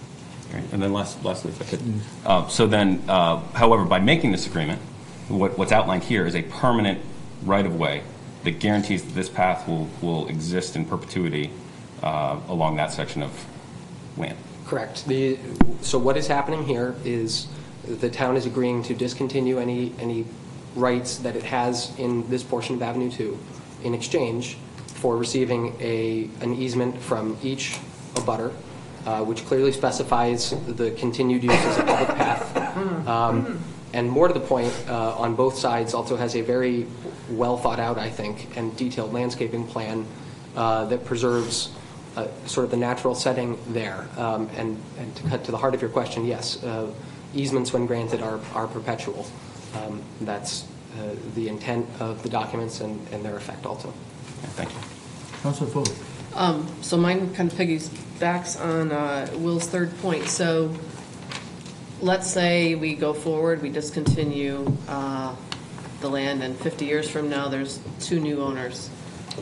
Okay, And then last, lastly, if I could. Uh, So then, uh, however, by making this agreement, what, what's outlined here is a permanent right-of-way that guarantees that this path will, will exist in perpetuity uh, along that section of land. Correct. The, so what is happening here is the town is agreeing to discontinue any, any rights that it has in this portion of Avenue 2 in exchange for receiving a, an easement from each abutter, uh, which clearly specifies the continued use as a public path. Um, And more to the point, uh, on both sides also has a very well thought out, I think, and detailed landscaping plan uh, that preserves uh, sort of the natural setting there. Um, And, and to cut to the heart of your question, yes, uh, easements when granted are, are perpetual. Um, That's uh, the intent of the documents and, and their effect also. Thank you. Counselor Foley? Um, so mine kind of piggybacks on, uh, Will's third point. So let's say we go forward, we discontinue, uh, the land and fifty years from now, there's two new owners.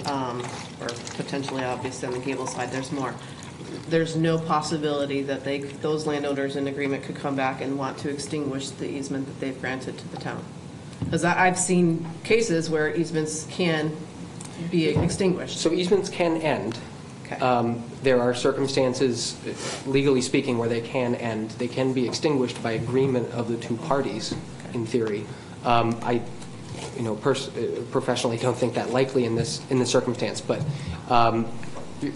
um, or potentially, obviously, on the Gable side, there's more. There's no possibility that they, those landowners in agreement could come back and want to extinguish the easement that they've granted to the town. Because I've seen cases where easements can be extinguished. So easements can end. Um, There are circumstances, legally speaking, where they can end. They can be extinguished by agreement of the two parties, in theory. Um, I, you know, uh, professionally don't think that likely in this, in this circumstance, but um,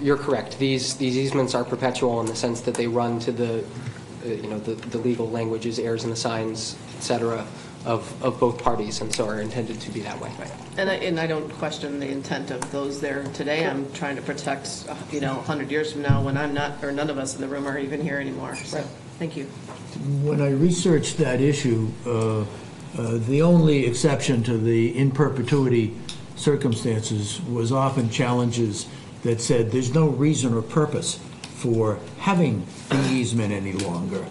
you're correct. These, these easements are perpetual in the sense that they run to the, uh, you know, the the legal languages, heirs and assigns, et cetera, of, of both parties, and so are intended to be that way. And I, and I don't question the intent of those there today. I'm trying to protect, uh, you know, 100 years from now when I'm not, or none of us in the room are even here anymore. So, thank you. When I researched that issue, uh, uh, the only exception to the in perpetuity circumstances was often challenges that said there's no reason or purpose for having the easement any longer.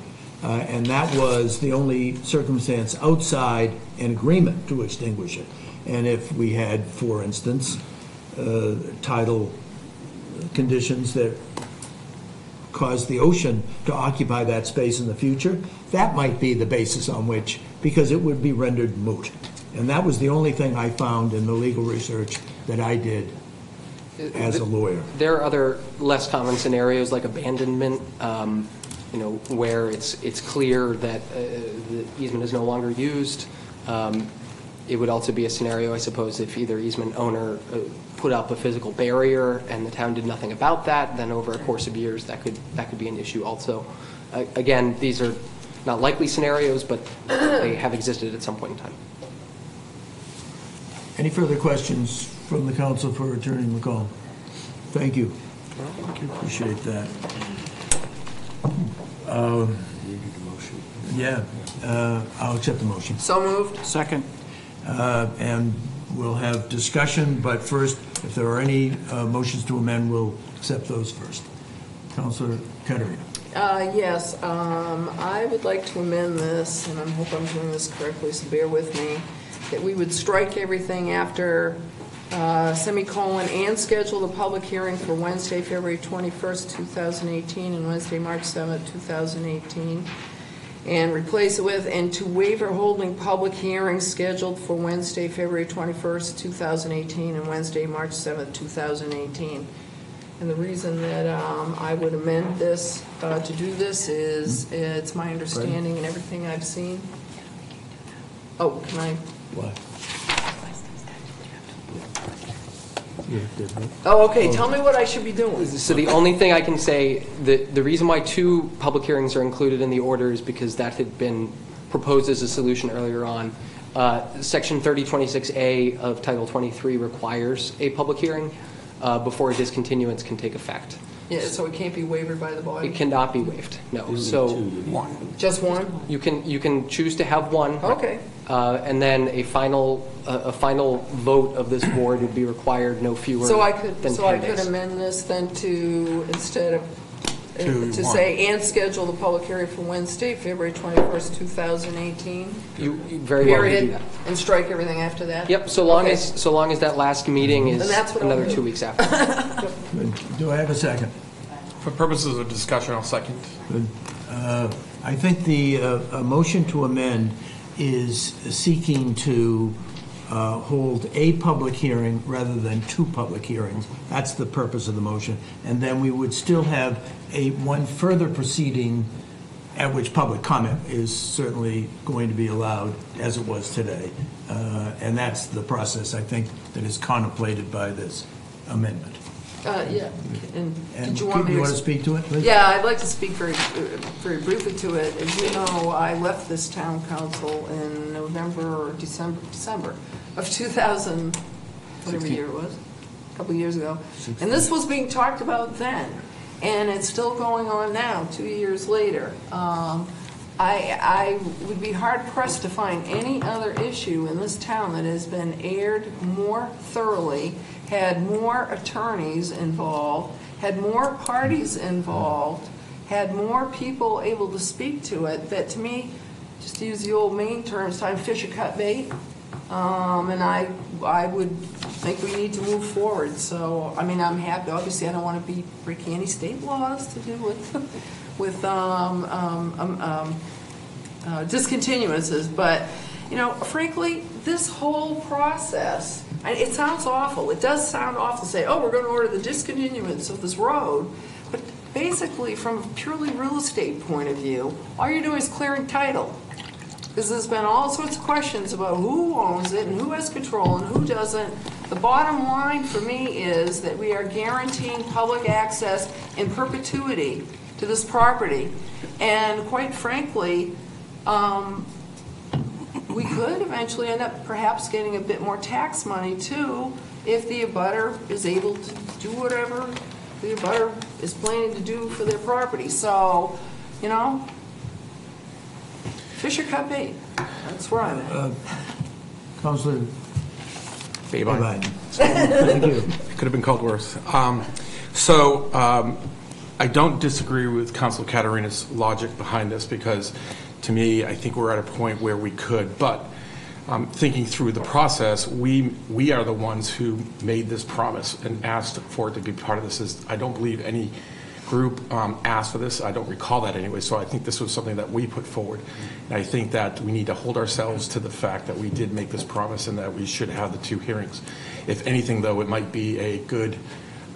Uh, And that was the only circumstance outside an agreement to extinguish it. And if we had, for instance, uh, tidal conditions that caused the ocean to occupy that space in the future, that might be the basis on which, because it would be rendered moot. And that was the only thing I found in the legal research that I did as a lawyer. There are other less common scenarios like abandonment, um, you know, where it's, it's clear that uh, the easement is no longer used. Um, It would also be a scenario, I suppose, if either easement owner uh, put up a physical barrier and the town did nothing about that, then over a course of years, that could, that could be an issue also. Uh, Again, these are not likely scenarios, but they have existed at some point in time. Any further questions from the council for Attorney McCall? Thank you. Appreciate that. Um, Yeah, uh, I'll accept the motion. So moved. Second. And we'll have discussion, but first, if there are any uh, motions to amend, we'll accept those first. Counselor Caterina. Uh, Yes, um, I would like to amend this, and I hope I'm doing this correctly, so bear with me, that we would strike everything after uh, semicolon and schedule the public hearing for Wednesday, February 21st, 2018, and Wednesday, March 7th, 2018, and replace it with, and to waiver holding public hearings scheduled for Wednesday, February 21st, 2018, and Wednesday, March 7th, 2018. And the reason that um, I would amend this, uh, to do this, is it's my understanding and everything I've seen. Oh, can I? What? Oh, okay, tell me what I should be doing. So the only thing I can say, the, the reason why two public hearings are included in the order is because that had been proposed as a solution earlier on. Uh, Section 3026A of Title 23 requires a public hearing uh, before a discontinuance can take effect. Yeah, so it can't be wavered by the body? It cannot be waived, no. So one. Just one? you can, you can choose to have one. Okay. uh, And then a final, a a final vote of this board would be required no fewer So I could, than so I 10 could amend this then to, instead of, To to one. say, and schedule the public hearing for Wednesday, February 21st, 2018? You you very well could do Period, that. and strike everything after that? Yep, so long Okay. as, so long as that last meeting is Then that's what I'll another do. two weeks after. Do I have a second? For purposes of discussion, I'll second. Good. Uh, I think the uh, a motion to amend is seeking to uh, hold a public hearing rather than two public hearings. That's the purpose of the motion. And then we would still have a, one further proceeding at which public comment is certainly going to be allowed, as it was today. Uh, And that's the process, I think, that is contemplated by this amendment. Uh, yeah, and And did you want me to? you want to speak to it, Liz? Yeah, I'd like to speak very, uh, very briefly to it. As you know, I left this town council in November or December, December of 2000, whatever year it was, a couple of years ago. And this was being talked about then, and it's still going on now, two years later. Um, I, I would be hard pressed to find any other issue in this town that has been aired more thoroughly, had more attorneys involved, had more parties involved, had more people able to speak to it, that to me, just to use the old Maine terms, time fish or cut bait. Um, and I, I would think we need to move forward. So, I mean, I'm happy, obviously, I don't want to be breaking any state laws to do with, with um, um, um, um, uh, discontinuances, but, you know, frankly, this whole process, it sounds awful. It does sound awful to say, oh, we're going to order the discontinuance of this road, but basically, from a purely real estate point of view, all you're doing is clearing title. Because there's been all sorts of questions about who owns it and who has control and who doesn't. The bottom line for me is that we are guaranteeing public access in perpetuity to this property. And quite frankly, um, we could eventually end up perhaps getting a bit more tax money too if the abutter is able to do whatever the abutter is planning to do for their property. So, you know, Fisher Cut Bait, that's where I'm at. Uh, Counselor Babine. Thank you. Could have been called worse. Um, So um, I don't disagree with Council Caterina's logic behind this because, to me, I think we're at a point where we could. But um, thinking through the process, we, we are the ones who made this promise and asked for it to be part of this. Is I don't believe any group um, asked for this. I don't recall that anyway. So I think this was something that we put forward. And I think that we need to hold ourselves to the fact that we did make this promise and that we should have the two hearings. If anything, though, it might be a good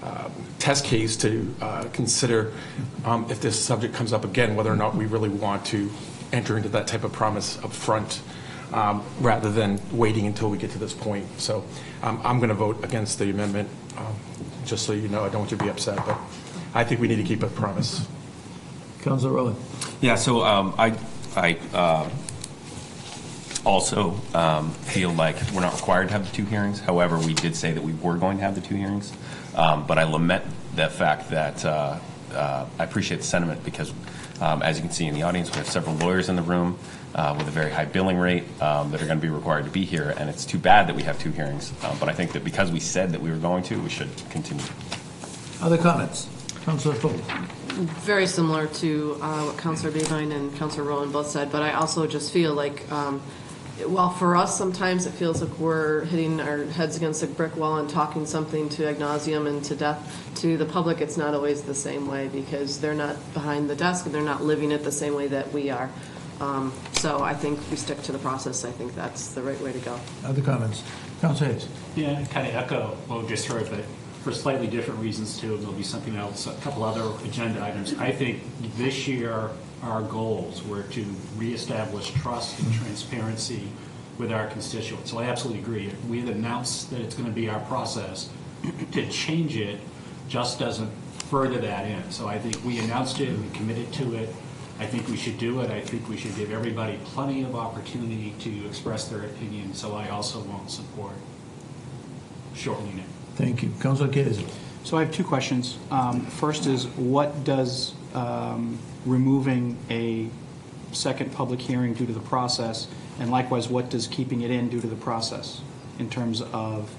um, test case to uh, consider um, if this subject comes up again, whether or not we really want to enter into that type of promise up front um, rather than waiting until we get to this point. So um, I'm going to vote against the amendment, um, just so you know. I don't want you to be upset, but I think we need to keep a promise. Counselor Rowland. Yeah, so um, I, I uh, also um, feel like we're not required to have the two hearings. However, we did say that we were going to have the two hearings. Um, But I lament the fact that, uh, uh, I appreciate the sentiment because, um, as you can see in the audience, we have several lawyers in the room uh, with a very high billing rate um, that are going to be required to be here. And it's too bad that we have two hearings. Um, But I think that because we said that we were going to, we should continue. Other comments? Counselor Fogle. Very similar to uh, what Counselor Babine and Counselor Rowan both said, but I also just feel like, um, while for us, sometimes it feels like we're hitting our heads against a brick wall and talking something to ad nauseum and to death, to the public, it's not always the same way because they're not behind the desk and they're not living it the same way that we are. Um, So I think we stick to the process. I think that's the right way to go. Other comments? Counselor Hayes. Yeah, kind of echo what we just heard, but for slightly different reasons too. There'll be something else, a couple other agenda items. I think this year, our goals were to reestablish trust and transparency with our constituents. So I absolutely agree. We had announced that it's going to be our process. To change it just doesn't further that in. So I think we announced it, and we committed to it. I think we should do it. I think we should give everybody plenty of opportunity to express their opinion. So I also won't support shortening it. Thank you. Counselor Casey. So I have two questions. Um, First is, what does um, removing a second public hearing due to the process, and likewise, what does keeping it in due to the process in terms of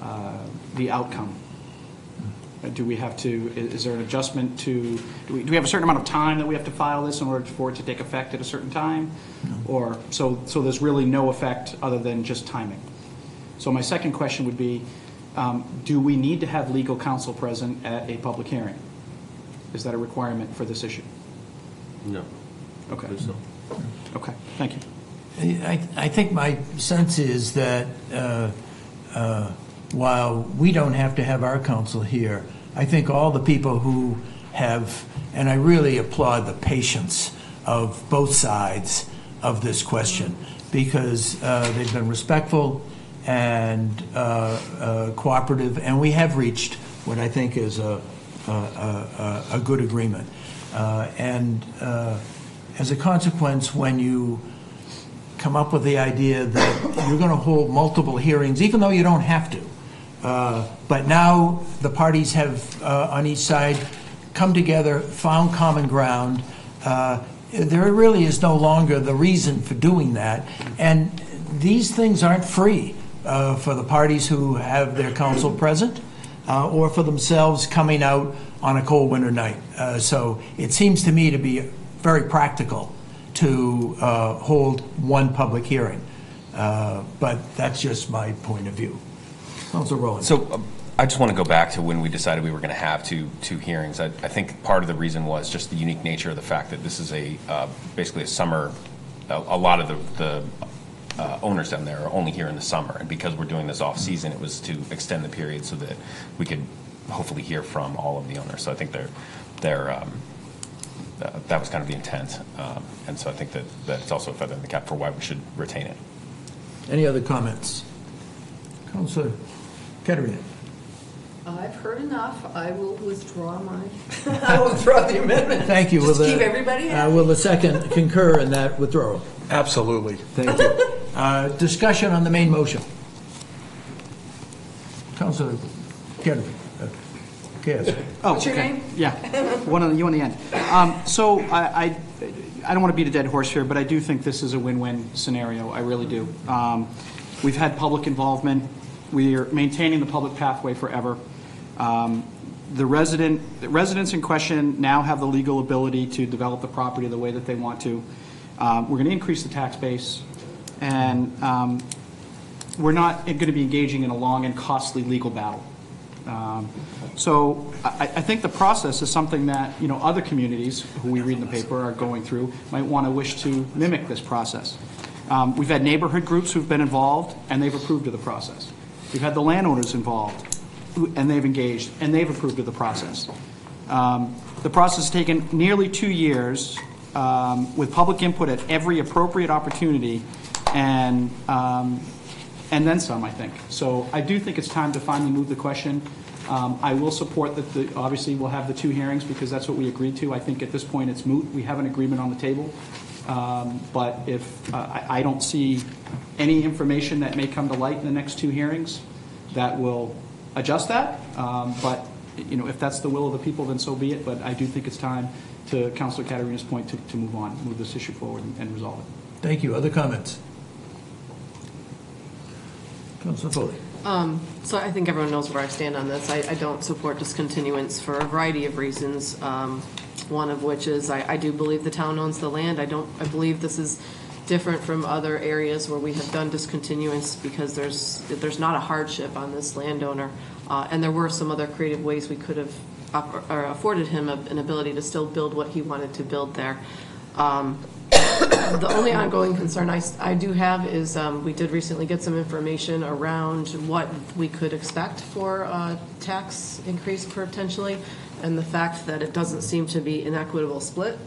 uh, the outcome? Uh, Do we have to, is there an adjustment to, do we, do we have a certain amount of time that we have to file this in order for it to take effect at a certain time? Or, so, so there's really no effect other than just timing? So my second question would be, um, do we need to have legal counsel present at a public hearing? Is that a requirement for this issue? No. Okay. Okay, thank you. I, I think my sense is that uh, uh, while we don't have to have our counsel here, I think all the people who have, and I really applaud the patience of both sides of this question, because uh, they've been respectful and uh, uh, cooperative, and we have reached what I think is a, a, a, a good agreement. Uh, And as a consequence, when you come up with the idea that you're going to hold multiple hearings, even though you don't have to. Uh, But now the parties have, uh, on each side, come together, found common ground. Uh, There really is no longer the reason for doing that. And these things aren't free uh, for the parties who have their counsel present uh, or for themselves coming out on a cold winter night. Uh, So it seems to me to be very practical to uh, hold one public hearing. Uh, But that's just my point of view. Counselor Rowan. So um, I just want to go back to when we decided we were going to have two, two hearings. I, I think part of the reason was just the unique nature of the fact that this is a, uh, basically a summer, a lot of the, the uh, owners down there are only here in the summer. And because we're doing this off-season, it was to extend the period so that we could hopefully hear from all of the owners. So I think they're, they're, um, uh, that was kind of the intent. Um, And so I think that, that it's also a feather in the cap for why we should retain it. Any other comments? Counselor Caterina. I've heard enough. I will withdraw my, I will withdraw the amendment. Thank you. Just Will keep the- everybody uh. Will the second concur in that withdrawal? Absolutely. Thank you. Uh, Discussion on the main motion. Councilor Caterina. uh, Yes. Oh, What's your okay. name? Yeah, one on, you on the end. Um, So I, I, I don't want to beat a dead horse here, but I do think this is a win-win scenario. I really do. Um, We've had public involvement. We are maintaining the public pathway forever. Um, The resident, the residents in question now have the legal ability to develop the property the way that they want to. Um, We're going to increase the tax base, and um, we're not going to be engaging in a long and costly legal battle. Um, So I, I think the process is something that, you know, other communities who we read in the paper are going through might want to wish to mimic this process. Um, We've had neighborhood groups who've been involved, and they've approved of the process. We've had the landowners involved, and they've engaged, and they've approved of the process. Um, The process has taken nearly two years um, with public input at every appropriate opportunity, and um, and then some, I think. So I do think it's time to finally move the question. Um, I will support that, the- obviously, we'll have the two hearings, because that's what we agreed to. I think at this point, it's moot. We have an agreement on the table. Um, But if, uh, I I don't see any information that may come to light in the next two hearings that will adjust that. Um, But, you know, if that's the will of the people, then so be it. But I do think it's time, to Councilor Caterina's point, to to move on, move this issue forward and- and resolve it. Thank you. Other comments? Counselor Foley. Um, So I think everyone knows where I stand on this. I, I don't support discontinuance for a variety of reasons. Um, One of which is I, I do believe the town owns the land. I don't, I believe this is different from other areas where we have done discontinuance because there's, there's not a hardship on this landowner. Uh, And there were some other creative ways we could have afforded him an ability to still build what he wanted to build there. Um, the only ongoing concern I, do have is, um, we did recently get some information around what we could expect for a tax increase potentially, and the fact that it doesn't seem to be an equitable split.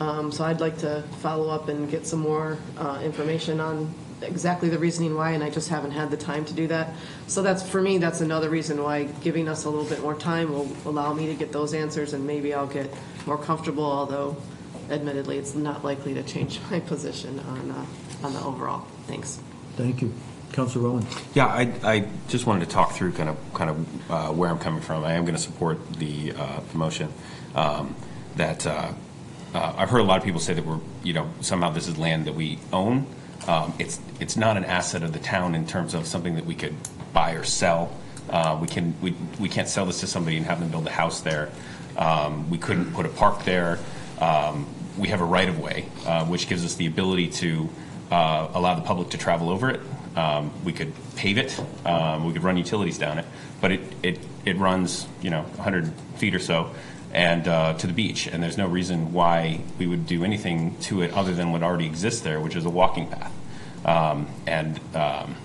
Um, So I'd like to follow up and get some more uh, information on exactly the reasoning why, and I just haven't had the time to do that. So that's, for me, that's another reason why giving us a little bit more time will allow me to get those answers, and maybe I'll get more comfortable, although admittedly, it's not likely to change my position on, uh, on the overall. Thanks. Thank you. Counselor Rowan. Yeah, I, I just wanted to talk through kind of, kind of uh, where I'm coming from. I am going to support the uh, motion. um, That, uh, uh, I've heard a lot of people say that we're, you know, somehow this is land that we own. Um, It's, it's not an asset of the town in terms of something that we could buy or sell. Uh, We can, we, we can't sell this to somebody and have them build a house there. Um, We couldn't put a park there. Um, We have a right-of-way, uh, which gives us the ability to uh, allow the public to travel over it. Um, We could pave it, um, we could run utilities down it, but it, it, it runs, you know, 100 feet or so and uh, to the beach, and there's no reason why we would do anything to it other than what already exists there, which is a walking path. Um, And um,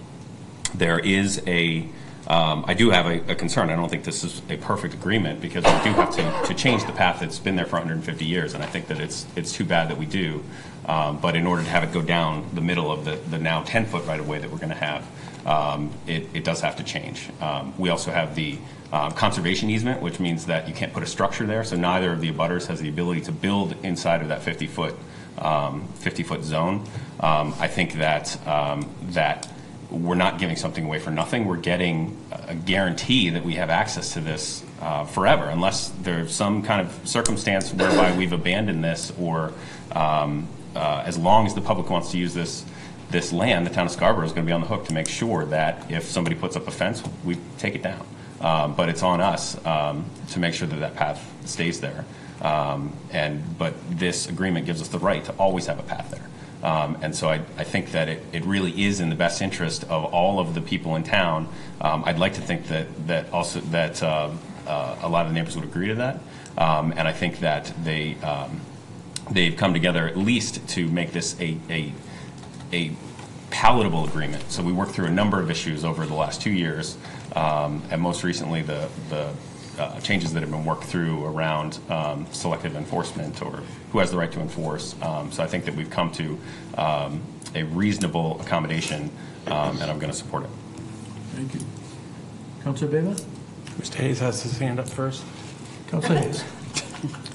there is a, um, I do have a a concern, I don't think this is a perfect agreement, because we do have to, to change the path that's been there for 150 years, and I think that it's, it's too bad that we do. Um, But in order to have it go down the middle of the, the now 10-foot right-of-way that we're going to have, um, it, it does have to change. Um, We also have the um, conservation easement, which means that you can't put a structure there, so neither of the abutters has the ability to build inside of that 50-foot, 50-foot zone. Um, I think that, that we're not giving something away for nothing. We're getting a guarantee that we have access to this uh, forever, unless there's some kind of circumstance whereby we've abandoned this, or um, uh, as long as the public wants to use this, this land, the town of Scarborough is going to be on the hook to make sure that if somebody puts up a fence, we take it down. Um, But it's on us um, to make sure that that path stays there. Um, And, but this agreement gives us the right to always have a path there. Um, And so I, I think that it, it really is in the best interest of all of the people in town. Um, I'd like to think that, that also, that uh, uh, a lot of the neighbors would agree to that. Um, And I think that they, um, they've come together at least to make this a, a, a palatable agreement. So we worked through a number of issues over the last two years, um, and most recently, the, the uh, changes that have been worked through around selective enforcement or who has the right to enforce. Um, So I think that we've come to um, a reasonable accommodation, um, and I'm going to support it. Thank you. Councilor Beba? Mr. Hayes has his hand up first. Councilor Hayes?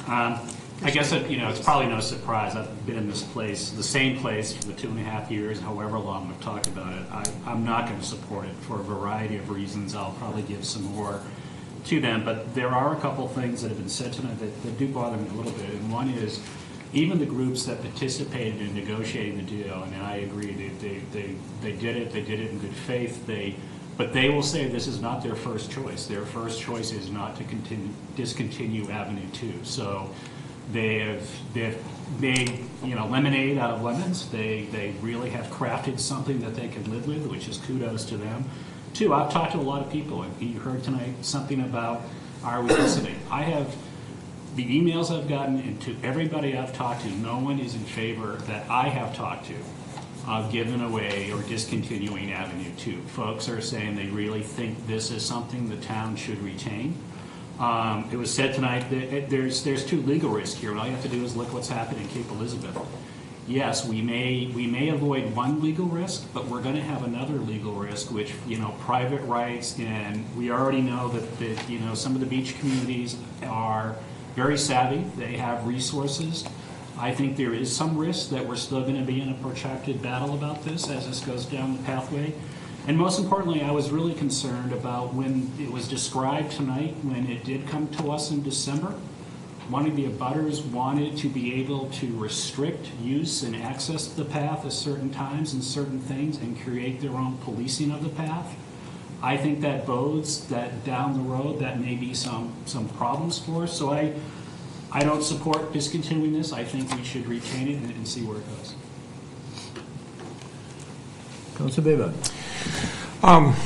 Um, I guess, it- you know, it's probably no surprise, I've been in this place, the same place for the two and a half years, however long we've talked about it. I, I'm not going to support it for a variety of reasons. I'll probably give some more to them, but there are a couple things that have been said tonight that, that do bother me a little bit. And one is, even the groups that participated in negotiating the deal, and I agree, they, they, they, they did it, they did it in good faith, they, but they will say this is not their first choice. Their first choice is not to continue, discontinue Avenue Two. So they have, they've made, you know, lemonade out of lemons. They, they really have crafted something that they can live with, which is kudos to them. Two, I've talked to a lot of people, and you heard tonight something about, are we listening? I have, the emails I've gotten, and to everybody I've talked to, no one is in favor that I have talked to of giving away or discontinuing Avenue Two. Folks are saying they really think this is something the town should retain. Um, It was said tonight that it- there's, there's two legal risks here, all you have to do is look what's happened in Cape Elizabeth. Yes, we may, we may avoid one legal risk, but we're gonna have another legal risk, which, you know, private rights, and we already know that, that, you know, some of the beach communities are very savvy, they have resources. I think there is some risk that we're still gonna be in a protracted battle about this as this goes down the pathway. And most importantly, I was really concerned about when it was described tonight, when it did come to us in December. One of the abutters wanted to be able to restrict use and access to the path at certain times and certain things and create their own policing of the path. I think that bodes that down the road, that may be some, some problems for us. So I, I don't support discontinuing this. I think we should retain it and, and see where it goes. Councilor Beba? Um,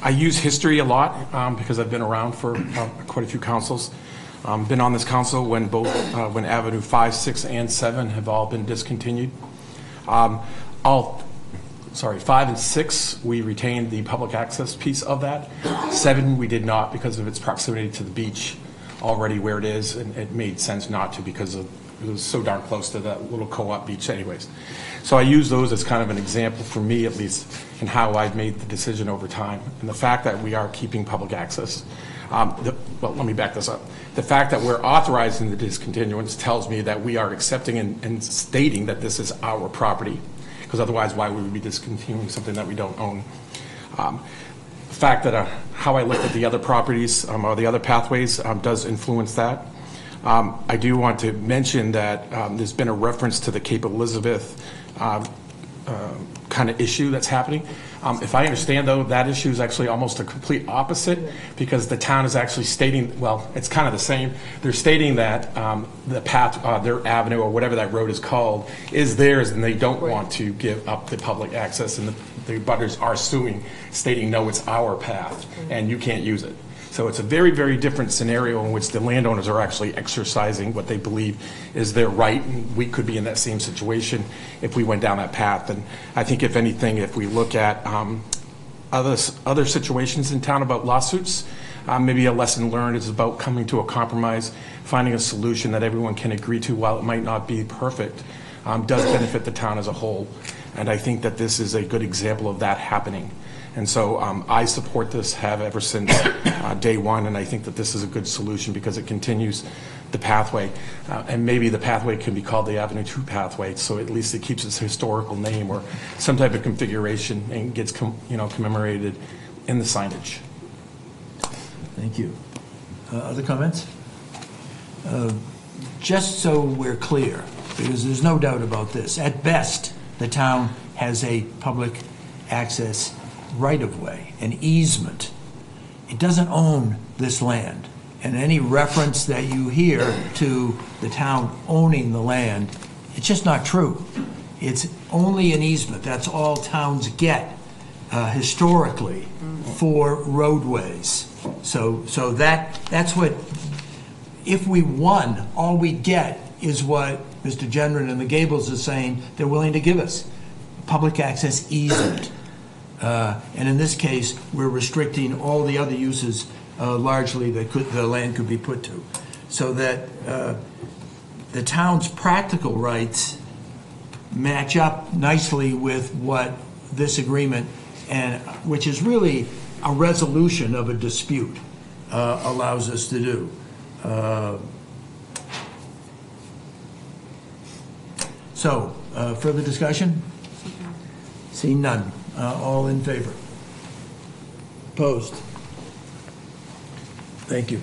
I use history a lot um, because I've been around for uh, quite a few councils. Um, Been on this council when both, uh, when Avenue 5, 6, and 7 have all been discontinued. Um, All, sorry, 5 and 6, we retained the public access piece of that. 7, we did not because of its proximity to the beach already where it is, and it made sense not to because of, it was so darn close to that little co-op beach anyways. So I use those as kind of an example for me at least in how I've made the decision over time. And the fact that we are keeping public access. Um, Well, let me back this up. The fact that we're authorizing the discontinuance tells me that we are accepting and stating that this is our property. Because otherwise, why would we be discontinuing something that we don't own? Um, The fact that uh, how I looked at the other properties um, or the other pathways does influence that. I do want to mention that there's been a reference to the Cape Elizabeth kind of issue that's happening. Um, If I understand, though, that issue is actually almost a complete opposite, because the town is actually stating, well, it's kind of the same. They're stating that um, the path, uh, their avenue, or whatever that road is called, is theirs, and they don't want to give up the public access, and the the butters are suing, stating, no, it's our path, and you can't use it. So it's a very, very different scenario in which the landowners are actually exercising what they believe is their right, and we could be in that same situation if we went down that path. And I think if anything, if we look at um, other, other situations in town about lawsuits, uh, maybe a lesson learned is about coming to a compromise, finding a solution that everyone can agree to, while it might not be perfect, um, does benefit the town as a whole. And I think that this is a good example of that happening. And so um, I support this, have ever since uh, day one, and I think that this is a good solution because it continues the pathway. Uh, And maybe the pathway can be called the Avenue 2 pathway, so at least it keeps its historical name or some type of configuration and gets, you know, commemorated in the signage. Thank you. Uh, Other comments? Uh, Just so we're clear, because there's no doubt about this, at best, the town has a public access right-of-way, an easement. It doesn't own this land. And any reference that you hear to the town owning the land It's just not true. It's only an easement. That's all towns get uh, historically for roadways. So, so that, that's what, if we won, all we get is what Mr. Gendron and the Gables is saying they're willing to give us, public access easement. Uh, And in this case, we're restricting all the other uses uh, largely that the land could be put to. So that uh, the town's practical rights match up nicely with what this agreement, and, which is really a resolution of a dispute, allows us to do. So, further discussion? Seeing none. Uh, All in favor? Opposed? Thank you.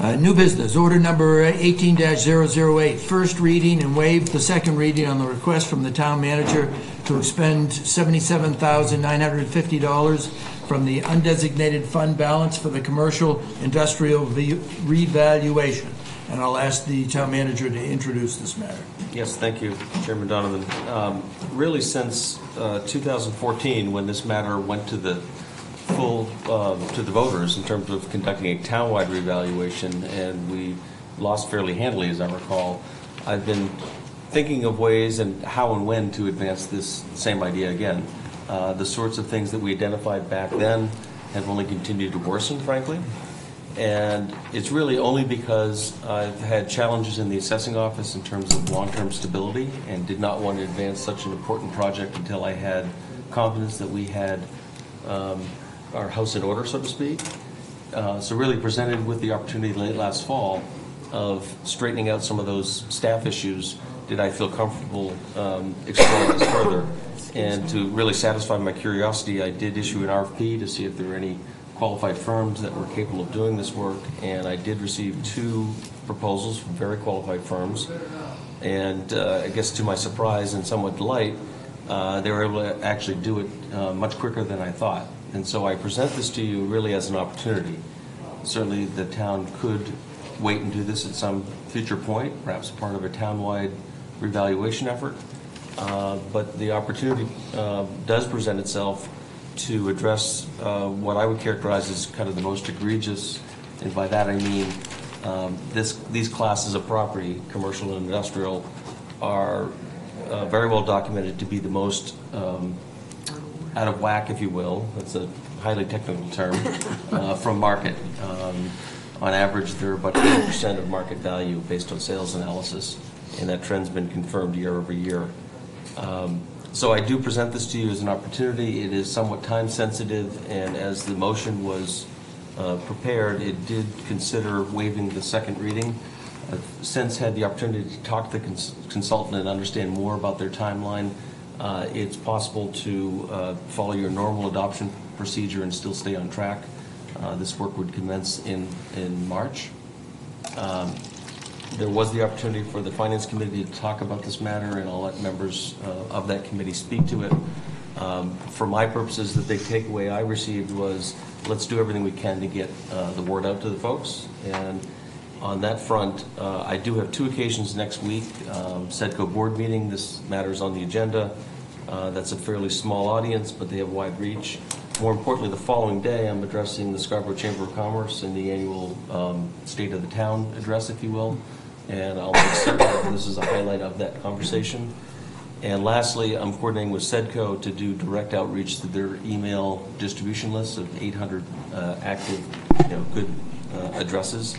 Uh, New business, order number 18-008, first reading and waive the second reading on the request from the town manager to expend $77,950 from the undesignated fund balance for the commercial industrial revaluation. And I'll ask the town manager to introduce this matter. Yes, thank you, Chairman Donovan. Um, Really, since uh, 2014, when this matter went to the full, um, to the voters in terms of conducting a townwide revaluation, and we lost fairly handily, as I recall, I've been thinking of ways and how and when to advance this same idea again. Uh, The sorts of things that we identified back then have only continued to worsen, frankly. And it's really only because I've had challenges in the assessing office in terms of long-term stability and did not want to advance such an important project until I had confidence that we had um, our house in order, so to speak. Uh, So really presented with the opportunity late last fall of straightening out some of those staff issues, did I feel comfortable um, exploring this further? And to really satisfy my curiosity, I did issue an RFP to see if there were any qualified firms that were capable of doing this work, and I did receive two proposals from very qualified firms. And uh, I guess to my surprise and somewhat delight, uh, they were able to actually do it uh, much quicker than I thought. And so I present this to you really as an opportunity. Certainly, the town could wait and do this at some future point, perhaps part of a townwide revaluation effort. Uh, But the opportunity uh, does present itself to address uh, what I would characterize as kind of the most egregious, and by that I mean um, this, these classes of property, commercial and industrial, are uh, very well documented to be the most um, out of whack, if you will, that's a highly technical term, uh, from market. Um, On average, they're about 80% of market value based on sales analysis, and that trend's been confirmed year over year. Um, So I do present this to you as an opportunity. It is somewhat time-sensitive, and as the motion was uh, prepared, it did consider waiving the second reading. I've since had the opportunity to talk to the cons- consultant and understand more about their timeline. Uh, It's possible to uh, follow your normal adoption procedure and still stay on track. Uh, This work would commence in, in March. Um, There was the opportunity for the Finance Committee to talk about this matter, and I'll let members uh, of that committee speak to it. Um, For my purposes, the big takeaway I received was, let's do everything we can to get uh, the word out to the folks. And on that front, uh, I do have two occasions next week, um, SEDCO board meeting, this matter is on the agenda. Uh, That's a fairly small audience, but they have wide reach. More importantly, the following day, I'm addressing the Scarborough Chamber of Commerce in the annual um, State of the Town address, if you will, and I'll make certain that this is a highlight of that conversation. And lastly, I'm coordinating with SEDCO to do direct outreach to their email distribution list of 800 uh, active, you know, good uh, addresses.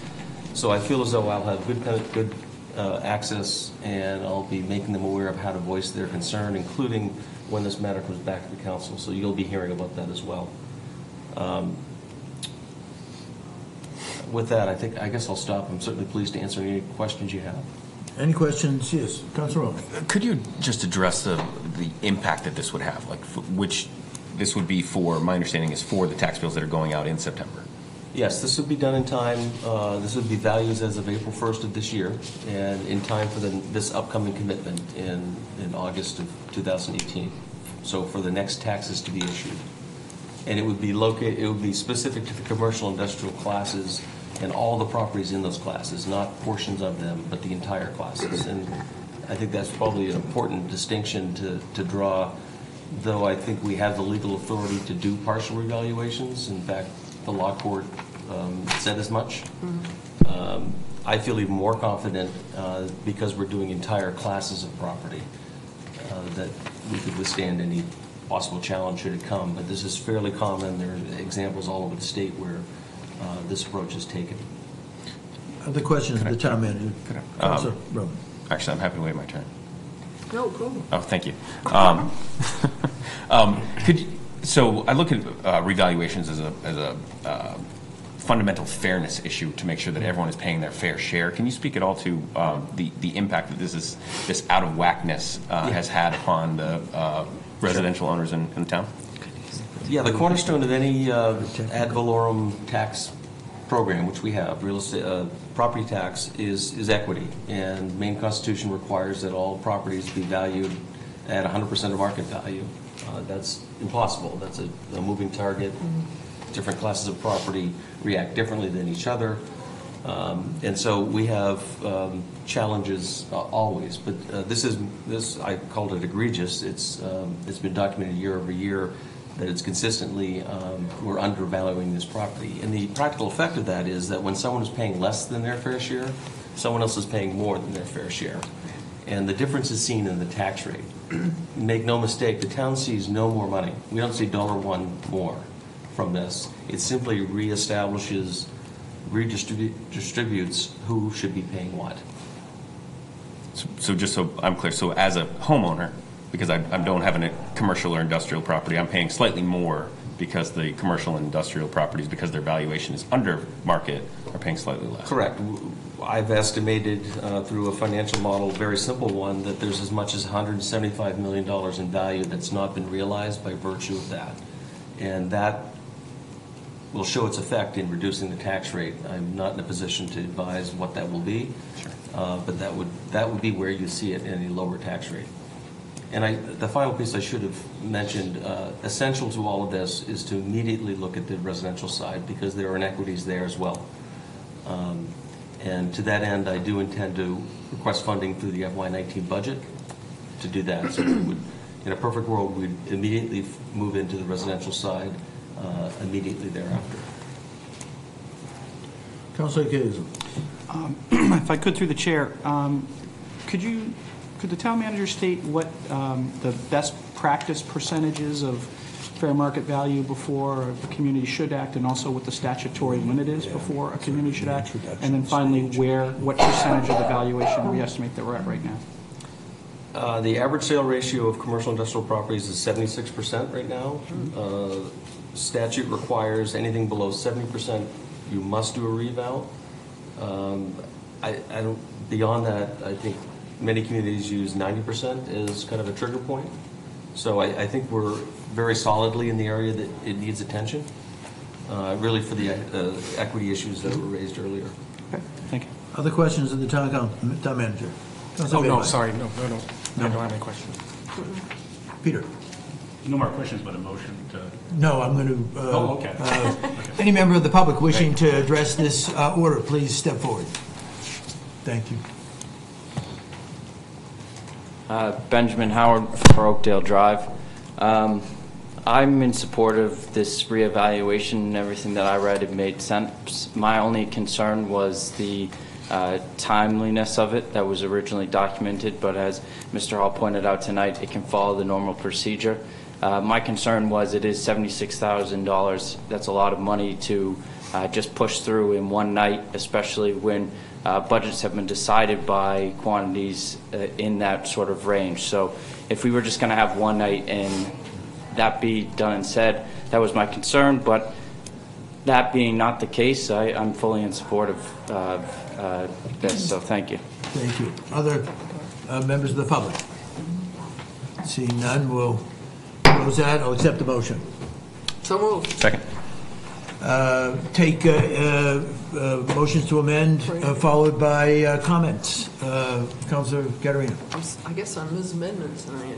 So I feel as though I'll have good, of good uh, access, and I'll be making them aware of how to voice their concern, including when this matter comes back to the council. So you'll be hearing about that as well. Um, With that, I think, I guess I'll stop. I'm certainly pleased to answer any questions you have. Any questions? Yes, Councilor Rowland. Could you just address the, the impact that this would have, like, f- which this would be for, my understanding is for the tax bills that are going out in September? Yes, this would be done in time, uh, this would be values as of April 1st of this year, and in time for the, this upcoming commitment in, in August of 2018, so for the next taxes to be issued. and it would be located, it would be specific to the commercial industrial classes and all the properties in those classes, not portions of them, but the entire classes. And I think that's probably an important distinction to, to draw, though I think we have the legal authority to do partial revaluations. In fact, the law court um, said as much. Um, I feel even more confident, uh, because we're doing entire classes of property, uh, that we could withstand any possible challenge should it come. But this is fairly common. There are examples all over the state where uh, this approach is taken. Other questions of the town manager? Counselor Um, Rowan. Actually, I'm happy to wait my turn. No, go. Oh, thank you. Um, um, Could, you- so I look at uh, revaluations as a, as a uh, fundamental fairness issue to make sure that everyone is paying their fair share. Can you speak at all to um, the, the impact that this is, this out of whackness uh, has had upon the uh, residential owners in, in the town? Yeah, the cornerstone of any uh, ad valorem tax program, which we have, real estate, uh, property tax, is, is equity. And Maine Constitution requires that all properties be valued at 100% of market value. Uh, That's impossible. That's a, a moving target. Different classes of property react differently than each other. Um, And so we have um, challenges uh, always, but uh, this is, this, I called it egregious. It's, um, it's been documented year over year that it's consistently, um, we're undervaluing this property. And the practical effect of that is that when someone is paying less than their fair share, someone else is paying more than their fair share. And the difference is seen in the tax rate. Make no mistake, the town sees no more money. We don't see dollar one more from this. It simply reestablishes, redistributes distributes who should be paying what. So- So just so I'm clear, so as a homeowner, because I, I don't have a commercial or industrial property, I'm paying slightly more because the commercial and industrial properties, because their valuation is under market, are paying slightly less. Correct. I've estimated uh, through a financial model, very simple one, that there's as much as $175 million in value that's not been realized by virtue of that. And that will show its effect in reducing the tax rate. I'm not in a position to advise what that will be, uh, but that would, that would be where you see it in a lower tax rate. And I, the final piece I should have mentioned, uh, essential to all of this is to immediately look at the residential side because there are inequities there as well. Um, And to that end, I do intend to request funding through the FY19 budget to do that. So we would, in a perfect world, we'd immediately move into the residential side uh, immediately thereafter. Counselor Caiazzo. Um, If I could, through the chair, um, could you, could the town manager state what um, the best practice percentages of fair market value before a community should act, and also what the statutory limit is before a community should act? And then finally, where, what percentage of the valuation we estimate that we're at right now? Uh, The average sale ratio of commercial industrial properties is 76% right now. Uh, Statute requires anything below 70%, you must do a reval. Um, I I don't, beyond that, I think many communities use 90% as kind of a trigger point. So I I think we're very solidly in the area that it needs attention, uh, really for the uh, equity issues that were raised earlier. Thank you. Other questions of the town coun- town manager? Counselor Oh, no, Bailey. sorry, no, no, no. I don't have any questions. Peter? No more questions, but a motion to... No, I'm going to... Oh, okay. Any member of the public wishing to address this uh, order, please step forward. Thank you. Uh, Benjamin Howard for Oakdale Drive. Um, I'm in support of this reevaluation and everything that I read, it made sense. My only concern was the uh, timeliness of it that was originally documented, but as Mr. Hall pointed out tonight, it can follow the normal procedure. Uh, My concern was it is $76,000. That's a lot of money to uh, just push through in one night, especially when uh, budgets have been decided by quantities uh, in that sort of range. So if we were just going to have one night and that be done and said, that was my concern, but that being not the case, I, I'm fully in support of uh, uh, this, so thank you. Thank you. Other uh, members of the public? Seeing none, we'll close that. I'll accept the motion. So moved. Second. Uh, Take uh, uh, motions to amend, followed by comments. I'm s- I guess I'm Ms. Amendment tonight.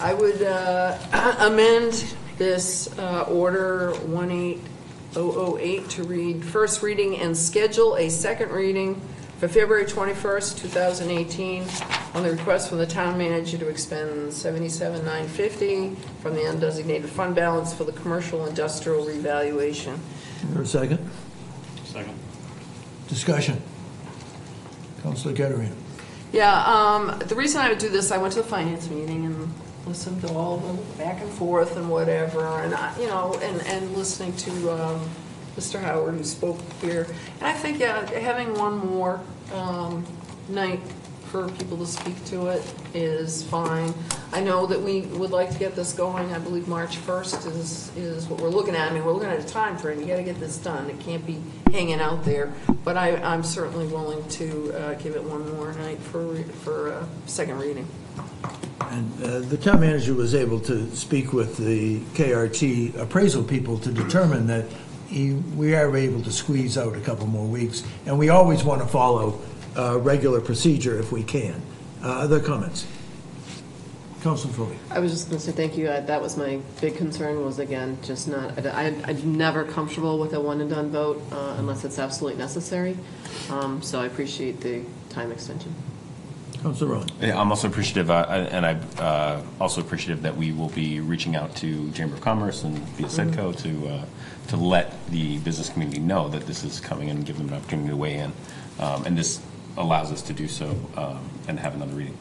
I would amend this order 18008 to read first reading and schedule a second reading for February 21st, 2018, on the request from the town manager to expend 77,950 from the undesignated fund balance for the commercial industrial revaluation. Is there a second? Second. Discussion. Counselor Caterina. Yeah, um, the reason I would do this, I went to the finance meeting and listened to all the back and forth and whatever, and, I- you know, and, and listening to, um, Mr. Howard who spoke here. And I think, yeah, having one more, um, night for people to speak to it is fine. I know that we would like to get this going, I believe March first is, is what we're looking at. I mean, we're looking at a time frame. you gotta get this done, it can't be hanging out there. But I, I'm certainly willing to, uh, give it one more night for, for, uh, second reading. And uh, the town manager was able to speak with the KRT appraisal people to determine that we are able to squeeze out a couple more weeks, and we always want to follow uh, regular procedure if we can. Uh, Other comments? Council Foley? I was just going to say thank you. Uh, That was my big concern was, again, just not, I- I'm never comfortable with a one-and-done vote uh, unless it's absolutely necessary. Um, So I appreciate the time extension. Councilor Rowan? Yeah, I'm also appreciative, uh, and I'm uh, also appreciative that we will be reaching out to Chamber of Commerce and via SEDCO to, uh, to let the business community know that this is coming and give them an opportunity to weigh in. Um, And this allows us to do so um, and have another reading.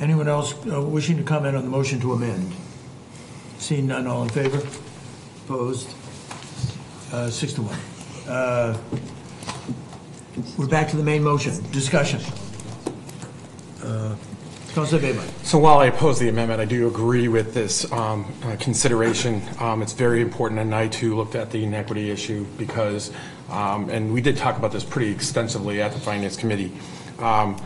Anyone else uh, wishing to comment on the motion to amend? Seeing none, all in favor? Opposed? Uh, Six to one. Uh, We're back to the main motion, discussion. Councilor? So while I oppose the amendment, I do agree with this um, uh, consideration. Um, It's very important, and I too looked at the inequity issue because, um, and we did talk about this pretty extensively at the Finance Committee. Um,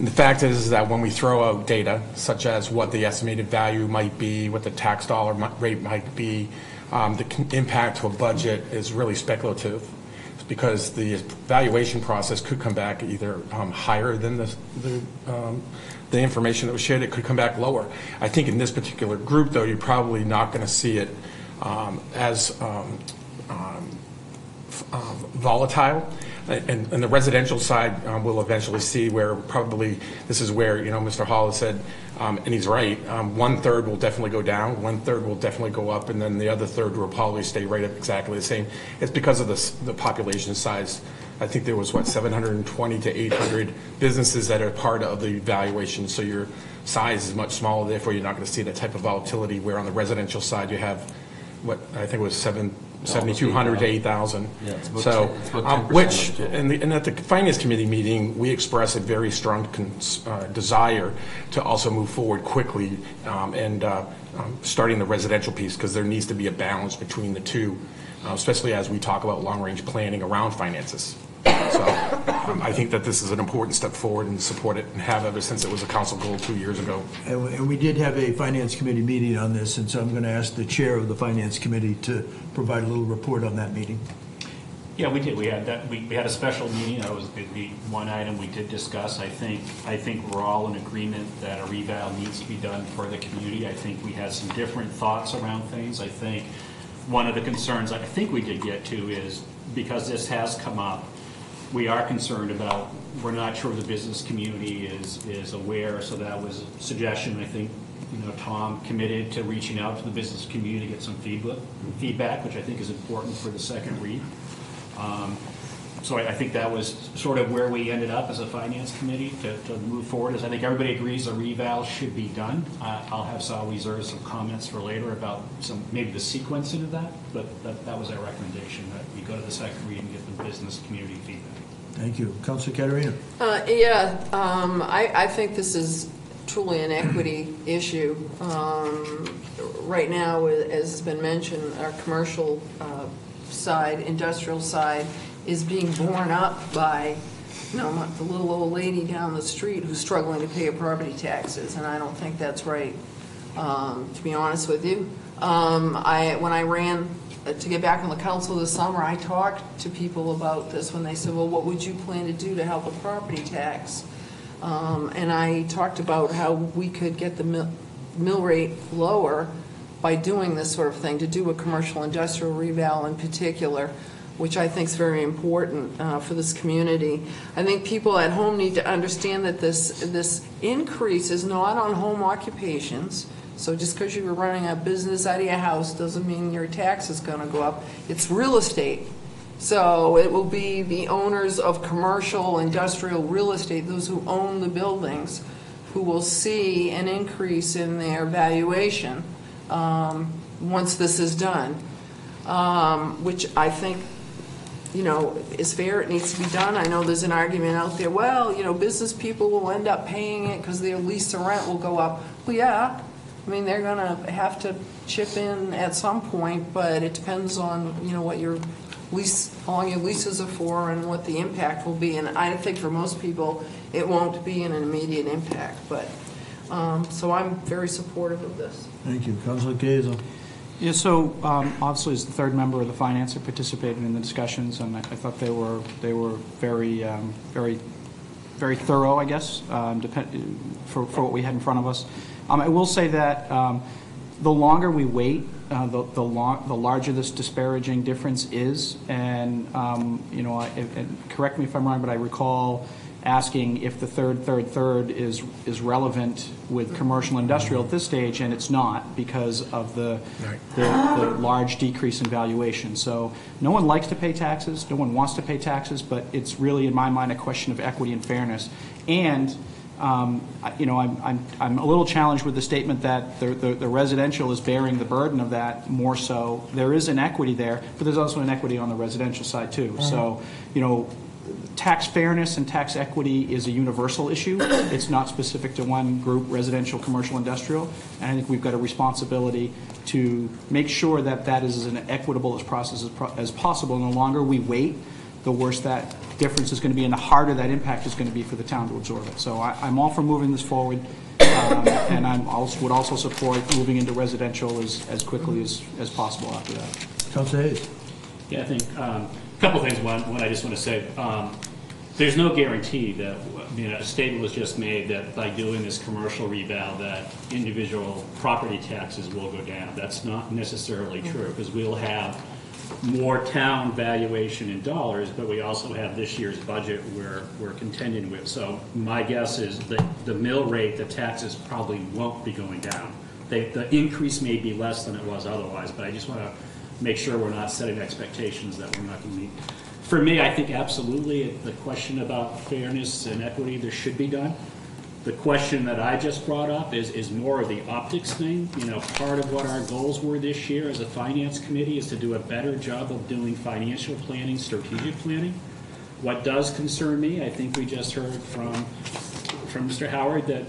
The fact is that when we throw out data, such as what the estimated value might be, what the tax dollar rate might be, um, the impact to a budget is really speculative because the valuation process could come back either um, higher than the, the, um, the information that was shared, it could come back lower. I think in this particular group, though, you're probably not going to see it um, as um, um, volatile. And, and the residential side, um, we'll eventually see where probably, this is where, you know, Mr. Hall has said, um, and he's right, um, one-third will definitely go down, one-third will definitely go up, and then the other third will probably stay right at exactly the same. It's because of the, the population size. I think there was, what, 720 to 800 businesses that are part of the valuation, so your size is much smaller, therefore you're not going to see that type of volatility, where on the residential side, you have, what, I think it was seven, 7,200 to 8,000. Yeah, it's about So, 10 it's about um, 10% which, of the total. and, the- and at the Finance Committee meeting, we expressed a very strong cons- uh, desire to also move forward quickly um, and uh, um, starting the residential piece, because there needs to be a balance between the two, uh, especially as we talk about long-range planning around finances. So um, I think that this is an important step forward and support it and have ever since it was a council goal two years ago. And we- and we did have a Finance Committee meeting on this, and so I'm going to ask the Chair of the Finance Committee to provide a little report on that meeting. Yeah, we did. We had that, we, we had a special meeting. That was the, the one item we did discuss. I think, I think we're all in agreement that a reval needs to be done for the community. I think we had some different thoughts around things. I think one of the concerns I think we did get to is because this has come up, we are concerned about, we're not sure the business community is, is aware. So that was a suggestion, I think, you know, Tom committed to reaching out to the business community to get some feedback, feedback, which I think is important for the second read. Um, So I I think that was sort of where we ended up as a finance committee to, to move forward, is I think everybody agrees a reval should be done. Uh, I'll have Sal reserve some comments for later about some, maybe the sequencing of that, but that, that was our recommendation, that we go to the second read and get the business community feedback. Thank you. Councilor Caterina. Uh, Yeah, um, I, I think this is truly an equity issue. Um, Right now, as has been mentioned, our commercial uh, side, industrial side, is being borne up by, you know, the little old lady down the street who's struggling to pay her property taxes, and I don't think that's right, um, to be honest with you. Um, I, when I ran to get back on the council this summer, I talked to people about this when they said, well, what would you plan to do to help with property tax? Um, And I talked about how we could get the mill, mill rate lower by doing this sort of thing, to do a commercial industrial reval in particular, which I think is very important uh, for this community. I think people at home need to understand that this, this increase is not on home occupations. So just because you were running a business out of your house doesn't mean your tax is going to go up. It's real estate. So it will be the owners of commercial, industrial real estate, those who own the buildings, who will see an increase in their valuation um, once this is done, um, which I think, you know, is fair, it needs to be done. I know there's an argument out there, well, you know, business people will end up paying it because their lease or rent will go up. Well, yeah, I mean, they're gonna have to chip in at some point, but it depends on, you know, what your lease, how long your leases are for and what the impact will be. And I think for most people, it won't be an immediate impact, but, um, so I'm very supportive of this. Thank you. Councilor Caiazzo. Yeah, so um, obviously, as the third member of the finance, I participated in the discussions, and I I thought they were, they were very, um, very, very thorough, I guess, um, depend- for for what we had in front of us. Um, I will say that um, the longer we wait, uh, the the lo- the larger this disparaging difference is, and, um, you know, I- and correct me if I'm wrong, but I recall asking if the third, third, third is, is relevant with commercial industrial at this stage, and it's not because of the, the, the large decrease in valuation. So no one likes to pay taxes, no one wants to pay taxes, but it's really, in my mind, a question of equity and fairness. And, Um, you know, I'm, I'm, I'm a little challenged with the statement that the, the the residential is bearing the burden of that more so. There is an equity there, but there's also an equity on the residential side too. Mm-hmm. So, you know, tax fairness and tax equity is a universal issue. It's not specific to one group, residential, commercial, industrial. And I think we've got a responsibility to make sure that that is as equitable as process as, pro- as possible. And the longer we wait, the worse that difference is going to be, and the harder that impact is going to be for the town to absorb it. So I, I'm all for moving this forward, um, and I'm also, would also support moving into residential as, as quickly as, as possible after that. Councilor Hayes. Yeah, I think, um, a couple of things. One, one I just want to say, um, there's no guarantee that, I mean, a statement was just made that by doing this commercial reval, that individual property taxes will go down. That's not necessarily true, because we'll have more town valuation in dollars, but we also have this year's budget we're, we're contending with. So my guess is that the mill rate, the taxes probably won't be going down. They, the increase may be less than it was otherwise, but I just want to make sure we're not setting expectations that we're not going to meet. For me, I think absolutely, the question about fairness and equity, there should be done. The question that I just brought up is, is more of the optics thing. You know, part of what our goals were this year as a finance committee is to do a better job of doing financial planning, strategic planning. What does concern me, I think we just heard from, from Mr. Howard, that,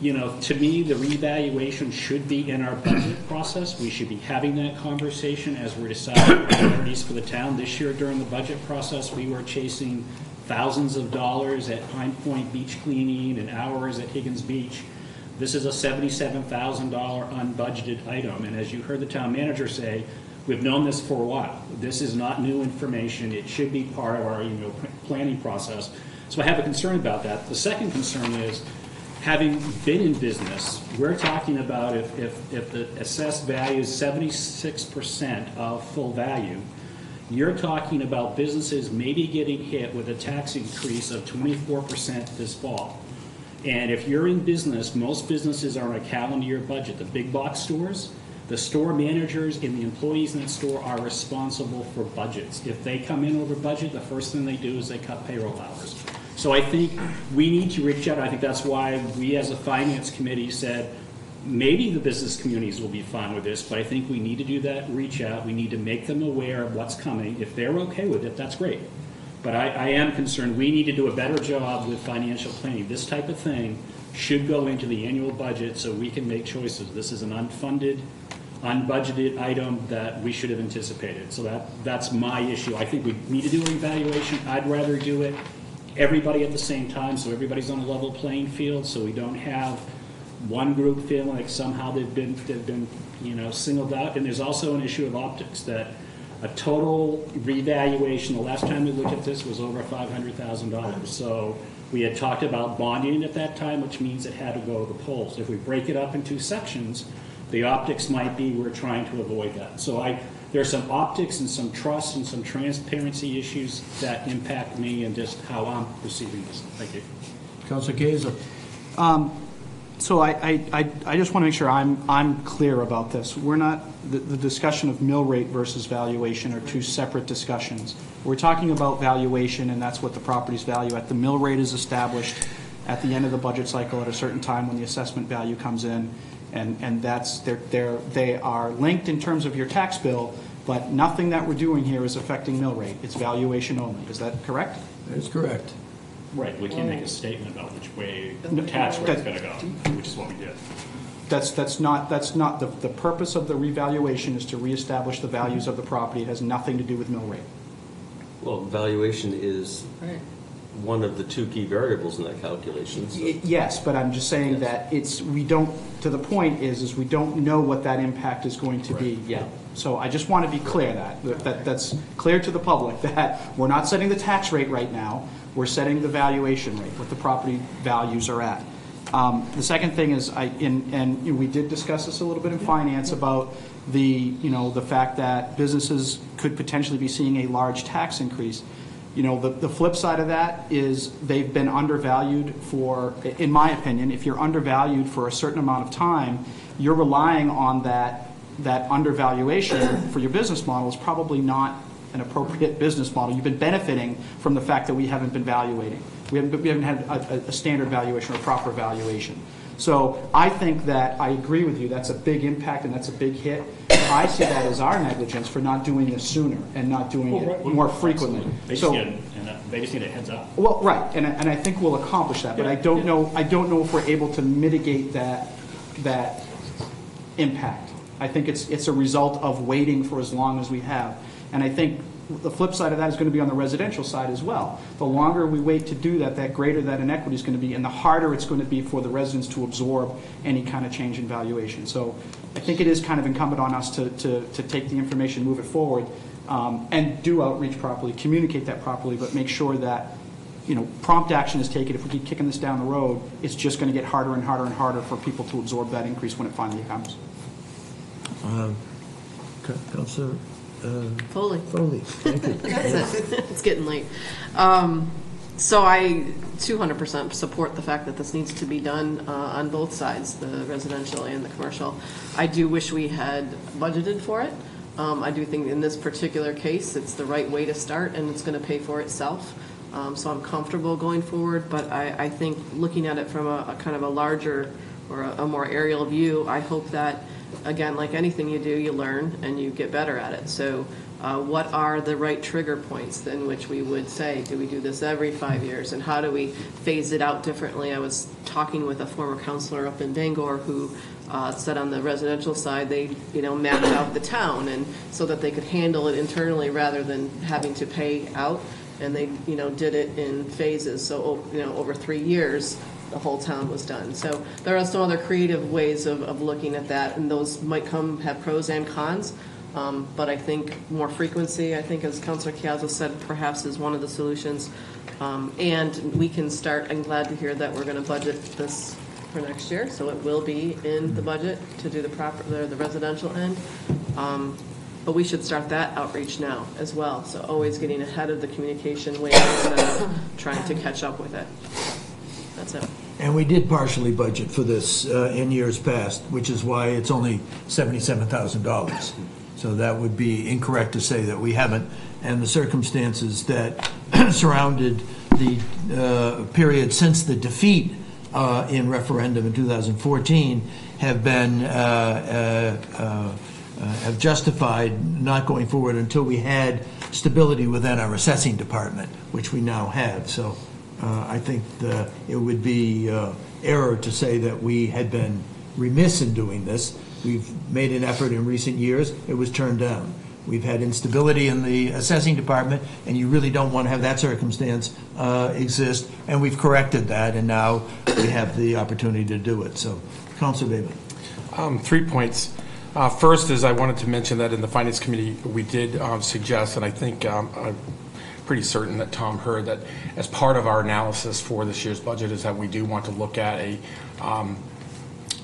you know, to me, the revaluation should be in our budget process. We should be having that conversation as we're deciding priorities for the town. This year during the budget process, we were chasing thousands of dollars at Pine Point beach cleaning and hours at Higgins Beach. This is a seventy-seven thousand dollar unbudgeted item, and as you heard the town manager say, we've known this for a while. This is not new information, it should be part of our, you know, planning process. So I have a concern about that. The second concern is, having been in business, we're talking about if, if, if the assessed value is seventy-six percent of full value, you're talking about businesses maybe getting hit with a tax increase of twenty-four percent this fall. And if you're in business, most businesses are on a calendar year budget. The big box stores, the store managers and the employees in that store are responsible for budgets. If they come in over budget, the first thing they do is they cut payroll hours. So I think we need to reach out. I think that's why we as a finance committee said, maybe the business communities will be fine with this, but I think we need to do that, reach out. We need to make them aware of what's coming. If they're okay with it, that's great. But I, I am concerned, we need to do a better job with financial planning. This type of thing should go into the annual budget so we can make choices. This is an unfunded, unbudgeted item that we should have anticipated. So that, that's my issue. I think we need to do an evaluation. I'd rather do it everybody at the same time, so everybody's on a level playing field, so we don't have one group feeling like somehow they've been, they've been, you know, singled out. And there's also an issue of optics, that a total revaluation, the last time we looked at this was over five hundred thousand dollars. So we had talked about bonding at that time, which means it had to go to the polls. If we break it up in two sections, The optics might be, we're trying to avoid that. So I, there's some optics and some trust and some transparency issues that impact me and just how I'm perceiving this. Thank you. Counselor Caiazzo? Um, So I, I, I just want to make sure I'm, I'm clear about this. We're not, the, the discussion of mill rate versus valuation are two separate discussions. We're talking about valuation, and that's what the property's value at. The mill rate is established at the end of the budget cycle at a certain time when the assessment value comes in, and, and that's, they're, they're, they are linked in terms of your tax bill, but nothing that we're doing here is affecting mill rate. It's valuation only. Is that correct? That is correct. Right, we can't make a statement about which way the No, tax rate's that- gonna go, which is what we did. That's, that's not, that's not, the, the purpose of the revaluation is to reestablish the values of the property. It has nothing to do with mill rate. Well, valuation is Right. one of the two key variables in that calculation. so- Y- Yes, but I'm just saying that it's, we don't, to the point is, is we don't know what that impact is going to be yet. So I just want to be clear that, that- that, that's clear to the public, that we're not setting the tax rate right now, we're setting the valuation rate, what the property values are at. Um, The second thing is, I, in- and you know, we did discuss this a little bit in finance about the, you know, the fact that businesses could potentially be seeing a large tax increase. You know, the, the flip side of that is they've been undervalued for, in my opinion, if you're undervalued for a certain amount of time, you're relying on that, that undervaluation for your business model is probably not an appropriate business model. You've been benefiting from the fact that we haven't been valuating. We haven't, we haven't had a, a- standard valuation or proper valuation. So I think that, I agree with you, that's a big impact and that's a big hit. I see that as our negligence for not doing this sooner and not doing it more frequently. They just So- need, a- they just need a heads up. well, right, and, I- and I think we'll accomplish that, but I don't know, I don't know if we're able to mitigate that, that impact. I think it's, it's a result of waiting for as long as we have. And I think the flip side of that is going to be on the residential side as well. The longer we wait to do that, that greater that inequity is going to be, and the harder it's going to be for the residents to absorb any kind of change in valuation. So I think it is kind of incumbent on us to, to, to take the information, move it forward, um, and do outreach properly, communicate that properly, but make sure that, you know, prompt action is taken. If we keep kicking this down the road, it's just going to get harder and harder and harder for people to absorb that increase when it finally comes. Um, Co- Counselor uh, Foley. Foley, thank you. That's it. It's getting late. Um, So I 200% support the fact that this needs to be done uh, on both sides, the residential and the commercial. I do wish we had budgeted for it. Um, I do think in this particular case, it's the right way to start, and it's going to pay for itself. Um, So I'm comfortable going forward, but I, I think looking at it from a a kind of a larger or a a more aerial view, I hope that, again, like anything you do, you learn and you get better at it. So uh, what are the right trigger points in which we would say, do we do this every five years? And how do we phase it out differently? I was talking with a former counselor up in Bangor who uh, said on the residential side, they, you know, mapped out the town and so that they could handle it internally rather than having to pay out. And they, you know, did it in phases. So, you know, over three years, the whole town was done. So there are some other creative ways of, of looking at that, and those might come, have pros and cons. Um, But I think more frequency, I think as Councilor Caiazzo said, perhaps is one of the solutions. Um, And we can start, I'm glad to hear that we're going to budget this for next year, so it will be in the budget to do the proper, the the residential end. Um, But we should start that outreach now as well, so always getting ahead of the communication wave instead of trying to catch up with it. That's it. And we did partially budget for this uh, in years past, which is why it's only $77,000. So that would be incorrect to say that we haven't. And the circumstances that surrounded the uh, period since the defeat uh, in referendum in 2014 have been, uh, uh, uh, have justified not going forward until we had stability within our assessing department, which we now have. So uh, I think the- it would be uh, error to say that we had been remiss in doing this. We've made an effort in recent years, it was turned down. We've had instability in the assessing department, and you really don't want to have that circumstance uh, exist, and we've corrected that, and now we have the opportunity to do it. So, Counselor Bailey. Um, Three points. Uh, First is I wanted to mention that in the Finance Committee, we did um, suggest, and I think um, pretty certain that Tom heard, that as part of our analysis for this year's budget is that we do want to look at a um,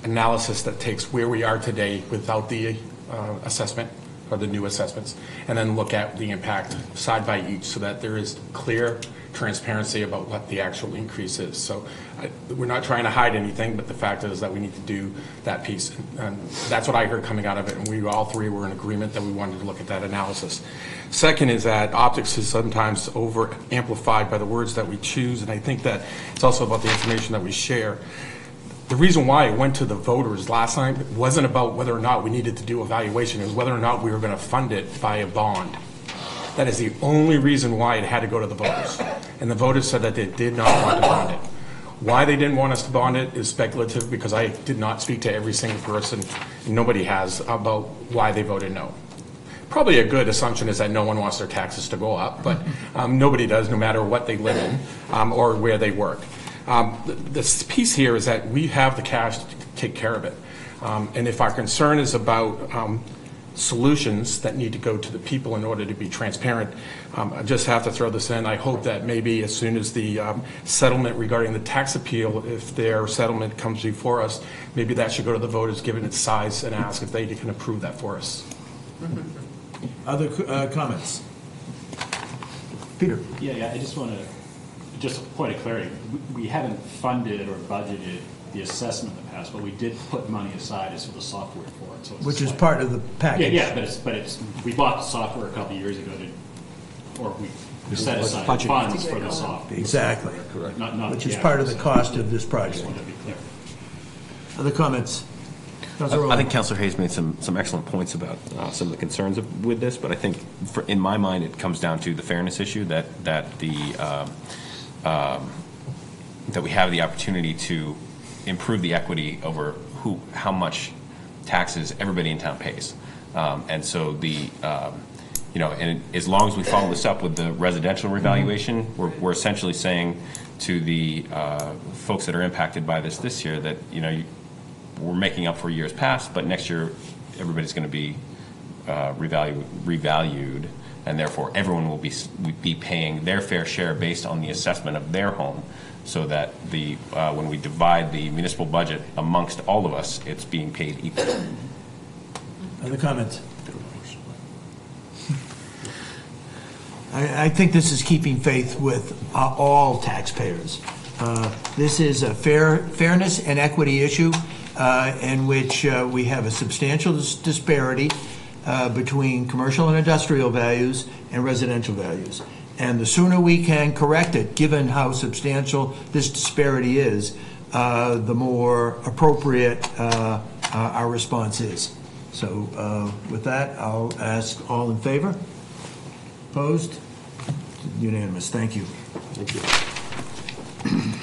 analysis that takes where we are today without the uh, assessment or the new assessments, and then look at the impact side by each so that there is clear transparency about what the actual increase is. So I- we're not trying to hide anything, but the fact is that we need to do that piece. And that's what I heard coming out of it, and we all three were in agreement that we wanted to look at that analysis. Second is that optics is sometimes over amplified by the words that we choose, and I think that it's also about the information that we share. The reason why it went to the voters last time wasn't about whether or not we needed to do evaluation, it was whether or not we were going to fund it by a bond. That is the only reason why it had to go to the voters. And the voters said that they did not want to bond it. Why they didn't want us to bond it is speculative, because I did not speak to every single person, nobody has, about why they voted no. Probably a good assumption is that no one wants their taxes to go up, but um, nobody does, no matter what they live in um, or where they work. Um, th- This piece here is that we have the cash to take care of it. Um, And if our concern is about um, solutions that need to go to the people in order to be transparent, um, I just have to throw this in. I hope that maybe as soon as the um, settlement regarding the tax appeal, if their settlement comes before us, maybe that should go to the voters, given its size, and ask if they can approve that for us. Other uh, comments? Peter? Yeah, yeah, I just want to, just a point of clarity, we- we haven't funded or budgeted the assessment in the past, but we did put money aside as for the software for it, so it's. Which is slight- part of the package. Yeah, yeah, but it's, but it's, we bought the software a couple of years ago to, or we set aside Budget. funds for the software. Exactly. Not, not. Which is part of the actual cost of this software. I just project. wanted to be clear. Other comments? Councilor I I Rowland? think Councilor Hayes made some, some excellent points about uh, some of the concerns of- with this, but I think, for- in my mind, it comes down to the fairness issue, that, that the, um, um, that we have the opportunity to improve the equity over who, how much taxes everybody in town pays. Um, And so the, um, you know, and as long as we follow this up with the residential revaluation, we're, we're essentially saying to the uh, folks that are impacted by this this year that, you know, you- we're making up for years past, but next year, everybody's going to be uh, revalu- revalued, and therefore, everyone will be, be paying their fair share based on the assessment of their home, so that the, uh, when we divide the municipal budget amongst all of us, it's being paid equally. Other comments? I, I think this is keeping faith with uh, all taxpayers. Uh, This is a fair, fairness and equity issue uh, in which uh, we have a substantial dis- disparity between commercial and industrial values and residential values. And the sooner we can correct it, given how substantial this disparity is, uh, the more appropriate uh, uh, our response is. So uh, with that, I'll ask all in favor? Opposed? Unanimous, thank you. Thank you.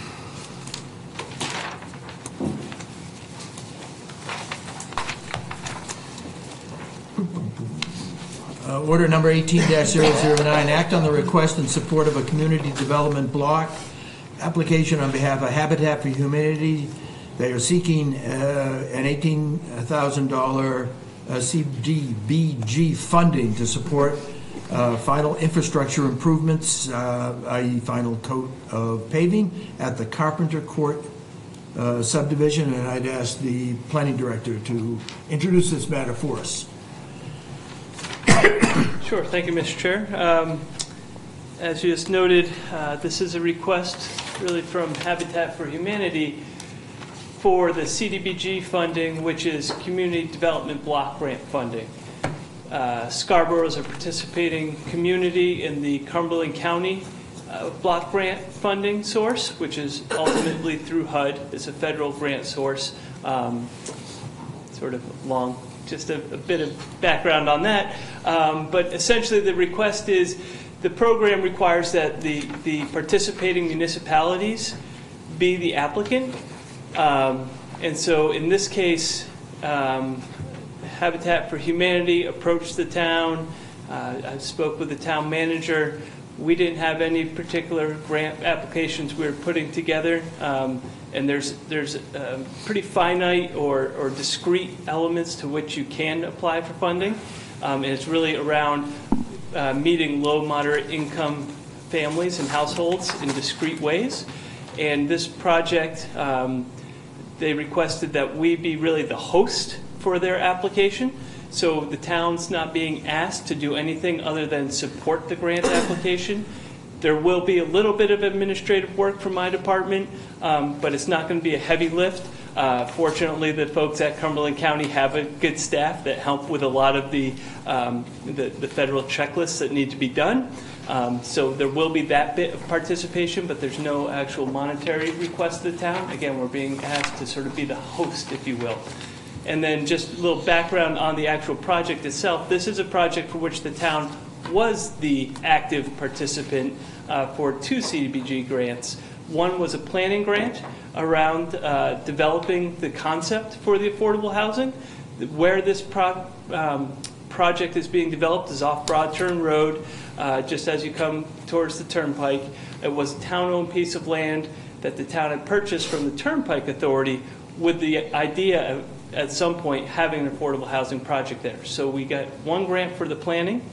Order number 18-009, act on the request in support of a community development block application on behalf of Habitat for Humanity. They are seeking uh, an $18,000 uh, CDBG funding to support uh, final infrastructure improvements, uh, i.e. final coat of paving at the Carpenter Court uh, subdivision, and I'd ask the planning director to introduce this matter for us. Sure, thank you, Mr. Chair. Um, As you just noted, uh, this is a request really from Habitat for Humanity for the CDBG funding, which is Community Development Block Grant funding. Uh, Scarborough is a participating community in the Cumberland County uh, block grant funding source, which is ultimately through HUD. It's a federal grant source. Um, sort of long, just a, a bit of background on that. Um, but essentially, the request is the program requires that the, the participating municipalities be the applicant. Um, and so in this case, um, Habitat for Humanity approached the town. Uh, I spoke with the town manager. We didn't have any particular grant applications we were putting together. Um, and there's, there's um, pretty finite or, or discrete elements to which you can apply for funding. Um, and it's really around uh, meeting low, moderate income families and households in discrete ways. And this project um, they requested that we be really the host for their application. So the town's not being asked to do anything other than support the grant application. There will be a little bit of administrative work from my department, um, but it's not going to be a heavy lift. Uh, Fortunately, the folks at Cumberland County have a good staff that help with a lot of the, um, the the federal checklists that need to be done. Um, So there will be that bit of participation, but there's no actual monetary request to the town. Again, we're being asked to sort of be the host, if you will. And then just a little background on the actual project itself. This is a project for which the town was the active participant uh, for two CDBG grants. One was a planning grant around uh, developing the concept for the affordable housing. Where this pro- um, project is being developed is off Broad Turn Road, uh, just as you come towards the turnpike. It was a town-owned piece of land that the town had purchased from the Turnpike Authority with the idea of, at some point, having an affordable housing project there. So we got one grant for the planning,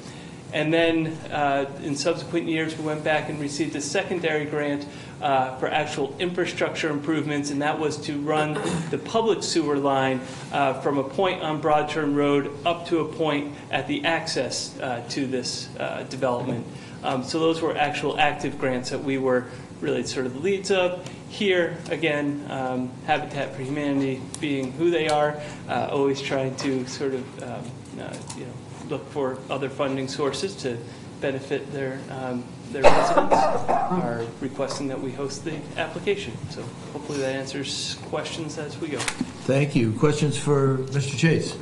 and then uh, in subsequent years, we went back and received a secondary grant uh, for actual infrastructure improvements, and that was to run the public sewer line uh, from a point on Broad Turn Road up to a point at the access uh, to this uh, development. Um, So those were actual active grants that we were really sort of the leads of. Here, again, um, Habitat for Humanity being who they are, uh, always trying to sort of, um, uh, you know, look for other funding sources to benefit their, um, their residents, are requesting that we host the application. So hopefully that answers questions as we go. Thank you. Questions for Mr. Chase?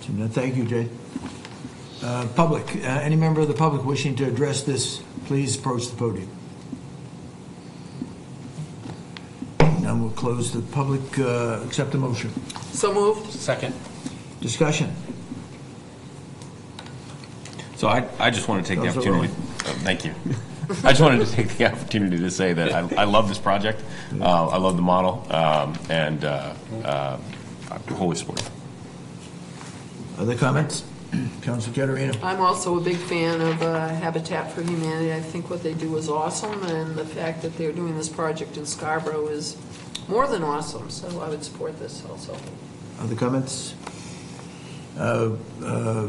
Seeing. Thank you, Jay. Uh, Public, uh, any member of the public wishing to address this, please approach the podium. Now we'll close the public, uh, accept the motion. So moved. Second. Discussion. So I, I just want to take the Councilor opportunity, oh, thank you. I just wanted to take the opportunity to say that I, I love this project. Uh, I love the model, um, and, uh, uh, I'm wholly supportive. Other comments? Council Caterina? I'm also a big fan of uh, Habitat for Humanity. I think what they do is awesome, and the fact that they're doing this project in Scarborough is more than awesome, so I would support this also. Other comments? Uh, uh,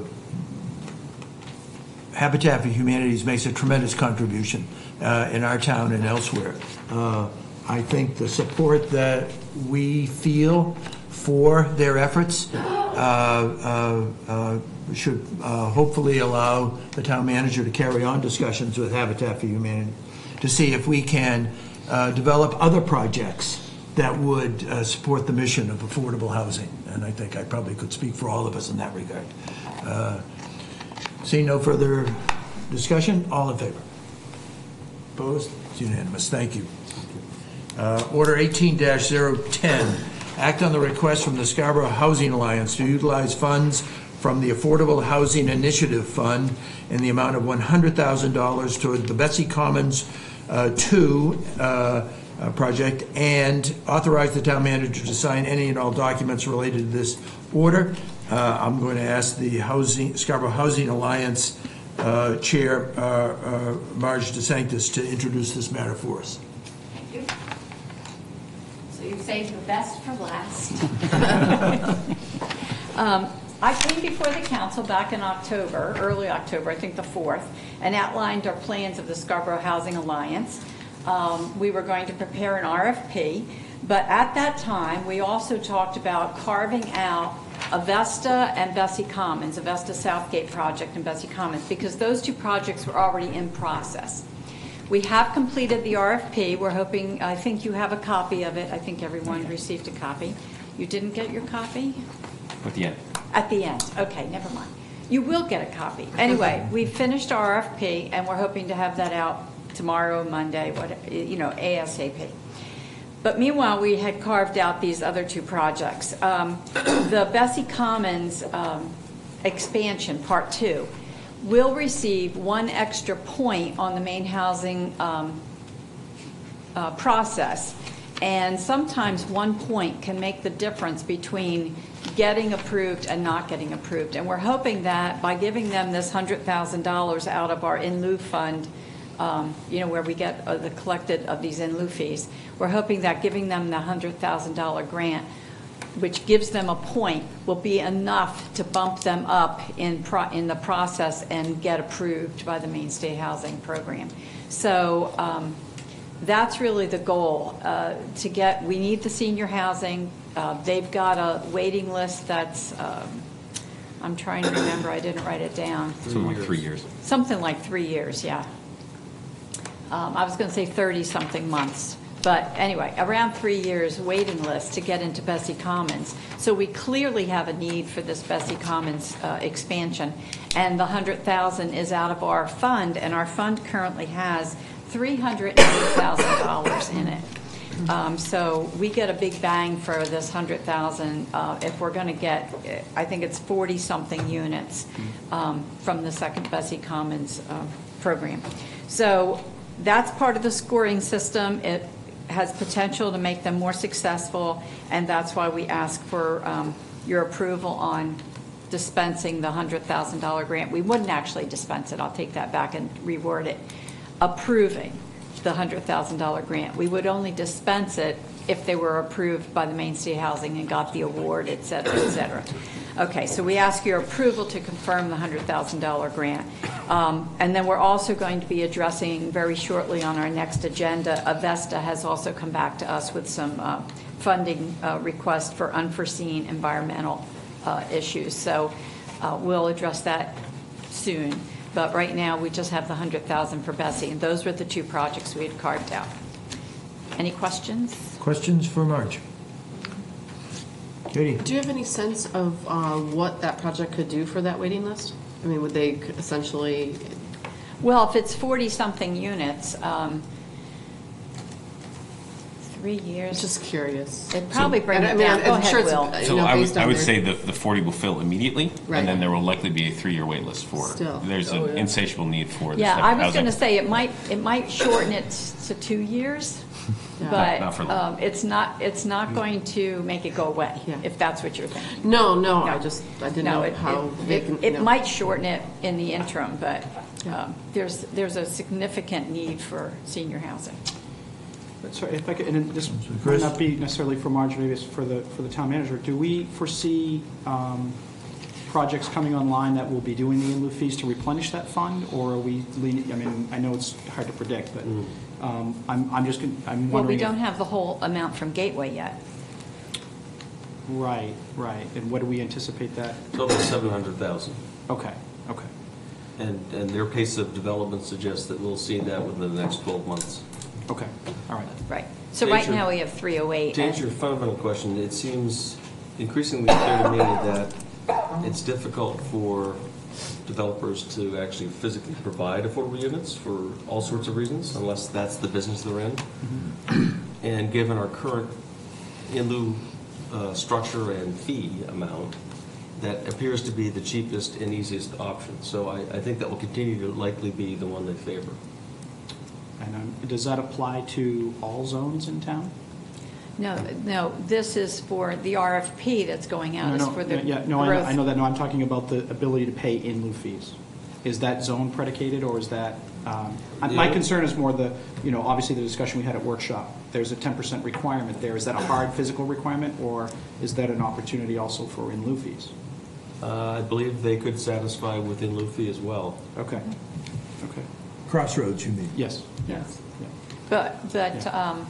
Habitat for Humanities makes a tremendous contribution uh, in our town and elsewhere. Uh, I think the support that we feel for their efforts uh, uh, uh, should uh, hopefully allow the town manager to carry on discussions with Habitat for Humanity to see if we can develop other projects that would uh, support the mission of affordable housing. And I think I probably could speak for all of us in that regard. Uh, Seeing no further discussion, all in favor? Opposed? It's unanimous. Thank you. Uh, Order 18-010, act on the request from the Scarborough Housing Alliance to utilize funds from the Affordable Housing Initiative Fund in the amount of $100,000 toward the Bessey Commons uh, 2 uh, uh, project and authorize the town manager to sign any and all documents related to this order. Uh, I'm going to ask the Housing, Scarborough Housing Alliance uh, Chair, uh, uh, Marge DeSantis, to introduce this matter for us. Thank you. So you saved the best for last. Um, I came before the council back in October, early October, I think the 4th, and outlined our plans of the Scarborough Housing Alliance. Um, We were going to prepare an RFP, but at that time, we also talked about carving out Avesta and Bessey Commons, Avesta Southgate project and Bessey Commons, because those two projects were already in process. We have completed the RFP. We're hoping, I think you have a copy of it. I think everyone received a copy. You didn't get your copy? At the end. At the end, okay, never mind. You will get a copy. Anyway, we finished our RFP, and we're hoping to have that out tomorrow, Monday, what, you know, ASAP. But meanwhile, we had carved out these other two projects. Um, The Bessey Commons um, expansion, Part Two, will receive one extra point on the Maine Housing um, uh, process. And sometimes one point can make the difference between getting approved and not getting approved. And we're hoping that by giving them this $100,000 out of our in lieu fund um, you know, where we get uh, the collected of these in lieu fees. We're hoping that giving them the $100,000 grant, which gives them a point, will be enough to bump them up in, pro- in the process and get approved by the Maine State Housing Program. So um, that's really the goal, uh, to get, we need the senior housing. Uh, They've got a waiting list that's, um, I'm trying to remember, I didn't write it down. Something like three years. Something like three years, yeah. Um, I was going to say 30-something months, but anyway, around three years waiting list to get into Bessey Commons. So we clearly have a need for this Bessey Commons uh, expansion, and the 100,000 is out of our fund, and our fund currently has $380,000 in it. Um, So we get a big bang for this 100,000 uh, if we're going to get, I think it's 40-something units um, from the Second Bessey Commons uh, program. So that's part of the scoring system. It has potential to make them more successful, and that's why we ask for um, your approval on dispensing the $100,000 grant. We wouldn't actually dispense it, I'll take that back and reword it. Approving the $100,000 grant. We would only dispense it if they were approved by the Maine State Housing and got the award, et cetera, et cetera. Okay, so we ask your approval to confirm the $100,000 grant. Um, And then we're also going to be addressing very shortly on our next agenda, Avesta has also come back to us with some uh, funding uh, request for unforeseen environmental uh, issues. So uh, we'll address that soon. But right now, we just have the 100,000 for Bessey, and those were the two projects we had carved out. Any questions? Questions for Marge? Katie? Do you have any sense of uh, what that project could do for that waiting list? I mean, would they essentially, Well, if it's 40-something units, um, three years. just curious. It'd probably bring I mean, down. I'm- Go I'm sure ahead, it's- Will. you So know, I would, based I on would their- say the, the 40 will fill immediately, Right. and then there will likely be a three-year wait list for, Still. there's Oh, an yeah. insatiable need for this Yeah, type I of was going to say, it might, it might shorten it to two years, but Not for long. um, it's not, it's not going to make it go away, if that's what you're thinking. No, no, I just, I didn't No, know it- how it- they it- can. It no. might shorten it in the interim, but um, there's, there's a significant need for senior housing. Sorry, if I could, and this might Chris? not be necessarily for Marge, maybe it's for the, for the town manager. Do we foresee um, projects coming online that will be doing the in lieu fees to replenish that fund? Or are we leaning, I mean, I know it's hard to predict, but um, I'm, I'm just, gon- I'm Well, we if- don't have the whole amount from Gateway yet. Right, right. And what do we anticipate that? Total 700,000. Okay, okay. And, and their pace of development suggests that we'll see that within the next 12 months. Okay, all right. Right. So To right answer- now, we have 308. To answer your fundamental question, it seems increasingly clear to me that it's difficult for developers to actually physically provide affordable units for all sorts of reasons, unless that's the business they're in. And given our current in lieu uh, structure and fee amount, that appears to be the cheapest and easiest option. So I, I think that will continue to likely be the one they favor. And um, does that apply to all zones in town? No, no, this is for the RFP that's going out, No, is no, for the Yeah, no, I know- growth. I know that, no, I'm talking about the ability to pay in lieu fees. Is that zone predicated, or is that, um, I- my Yeah. concern is more the, you know, obviously the discussion we had at workshop, there's a 10% requirement there. Is that a hard physical requirement, or is that an opportunity also for in lieu fees? Uh, I believe they could satisfy with in lieu fee as well. Okay, okay. Crossroads, you mean? Yes. Yes. But, but um,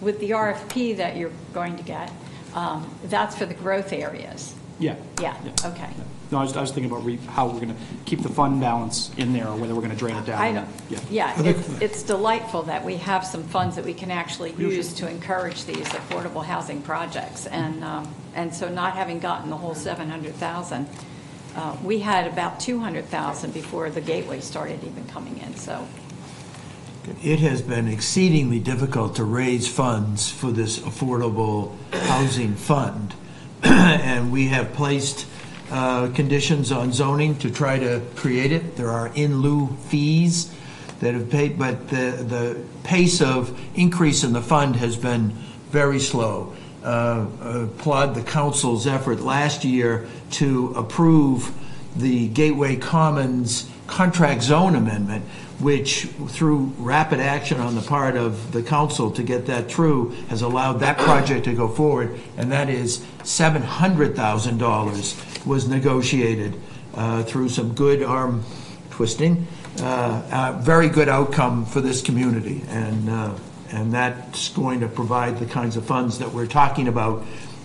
with the RFP that you're going to get, um, that's for the growth areas. Yeah. Yeah, okay. No, I was, I was thinking about re- how we're going to keep the fund balance in there, or whether we're going to drain it down. I don't, Yeah. yeah, it's, it's delightful that we have some funds that we can actually use to encourage these affordable housing projects. And, um, and so not having gotten the whole 700,000, uh, we had about 200,000 before the gateway started even coming in, so. It has been exceedingly difficult to raise funds for this affordable housing fund. And we have placed uh, conditions on zoning to try to create it. There are in lieu fees that have paid, but the, the pace of increase in the fund has been very slow. Uh, Applaud the council's effort last year to approve the Gateway Commons contract zone amendment, which through rapid action on the part of the council to get that through, has allowed that project to go forward, and that is $700,000 was negotiated uh, through some good arm twisting. Uh, uh, Very good outcome for this community, and, uh, and that's going to provide the kinds of funds that we're talking about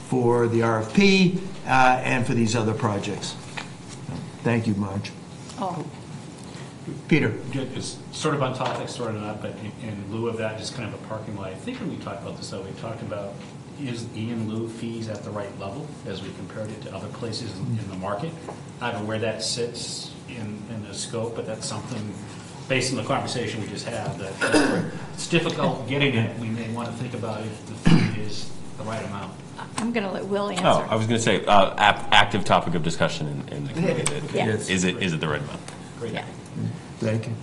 for the RFP uh, and for these other projects. Thank you, Marge. Oh, Peter? It's sort of on topic, sort of not, but in- in lieu of that, just kind of a parking lot. I think when we talked about this, though, we talked about, is E and lieu fees at the right level as we compared it to other places in in the market? I don't know where that sits in, in the scope, but that's something, based on the conversation we just had, that it's difficult getting it. We may want to think about if the fee is the right amount. I'm going to let Will answer. Oh. I was going to say, uh, ap- active topic of discussion in, in the committee. that- Yes. Is it, is it the right amount? Yeah. Thank you.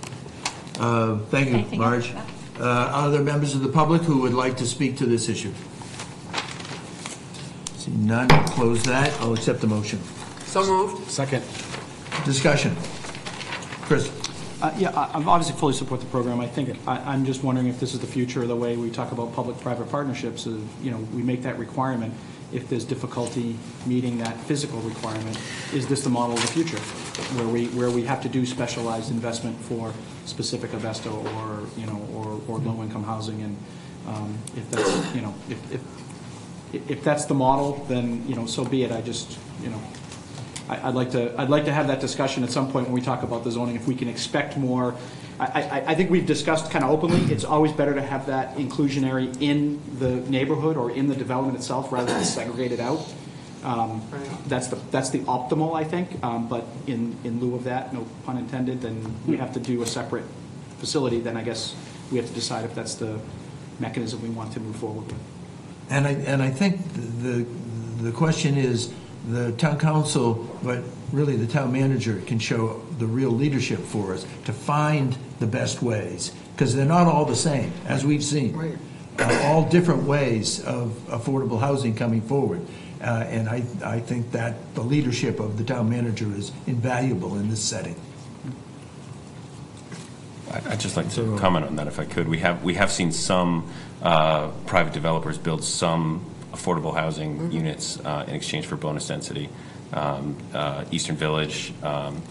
Uh, Thank you, Anything Marge. else? Uh, Other members of the public who would like to speak to this issue? See none, close that. I'll accept the motion. So moved. Second. Discussion. Chris? Uh, Yeah, I I obviously fully support the program. I think, I- I'm just wondering if this is the future of the way we talk about public-private partnerships, of, you know, we make that requirement. If there's difficulty meeting that physical requirement, is this the model of the future? Where we, where we have to do specialized investment for specific Avesta or, you know, or, or low-income housing? And um, if that's, you know, if, if, if that's the model, then, you know, so be it. I just, you know, I- I'd like to, I'd like to have that discussion at some point when we talk about the zoning, if we can expect more. I, I, I think we've discussed kind of openly, it's always better to have that inclusionary in the neighborhood or in the development itself rather than segregated out. Um, That's the, that's the optimal, I think, Um, but in, in lieu of that, no pun intended, then we have to do a separate facility, then I guess we have to decide if that's the mechanism we want to move forward with. And I, and I think the, the question is, the town council, but really the town manager can show the real leadership for us to find the best ways, because they're not all the same, as we've seen. Right. Uh, All different ways of affordable housing coming forward. Uh, And I, I think that the leadership of the town manager is invaluable in this setting. I- I'd just like to comment on that if I could. We have, we have seen some uh, private developers build some affordable housing units uh, in exchange for bonus density. Um, uh, Eastern Village, um,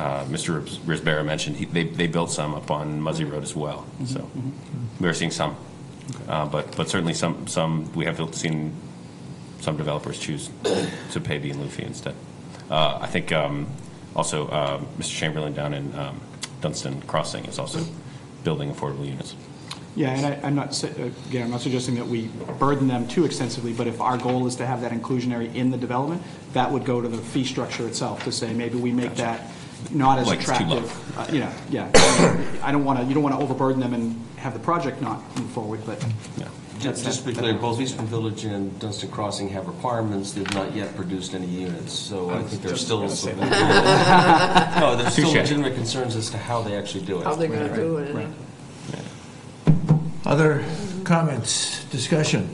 uh, Mr. Risbara mentioned, he- they, they built some up on Mussey Road as well. So we are seeing some. Uh, But, but certainly some, some, we have seen some developers choose to pay the in fee instead. Uh, I think um, also uh, Mr. Chamberlain down in um, Dunstan Crossing is also building affordable units. Yeah, and I, I'm not, again, I'm not suggesting that we burden them too extensively, but if our goal is to have that inclusionary in the development, that would go to the fee structure itself, to say, maybe we make that not as Like it's too low. attractive. Uh, You know, yeah, I don't want to, you don't want to overburden them and have the project not move forward, but. Just just to be clear, both Eastern Village and Dunstan Crossing have requirements. They've not yet produced any units, so I think there's still some... No, there's still legitimate concerns as to how they actually do it. How they're gonna do it? Right. Other comments, discussion?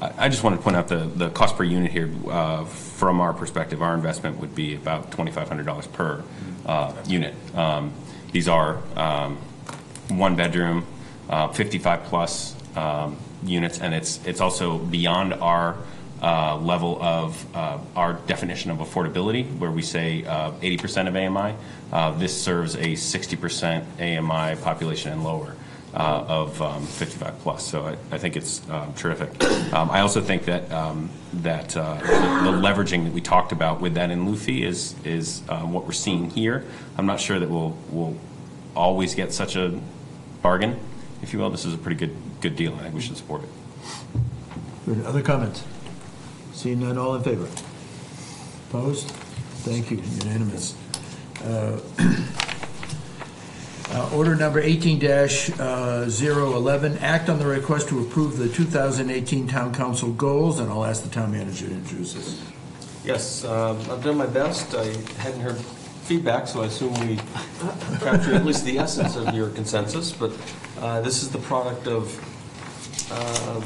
I I just want to point out the, the cost per unit here, uh, from our perspective, our investment would be about $2,500 per uh, unit. Um, These are um, one-bedroom, 55-plus units, and it's, it's also beyond our uh, level of, uh, our definition of affordability, where we say uh, 80% of AMI. Uh, This serves a 60% AMI population and lower uh, of um, 55 plus. So I, think it's um, terrific. Um, I also think that that uh, the, leveraging that we talked about with that in fee is is um, what we're seeing here. I'm not sure that we'll we'll always get such a bargain, if you will. This is a pretty good good deal. and I think we should support it. Good. Other comments? Seeing none, all in favor? Opposed? Thank you, unanimous. Uh, uh, Order number 18-011, act on the request to approve the 2018 Town Council goals, and I'll ask the town manager to introduce this. Yes, um, I've done my best. I hadn't heard feedback, so I assume we captured at least the essence of your consensus. But uh, this is the product of um,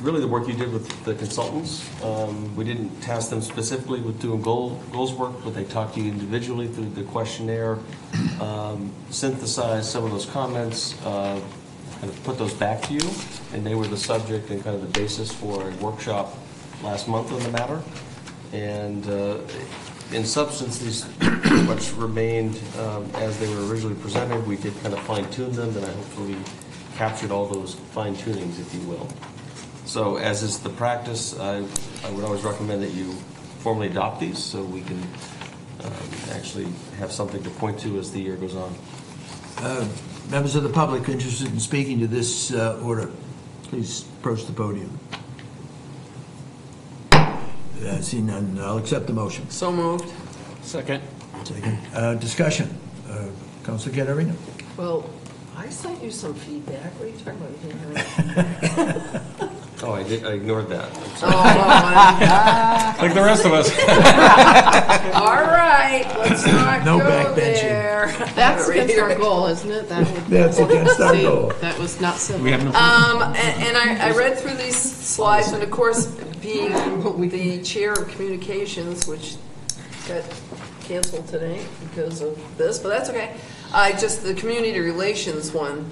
really the work you did with the consultants. Um, We didn't task them specifically with doing goal, goals work, but they talked to you individually through the questionnaire, um, synthesized some of those comments, uh, kind of put those back to you, and they were the subject and kind of the basis for a workshop last month on the matter. And uh, in substance, these pretty much remained um, as they were originally presented. We did kind of fine tune them, and I hopefully captured all those fine tunings, if you will. So as is the practice, I, I would always recommend that you formally adopt these so we can um, actually have something to point to as the year goes on. Uh, Members of the public interested in speaking to this uh, order, please approach the podium. Uh, Seeing none, I'll accept the motion. So moved. Second. Second. Uh, Discussion. Uh, Counsel Caterina? Well, I sent you some feedback. What are you talking about? You didn't have any- Oh, I did, I ignored that. I'm Oh, sorry. Like the rest of us. All right, let's not No go backbenching. there. That's against our goal, isn't it? That would- That's against our See, goal. That was not civil. We have no- Um, and, and I, I read through these slides, and of course, being the chair of communications, which got canceled today because of this, but that's okay. I just, the community relations one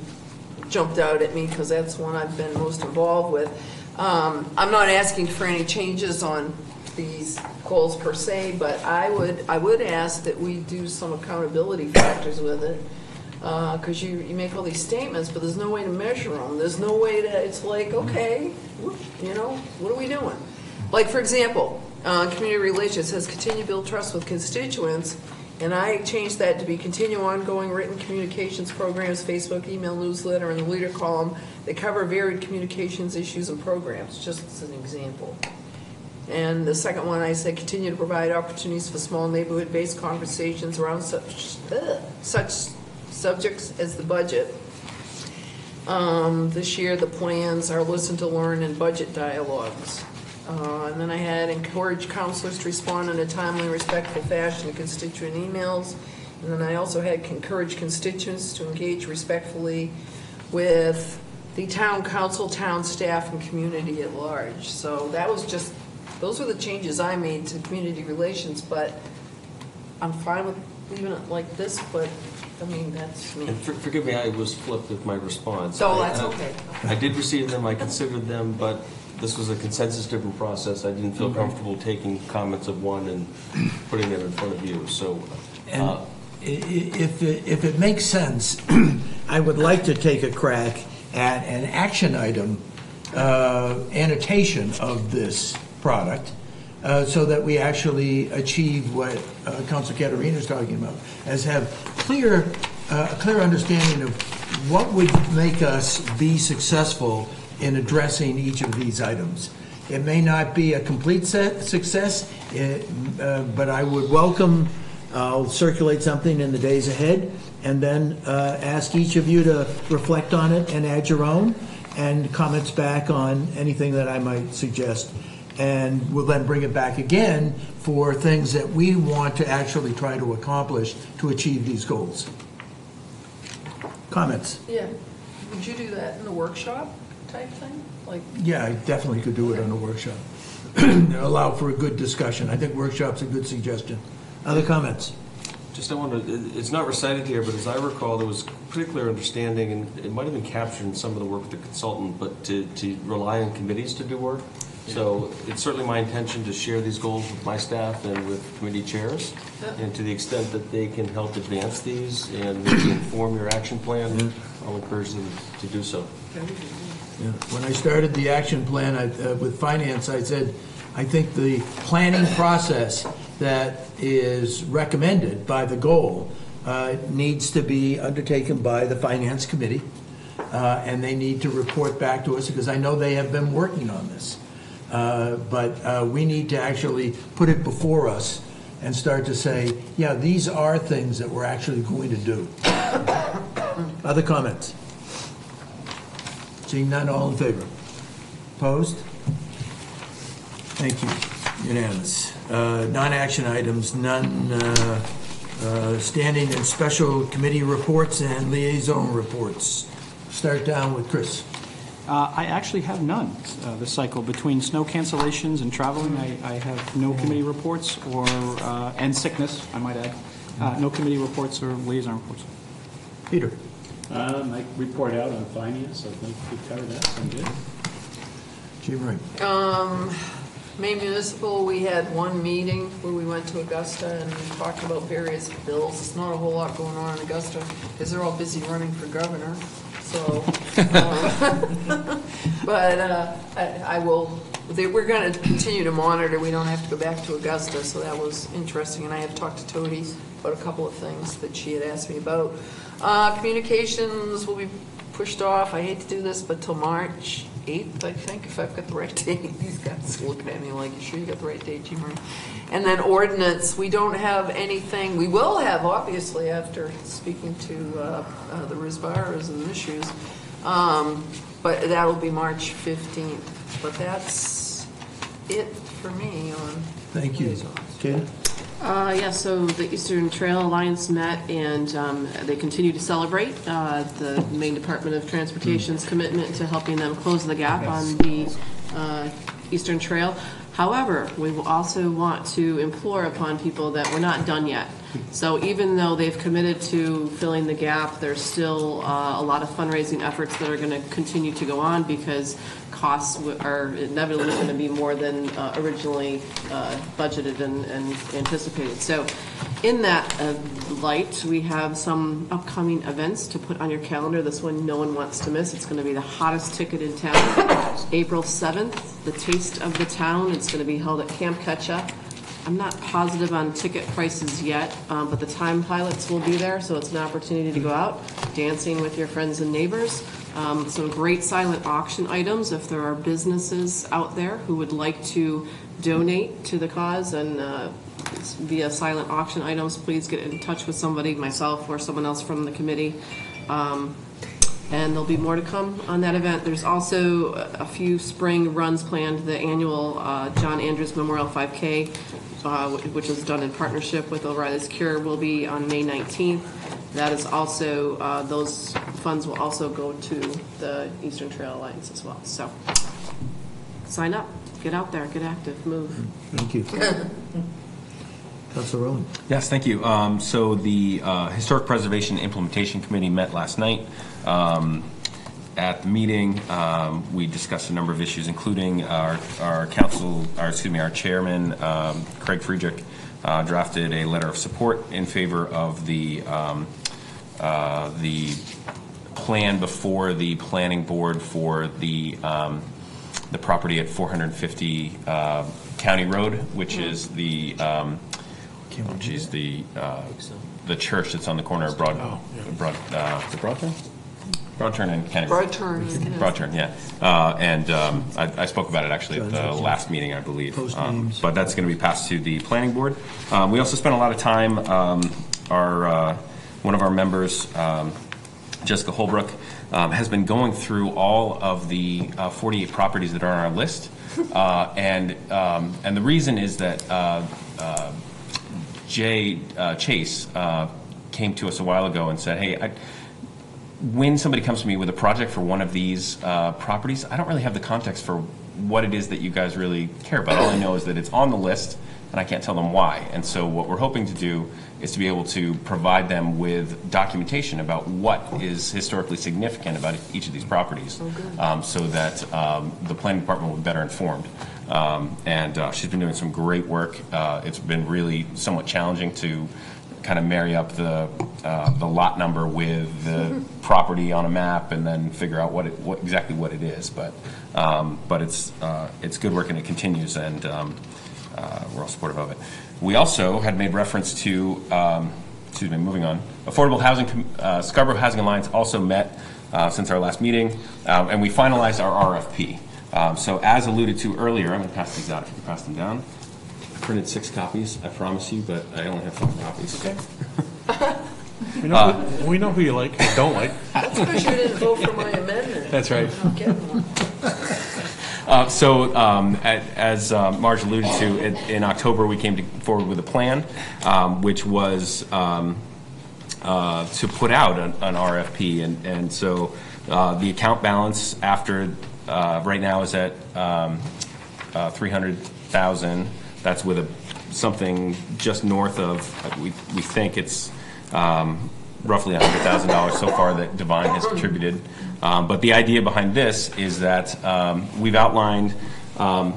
jumped out at me because that's one I've been most involved with. Um, I'm not asking for any changes on these goals per se, but I would, I would ask that we do some accountability factors with it. Because you, you make all these statements, but there's no way to measure them. There's no way to, it's like, okay, you know, what are we doing? Like, for example, uh, community relations says continue to build trust with constituents, and I changed that to be continue ongoing written communications programs, Facebook, email, newsletter, and the leader column that cover varied communications issues and programs, just as an example. And the second one, I said, continue to provide opportunities for small neighborhood-based conversations around such, ugh, such subjects as the budget. Um, This year, the plans are listen to learn and budget dialogues. Uh, And then I had encourage counselors to respond in a timely respectful fashion to constituent emails. And then I also had encourage constituents to engage respectfully with the town council, town staff, and community at large. So that was just, those were the changes I made to community relations, but I'm fine with leaving it like this, but, I mean, that's me. And for- forgive me, I was flipped with my response. So I- that's I- okay. I did receive them, I considered them, but this was a consensus-driven process. I didn't feel comfortable taking comments of one and putting them in front of you, so. And uh, i- i- if, it- if it makes sense, I would like to take a crack at an action item uh, annotation of this product, uh, so that we actually achieve what uh, Council Caterina is talking about, as have clear, uh, a clear understanding of what would make us be successful in addressing each of these items. It may not be a complete success, it, uh, but I would welcome, I'll circulate something in the days ahead, and then uh, ask each of you to reflect on it and add your own, and comments back on anything that I might suggest. And we'll then bring it back again for things that we want to actually try to accomplish to achieve these goals. Comments? Yeah, would you do that in the workshop type thing? Like, Yeah, I definitely could do it on a workshop. Allow for a good discussion. I think workshop's a good suggestion. Other comments? Just I want to, it's not recited here, but as I recall, there was pretty clear understanding, and it might have been captured in some of the work with the consultant, but to, to rely on committees to do work. So it's certainly my intention to share these goals with my staff and with committee chairs. And to the extent that they can help advance these and maybe inform your action plan, I'll encourage them to do so. Yeah. When I started the action plan I- uh, with finance, I said, I think the planning process that is recommended by the goal uh, needs to be undertaken by the finance committee, uh, and they need to report back to us, because I know they have been working on this. Uh, But uh, we need to actually put it before us and start to say, yeah, these are things that we're actually going to do. Other comments? Seeing none, all in favor? Opposed? Thank you. Unanimous. Uh, Non-action items, none. uh, uh, Standing and special committee reports and liaison reports. Start down with Chris. Uh, I actually have none uh, this cycle. Between snow cancellations and traveling, I I have no committee reports or, uh, and sickness, I might add, Uh, no committee reports or liaison reports. Peter? Um, I report out on finance, I think we covered that, I'm good. Jim Wright? Um, Maine Municipal, we had one meeting where we went to Augusta and we talked about various bills. There's not a whole lot going on in Augusta because they're all busy running for governor, so. uh, But uh, I I will, they- we're going to continue to monitor. We don't have to go back to Augusta, so that was interesting. And I have talked to Tody about a couple of things that she had asked me about. Uh, Communications will be pushed off, I hate to do this, but till March 8th, I think, if I've got the right date. These guys are looking at me like, you sure you got the right date, Marie? And then ordinance, we don't have anything, we will have, obviously, after speaking to uh, uh, the Risbaras and the issues, Um, but that'll be March 15th. But that's it for me on Thank you. Uh, yeah, so the Eastern Trail Alliance met and um, they continue to celebrate uh, the Maine Department of Transportation's commitment to helping them close the gap on the uh, Eastern Trail. However, we will also want to implore upon people that we're not done yet. So even though they've committed to filling the gap, there's still uh, a lot of fundraising efforts that are going to continue to go on because costs are inevitably going to be more than uh, originally uh, budgeted and and anticipated. So in that uh, light, we have some upcoming events to put on your calendar. This one no one wants to miss. It's going to be the hottest ticket in town, April 7th, the Taste of the Town. It's going to be held at Camp Ketcha. I'm not positive on ticket prices yet, um, but the time pilots will be there, so it's an opportunity to go out, dancing with your friends and neighbors. Um, Some great silent auction items, if there are businesses out there who would like to donate to the cause and uh, via silent auction items, please get in touch with somebody, myself or someone else from the committee. Um, and there'll be more to come on that event. There's also a few spring runs planned. The annual uh, John Andrews Memorial 5K, uh, which is done in partnership with O'Reilly's Cure, will be on May 19th. That is also, uh, those funds will also go to the Eastern Trail Alliance as well. So sign up, get out there, get active, move. Thank you. Council Rowland? Yes, thank you. Um, So the uh, Historic Preservation Implementation Committee met last night. Um, At the meeting, um, we discussed a number of issues, including our our council, or excuse me, our chairman, um, Craig Friedrich, uh, drafted a letter of support in favor of the, um, uh, the plan before the planning board for the, um, the property at 450 uh, County Road, which is the, um, oh geez, the, uh, the church that's on the corner of Broad, Broad, uh, is it Broadturn? Broadturn and County. Road. Broad Turn, yeah. Broad Turn, yeah. Uh, And um, I I spoke about it actually at the last meeting, I believe. Um. But that's going to be passed to the planning board. Um, We also spent a lot of time, um, our, uh, one of our members, um, Jessica Holbrook, um, has been going through all of the uh, 48 properties that are on our list. Uh, And, um, and the reason is that uh, uh, Jay uh, Chase uh, came to us a while ago and said, hey, I, when somebody comes to me with a project for one of these uh, properties, I don't really have the context for what it is that you guys really care about. All I know is that it's on the list, and I can't tell them why. And so what we're hoping to do is to be able to provide them with documentation about what is historically significant about each of these properties, um, so that um, the planning department will be better informed. Um, And uh, she's been doing some great work. Uh, It's been really somewhat challenging to kind of marry up the, uh, the lot number with the property on a map and then figure out what it, what, exactly what it is. But, um, but it's, uh, it's good work and it continues and, um, uh, we're all supportive of it. We also had made reference to, um, excuse me, moving on, Affordable Housing, uh, Scarborough Housing Alliance also met, uh, since our last meeting, um, and we finalized our RFP. Um, so as alluded to earlier, I'm gonna pass these out if you can pass them down. I printed six copies, I promise you, but I only have five copies. We know, who- we know who you like, and don't like. That's because you didn't vote for my amendment. That's right. Uh, So, um, a- as uh, Marge alluded to, in- in October, we came to- forward with a plan, um, which was um, uh, to put out an an RFP. And and so Uh, The account balance after, uh, right now is at um, uh, 300,000. That's with a, something just north of, we we think it's um, roughly $100,000 so far that Divine has contributed. Um, But the idea behind this is that um, we've outlined um,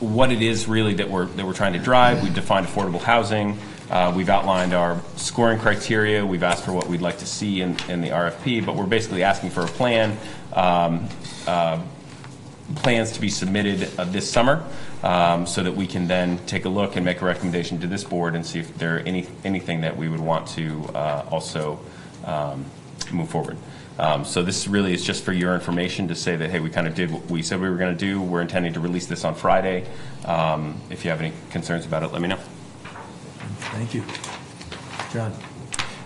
what it is really that we're, that we're trying to drive. We've defined affordable housing. Uh, We've outlined our scoring criteria. We've asked for what we'd like to see in, in the RFP, but we're basically asking for a plan, um, uh, plans to be submitted uh, this summer, um, so that we can then take a look and make a recommendation to this board and see if there are any, anything that we would want to uh, also um, move forward. Um, So this really is just for your information to say that, hey, we kind of did what we said we were going to do. We're intending to release this on Friday. Um, If you have any concerns about it, let me know. Thank you. John?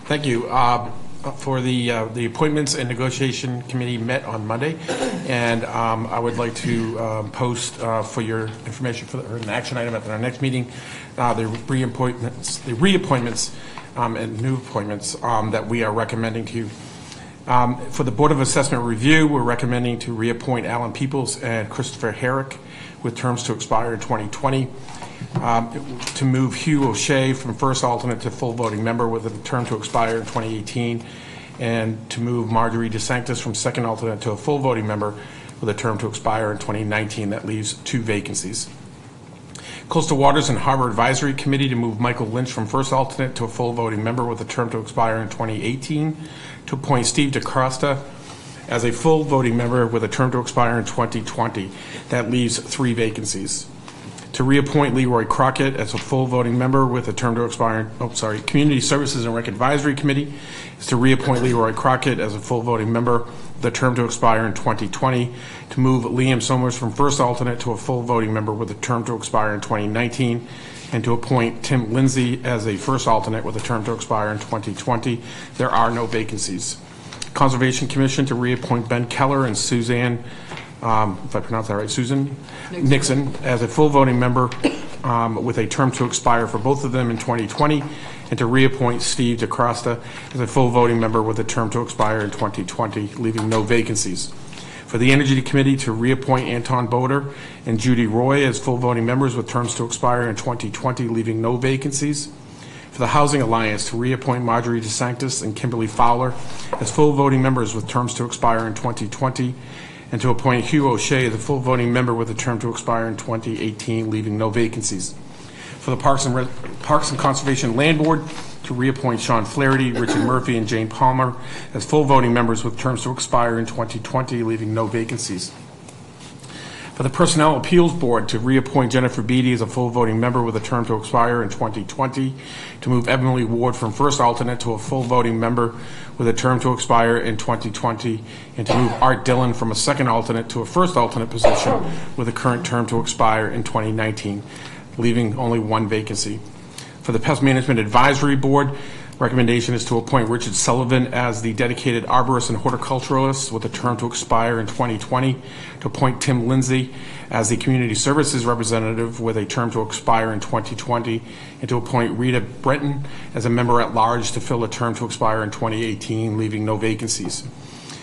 Thank you. Uh, For the, uh, the Appointments and Negotiation Committee met on Monday, and um, I would like to um, post uh, for your information for, the- or an action item at our next meeting, uh, the reappointments, the reappointments um, and new appointments um, that we are recommending to you. Um, For the Board of Assessment Review, we're recommending to reappoint Alan Peoples and Christopher Herrick with terms to expire in 2020. Um, To move Hugh O'Shea from first alternate to full voting member with a term to expire in 2018. And to move Marjorie DeSanctis from second alternate to a full voting member with a term to expire in 2019. That leaves two vacancies. Coastal Waters and Harbor Advisory Committee to move Michael Lynch from first alternate to a full voting member with a term to expire in 2018. To appoint Steve DeCosta as a full voting member with a term to expire in 2020. That leaves three vacancies. To reappoint Leroy Crockett as a full voting member with a term to expire, oh, sorry, Community Services and Rec Advisory Committee is to reappoint Leroy Crockett as a full voting member a term to expire in 2020. To move Liam Somers from first alternate to a full voting member with a term to expire in 2019. And to appoint Tim Lindsay as a first alternate with a term to expire in 2020. There are no vacancies. Conservation Commission to reappoint Ben Keller and Suzanne, um, if I pronounce that right, Susan Nixon, as a full voting member um, with a term to expire for both of them in 2020, and to reappoint Steve DeCrosta as a full voting member with a term to expire in 2020, leaving no vacancies. For the Energy Committee, to reappoint Anton Boder and Judy Roy as full voting members with terms to expire in 2020, leaving no vacancies. For the Housing Alliance, to reappoint Marjorie DeSanctis and Kimberly Fowler as full voting members with terms to expire in 2020, and to appoint Hugh O'Shea as a full voting member with a term to expire in 2018, leaving no vacancies. For the Parks and, Re- Parks and Conservation Land Board, to reappoint Sean Flaherty, Richard Murphy, and Jane Palmer as full voting members with terms to expire in 2020, leaving no vacancies. For the Personnel Appeals Board, to reappoint Jennifer Beatty as a full voting member with a term to expire in 2020, to move Emily Ward from first alternate to a full voting member with a term to expire in 2020, and to move Art Dillon from a second alternate to a first alternate position with a current term to expire in 2019, leaving only one vacancy. For the Pest Management Advisory Board, recommendation is to appoint Richard Sullivan as the dedicated arborist and horticulturalist with a term to expire in 2020, to appoint Tim Lindsay as the community services representative with a term to expire in 2020, and to appoint Rita Brenton as a member at large to fill a term to expire in 2018, leaving no vacancies.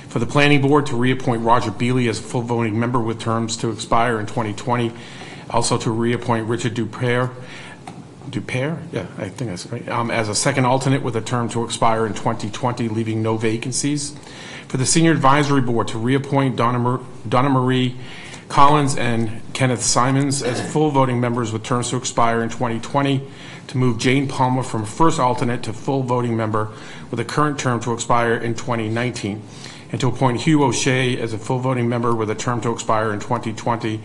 For the Planning Board, to reappoint Roger Beely as a full voting member with terms to expire in 2020. Also to reappoint Richard Dupere, Dupere, yeah, I think that's right, um, as a second alternate with a term to expire in 2020, leaving no vacancies. For the Senior Advisory Board, to reappoint Donna Mar- Donna Marie Collins and Kenneth Simons as full voting members with terms to expire in 2020, to move Jane Palmer from first alternate to full voting member with a current term to expire in 2019, and to appoint Hugh O'Shea as a full voting member with a term to expire in 2020,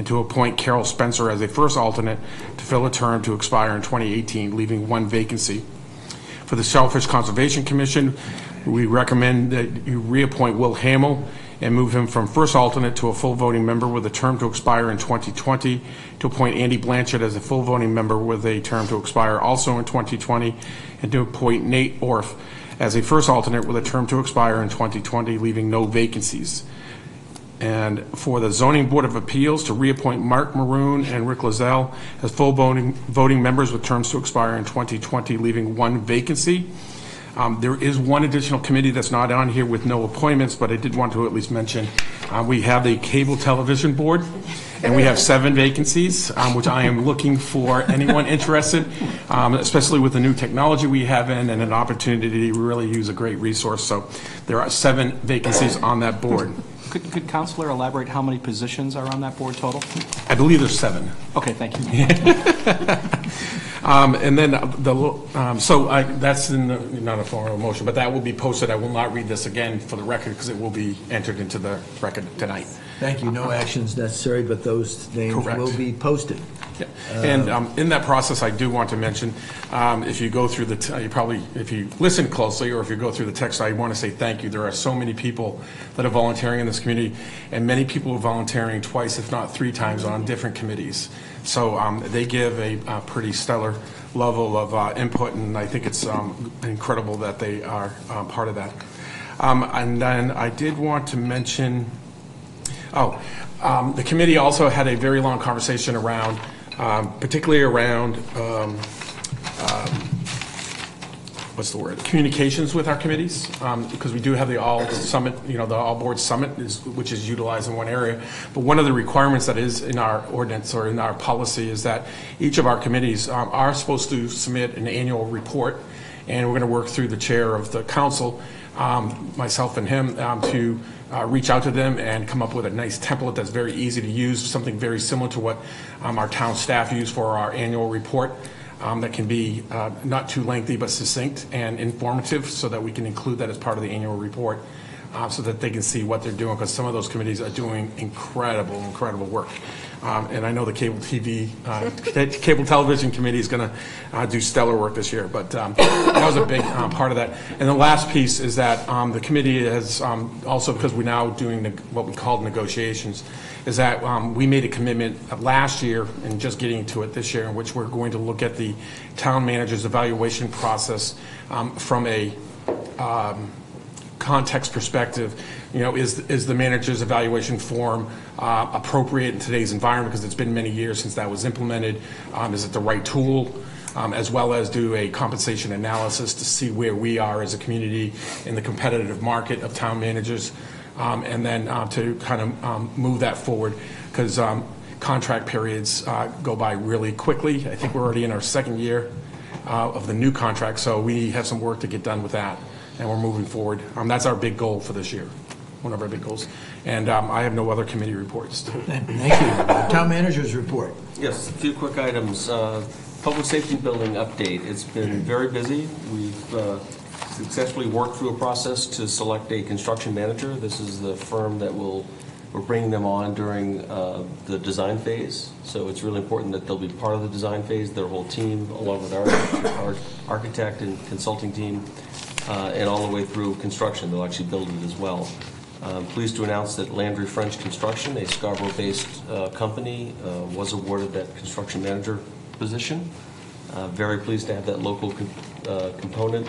and to appoint Carol Spencer as a first alternate to fill a term to expire in 2018, leaving one vacancy. For the Shellfish Conservation Commission, we recommend that you reappoint Will Hamel and move him from first alternate to a full voting member with a term to expire in 2020, to appoint Andy Blanchard as a full voting member with a term to expire also in 2020, and to appoint Nate Orff as a first alternate with a term to expire in 2020, leaving no vacancies. And for the Zoning Board of Appeals, to reappoint Mark Maroon and Rick Lozelle as full voting, voting members with terms to expire in 2020, leaving one vacancy. Um, There is one additional committee that's not on here with no appointments, but I did want to at least mention, uh, we have the Cable Television Board, and we have seven vacancies, um, which I am looking for anyone interested, um, especially with the new technology we have in and an opportunity to really use a great resource. So there are seven vacancies on that board. Could, could Counselor elaborate how many positions are on that board total? I believe there's seven. Okay, thank you. Um, And then the, um, so I, that's in, the- not a formal motion, but that will be posted. I will not read this again for the record because it will be entered into the record tonight. Thank you. No actions necessary, but those names Correct. will be posted. Yeah. And um, in that process, I do want to mention, um, if you go through the, t- you probably, if you listen closely, or if you go through the text, I want to say thank you. There are so many people that are volunteering in this community, and many people are volunteering twice, if not three times, on different committees. So um, they give a pretty stellar level of uh, input, and I think it's um, incredible that they are uh, part of that. Um, And then I did want to mention, Oh, um, the committee also had a very long conversation around, um, particularly around, um, um, what's the word, communications with our committees, um, because we do have the all summit, you know, the all board summit, is- which is utilized in one area. But one of the requirements that is in our ordinance or in our policy is that each of our committees um, are supposed to submit an annual report, and we're going to work through the chair of the council, um, myself and him, um, to uh, reach out to them and come up with a nice template that's very easy to use, something very similar to what um, our town staff use for our annual report um, that can be uh, not too lengthy but succinct and informative so that we can include that as part of the annual report uh, so that they can see what they're doing because some of those committees are doing incredible, incredible work. Um, And I know the cable TV, uh, cable television committee is going to do stellar work this year, but um, that was a big uh, part of that. And the last piece is that um, the committee has, um, also because we're now doing what we call negotiations, is that um, we made a commitment last year, and just getting to it this year, in which we're going to look at the town manager's evaluation process um, from a um, context perspective, you know, is, is the manager's evaluation form uh, appropriate in today's environment, because it's been many years since that was implemented? Um, Is it the right tool? Um, As well as do a compensation analysis to see where we are as a community in the competitive market of town managers, um, and then uh, to kind of um, move that forward, because contract periods uh, go by really quickly. I think we're already in our second year uh, of the new contract, so we have some work to get done with that, and we're moving forward. Um, That's our big goal for this year, one of our big goals. And um, I have no other committee reports. Thank you. Town managers report. Yes, a few quick items. Uh, Public safety building update. It's been very busy. We've uh, successfully worked through a process to select a construction manager. This is the firm that will, we're bringing them on during uh, the design phase. So it's really important that they'll be part of the design phase, their whole team, along with our our architect and consulting team, uh, and all the way through construction. They'll actually build it as well. I'm pleased to announce that Landry French Construction, a Scarborough-based uh, company, uh, was awarded that construction manager position. Uh, Very pleased to have that local com- uh, component.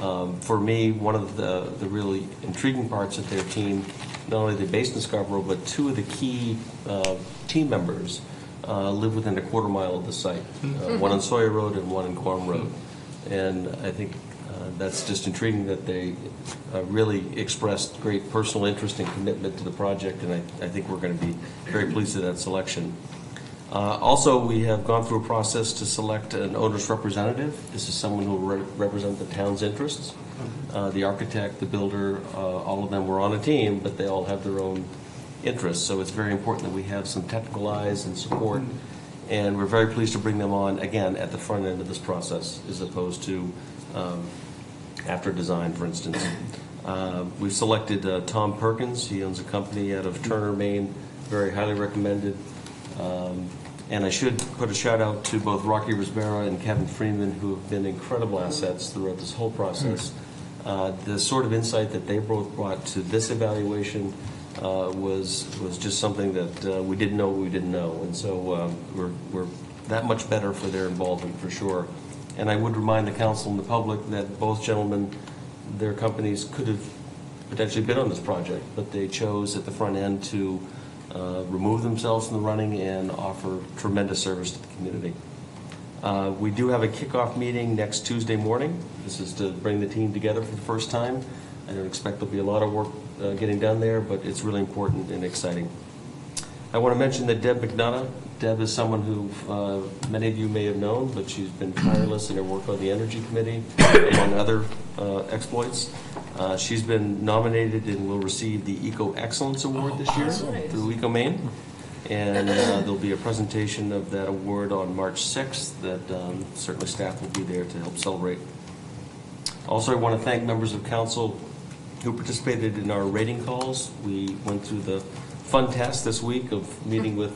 Um, For me, one of the the really intriguing parts of their team, not only are they based in Scarborough, but two of the key uh, team members uh, live within a quarter mile of the site, uh, one on Sawyer Road and one in Gorham Road. And I think that's just intriguing that they uh, really expressed great personal interest and commitment to the project, and I I think we're going to be very pleased with that selection. Uh, Also, we have gone through a process to select an owner's representative. This is someone who will re- represent the town's interests. Uh, The architect, the builder, uh, all of them were on a team, but they all have their own interests. So it's very important that we have some technical eyes and support, and we're very pleased to bring them on, again, at the front end of this process, as opposed to um, after design, for instance. Uh, We've selected uh, Tom Perkins. He owns a company out of Turner, Maine, very highly recommended. Um, And I should put a shout out to both Rocky Risbara and Kevin Freeman, who have been incredible assets throughout this whole process. Uh, The sort of insight that they both brought to this evaluation uh, was, was just something that uh, we didn't know we didn't know. And so um, we're, we're that much better for their involvement, for sure. And I would remind the council and the public that both gentlemen, their companies could have potentially been on this project, but they chose at the front end to uh, remove themselves from the running and offer tremendous service to the community. Uh, We do have a kickoff meeting next Tuesday morning. This is to bring the team together for the first time. I don't expect there'll be a lot of work uh, getting done there, but it's really important and exciting. I want to mention that Deb McDonough, Deb is someone who uh, many of you may have known, but she's been tireless in her work on the Energy Committee, among other uh, exploits. Uh, She's been nominated and will receive the Eco Excellence Award this year through ecomaine. And uh, there'll be a presentation of that award on March 6th that um, certainly staff will be there to help celebrate. Also, I want to thank members of council who participated in our rating calls. We went through the fun task this week of meeting with,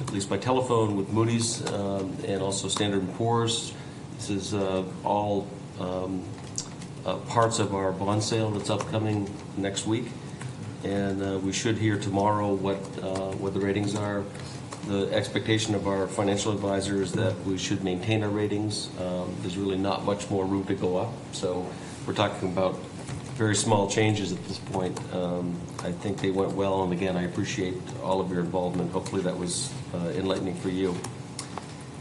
at least by telephone, with Moody's um, and also Standard and Poor's. This is uh, all um, uh, parts of our bond sale that's upcoming next week. And uh, we should hear tomorrow what, uh, what the ratings are. The expectation of our financial advisor is that we should maintain our ratings. Um, There's really not much more room to go up. So we're talking about very small changes at this point. Um, I think they went well, and again, I appreciate all of your involvement. Hopefully that was uh, enlightening for you.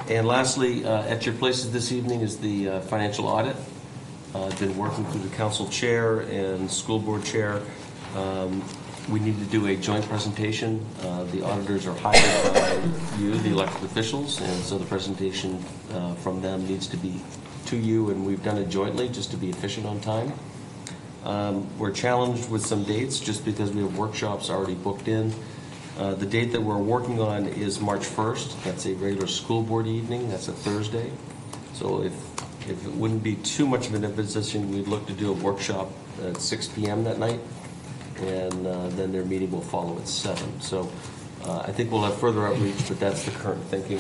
And lastly, uh, at your places this evening is the uh, financial audit. Uh, I've been working through the council chair and school board chair. Um, We need to do a joint presentation. Uh, The auditors are hired by you, the elected officials, and so the presentation uh, from them needs to be to you, and we've done it jointly, just to be efficient on time. Um, We're challenged with some dates, just because we have workshops already booked in. Uh, The date that we're working on is March 1st. That's a regular school board evening, that's a Thursday. So if, if it wouldn't be too much of an imposition, we'd look to do a workshop at 6 PM that night, and uh, then their meeting will follow at 7. So uh, I think we'll have further outreach, but that's the current thinking.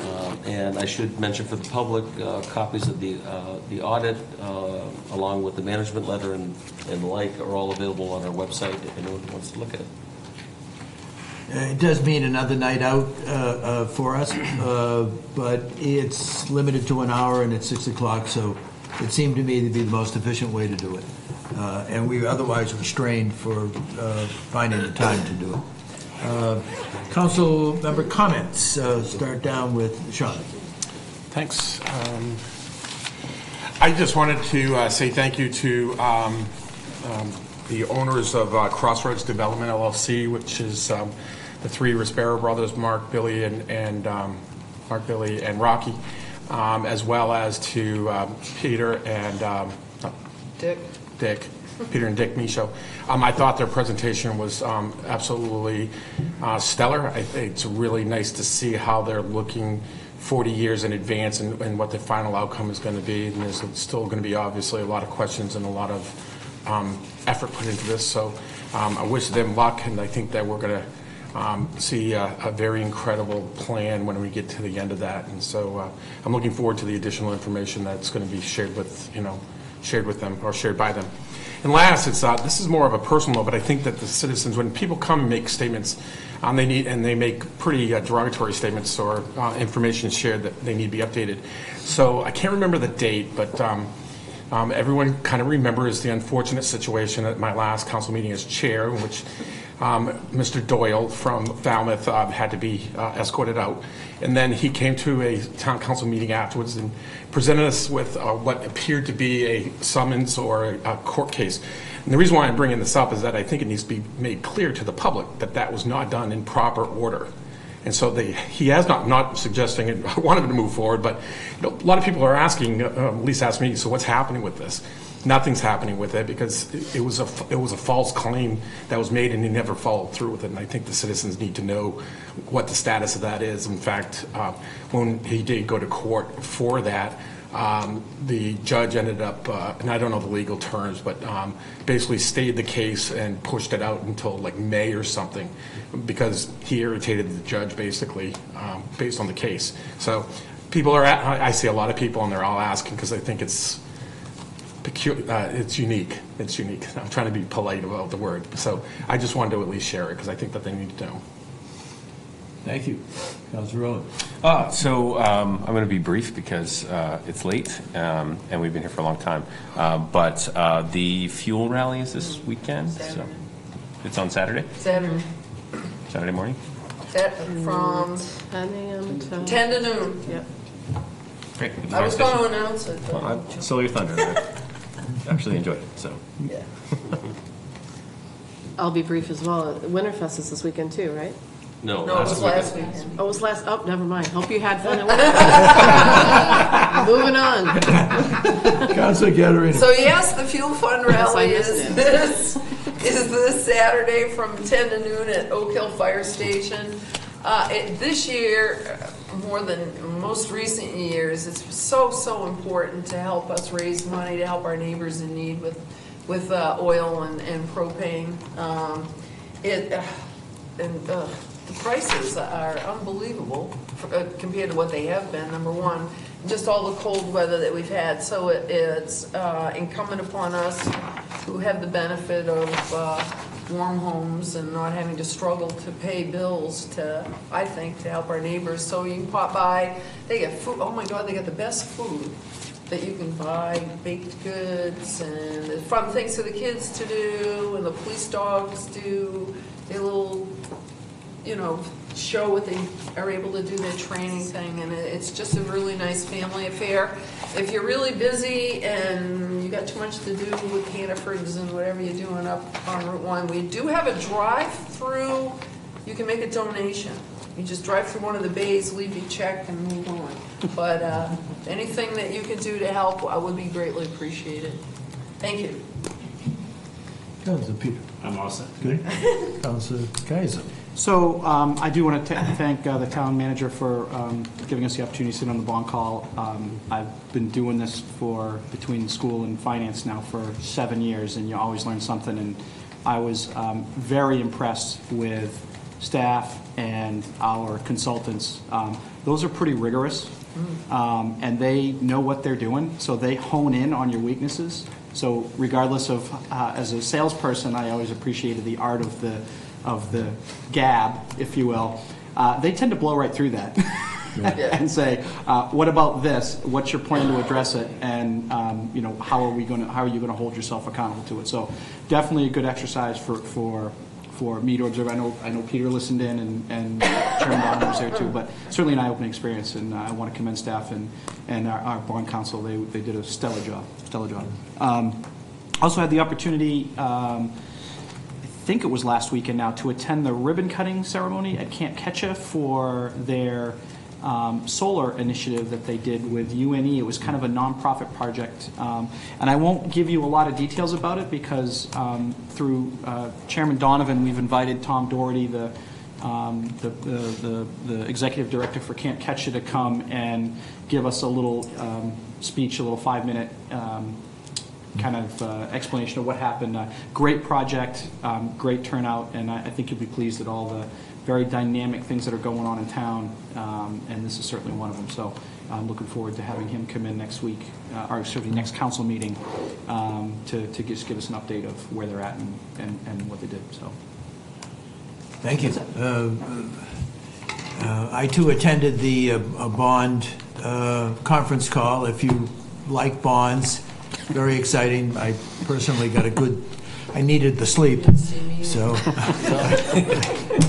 Um, And I should mention for the public, uh, copies of the, uh, the audit, uh, along with the management letter and and the like, are all available on our website if anyone wants to look at it. Uh, It does mean another night out uh, uh, for us, uh, but it's limited to an hour and it's 6 o'clock, so it seemed to me to be the most efficient way to do it. Uh, And we otherwise restrained for uh, finding the time to do it. Uh, Council member comments, Uh, start down with Sean. Thanks. Um, I just wanted to uh, say thank you to um, um, the owners of uh, Crossroads Development LLC, which is um, the three Risbara brothers, Mark, Billy, and, and um, Mark, Billy, and Rocky, um, as well as to um, Peter and um, Dick? Dick, Peter and Dick Michaud. Um, I thought their presentation was um, absolutely uh, stellar. I it's really nice to see how they're looking 40 years in advance and, and what the final outcome is going to be. And there's still going to be obviously a lot of questions and a lot of um, effort put into this. So um, I wish them luck, and I think that we're going to um, see a, a very incredible plan when we get to the end of that. And so uh, I'm looking forward to the additional information that's going to be shared with, you know, shared with them or shared by them. And last, it's uh, this is more of a personal, note, but I think that the citizens, when people come and make statements, um, they need and they make pretty uh, derogatory statements or uh, information shared that they need to be updated. So I can't remember the date, but um, um, everyone kind of remembers the unfortunate situation at my last council meeting as chair, in which um, Mr. Doyle from Falmouth uh, had to be uh, escorted out. And then he came to a town council meeting afterwards and presented us with uh, what appeared to be a summons or a a court case. And the reason why I'm bringing this up is that I think it needs to be made clear to the public that that was not done in proper order. And so they, he has not, not suggesting, it. I wanted him to move forward, but you know, a lot of people are asking, uh, at least ask me, so what's happening with this? Nothing's happening with it because it- was a, it was a false claim that was made and he never followed through with it. And I think the citizens need to know what the status of that is. In fact, uh, when he did go to court for that, um, the judge ended up, uh, and I don't know the legal terms, but um, basically stayed the case and pushed it out until like May or something because he irritated the judge basically um, based on the case. So people are, I see a lot of people and they're all asking because they think it's peculiar, uh, it's unique. It's unique. I'm trying to be polite about the word. So I just wanted to at least share it because I think that they need to know. Thank you. Councilor Rowland. Uh, So um, I'm going to be brief because uh, it's late um, and we've been here for a long time. Uh, But uh, the fuel rally is this weekend, so it's on Saturday, Saturday, Saturday morning? Sat- from 10 a.m. to... 10 to noon. Yep. Great. I was going to announce it. Well, but- I stole your thunder. I actually enjoyed it, so. Yeah. I'll be brief as well. Winterfest is this weekend too, right? No, No, it was last weekend. Oh, it was last, oh, never mind. Hope you had fun at Winterfest. Moving on. Councilor Caterina. So yes, the Fuel Fund Yes, I Rally missed is it. this, is this Saturday from 10 to noon at Oak Hill Fire Station. Uh, it- This year, uh, more than most recent years, it's so, so important to help us raise money, to help our neighbors in need with, with uh, oil and and propane. Um, It, uh, and uh, the prices are unbelievable for- uh, compared to what they have been, number one. Just all the cold weather that we've had, so it- it's uh, incumbent upon us who have the benefit of uh, warm homes and not having to struggle to pay bills to, I think, to help our neighbors. So you can pop by, they get food, oh my God, they get the best food that you can buy, baked goods and fun things for the kids to do and the police dogs do, their little, you know, show what they are able to do, their training thing, and it- it's just a really nice family affair. If you're really busy and you got too much to do with Hannaford's and whatever you're doing up on Route One, we do have a drive-through, you can make a donation. You just drive through one of the bays, leave your check, and move on. But uh, anything that you can do to help, I would be greatly appreciated. Thank you. Councilor Peter. I'm all set. Good. Councilor Kaiser. So um, I do want to thank uh, the town manager for um, giving us the opportunity to sit on the bond call. Um, I've been doing this for, between school and finance now for seven years, and you always learn something. And I was um, very impressed with staff and our consultants. Um, Those are pretty rigorous, um, and they know what they're doing, so they hone in on your weaknesses. So regardless of, uh, as a salesperson, I always appreciated the art of the, of the gab, if you will. Uh, They tend to blow right through that and say, uh, what about this? What's your plan to address it? And, um, you know, how are we going to, how are you going to hold yourself accountable to it? So definitely a good exercise for, for, for me to observe. I know, I know Peter listened in and, and Chairman Donovan was there too, but certainly an eye-opening experience. And uh, I want to commend staff and, and our, our bond counsel. They, they did a stellar job, stellar job. Um, Also had the opportunity, um, think it was last weekend now, to attend the ribbon cutting ceremony at Camp Ketcha for their um, solar initiative that they did with UNE. It was kind of a nonprofit project. Um, And I won't give you a lot of details about it because um, through uh, Chairman Donovan, we've invited Tom Doherty, the, um, the, the, the- executive director for Camp Ketcha, to come and give us a little um, speech, a little five-minute um, kind of uh, explanation of what happened. Uh, Great project, um, great turnout, and I I think you'll be pleased at all the very dynamic things that are going on in town, um, and this is certainly one of them. So I'm looking forward to having him come in next week, uh, or certainly next council meeting, um, to to just give us an update of where they're at and and and what they did, so. Thank you. Uh, uh, I too attended the uh, bond conference call. If you like bonds, very exciting. I personally got a good, I needed the sleep, so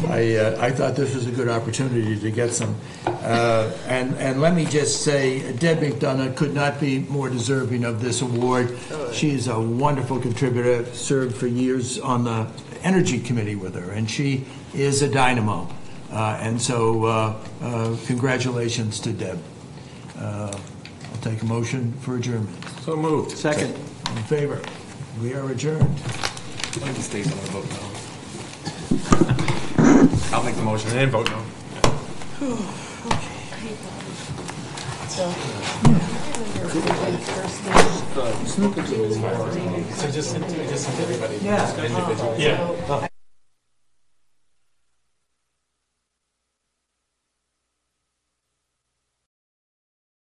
I, uh, I thought this was a good opportunity to get some. Uh, And, and let me just say, Deb McDonough could not be more deserving of this award. She is a wonderful contributor, served for years on the Energy Committee with her, and she is a dynamo. Uh, And so, uh, uh, congratulations to Deb. I'll take a motion for adjournment. So moved. Second. In favor? We are adjourned. One of these days I'm going to vote no. I'll make the motion and vote no. So. So just, just everybody. Yeah. Uh-huh. Individual. Yeah.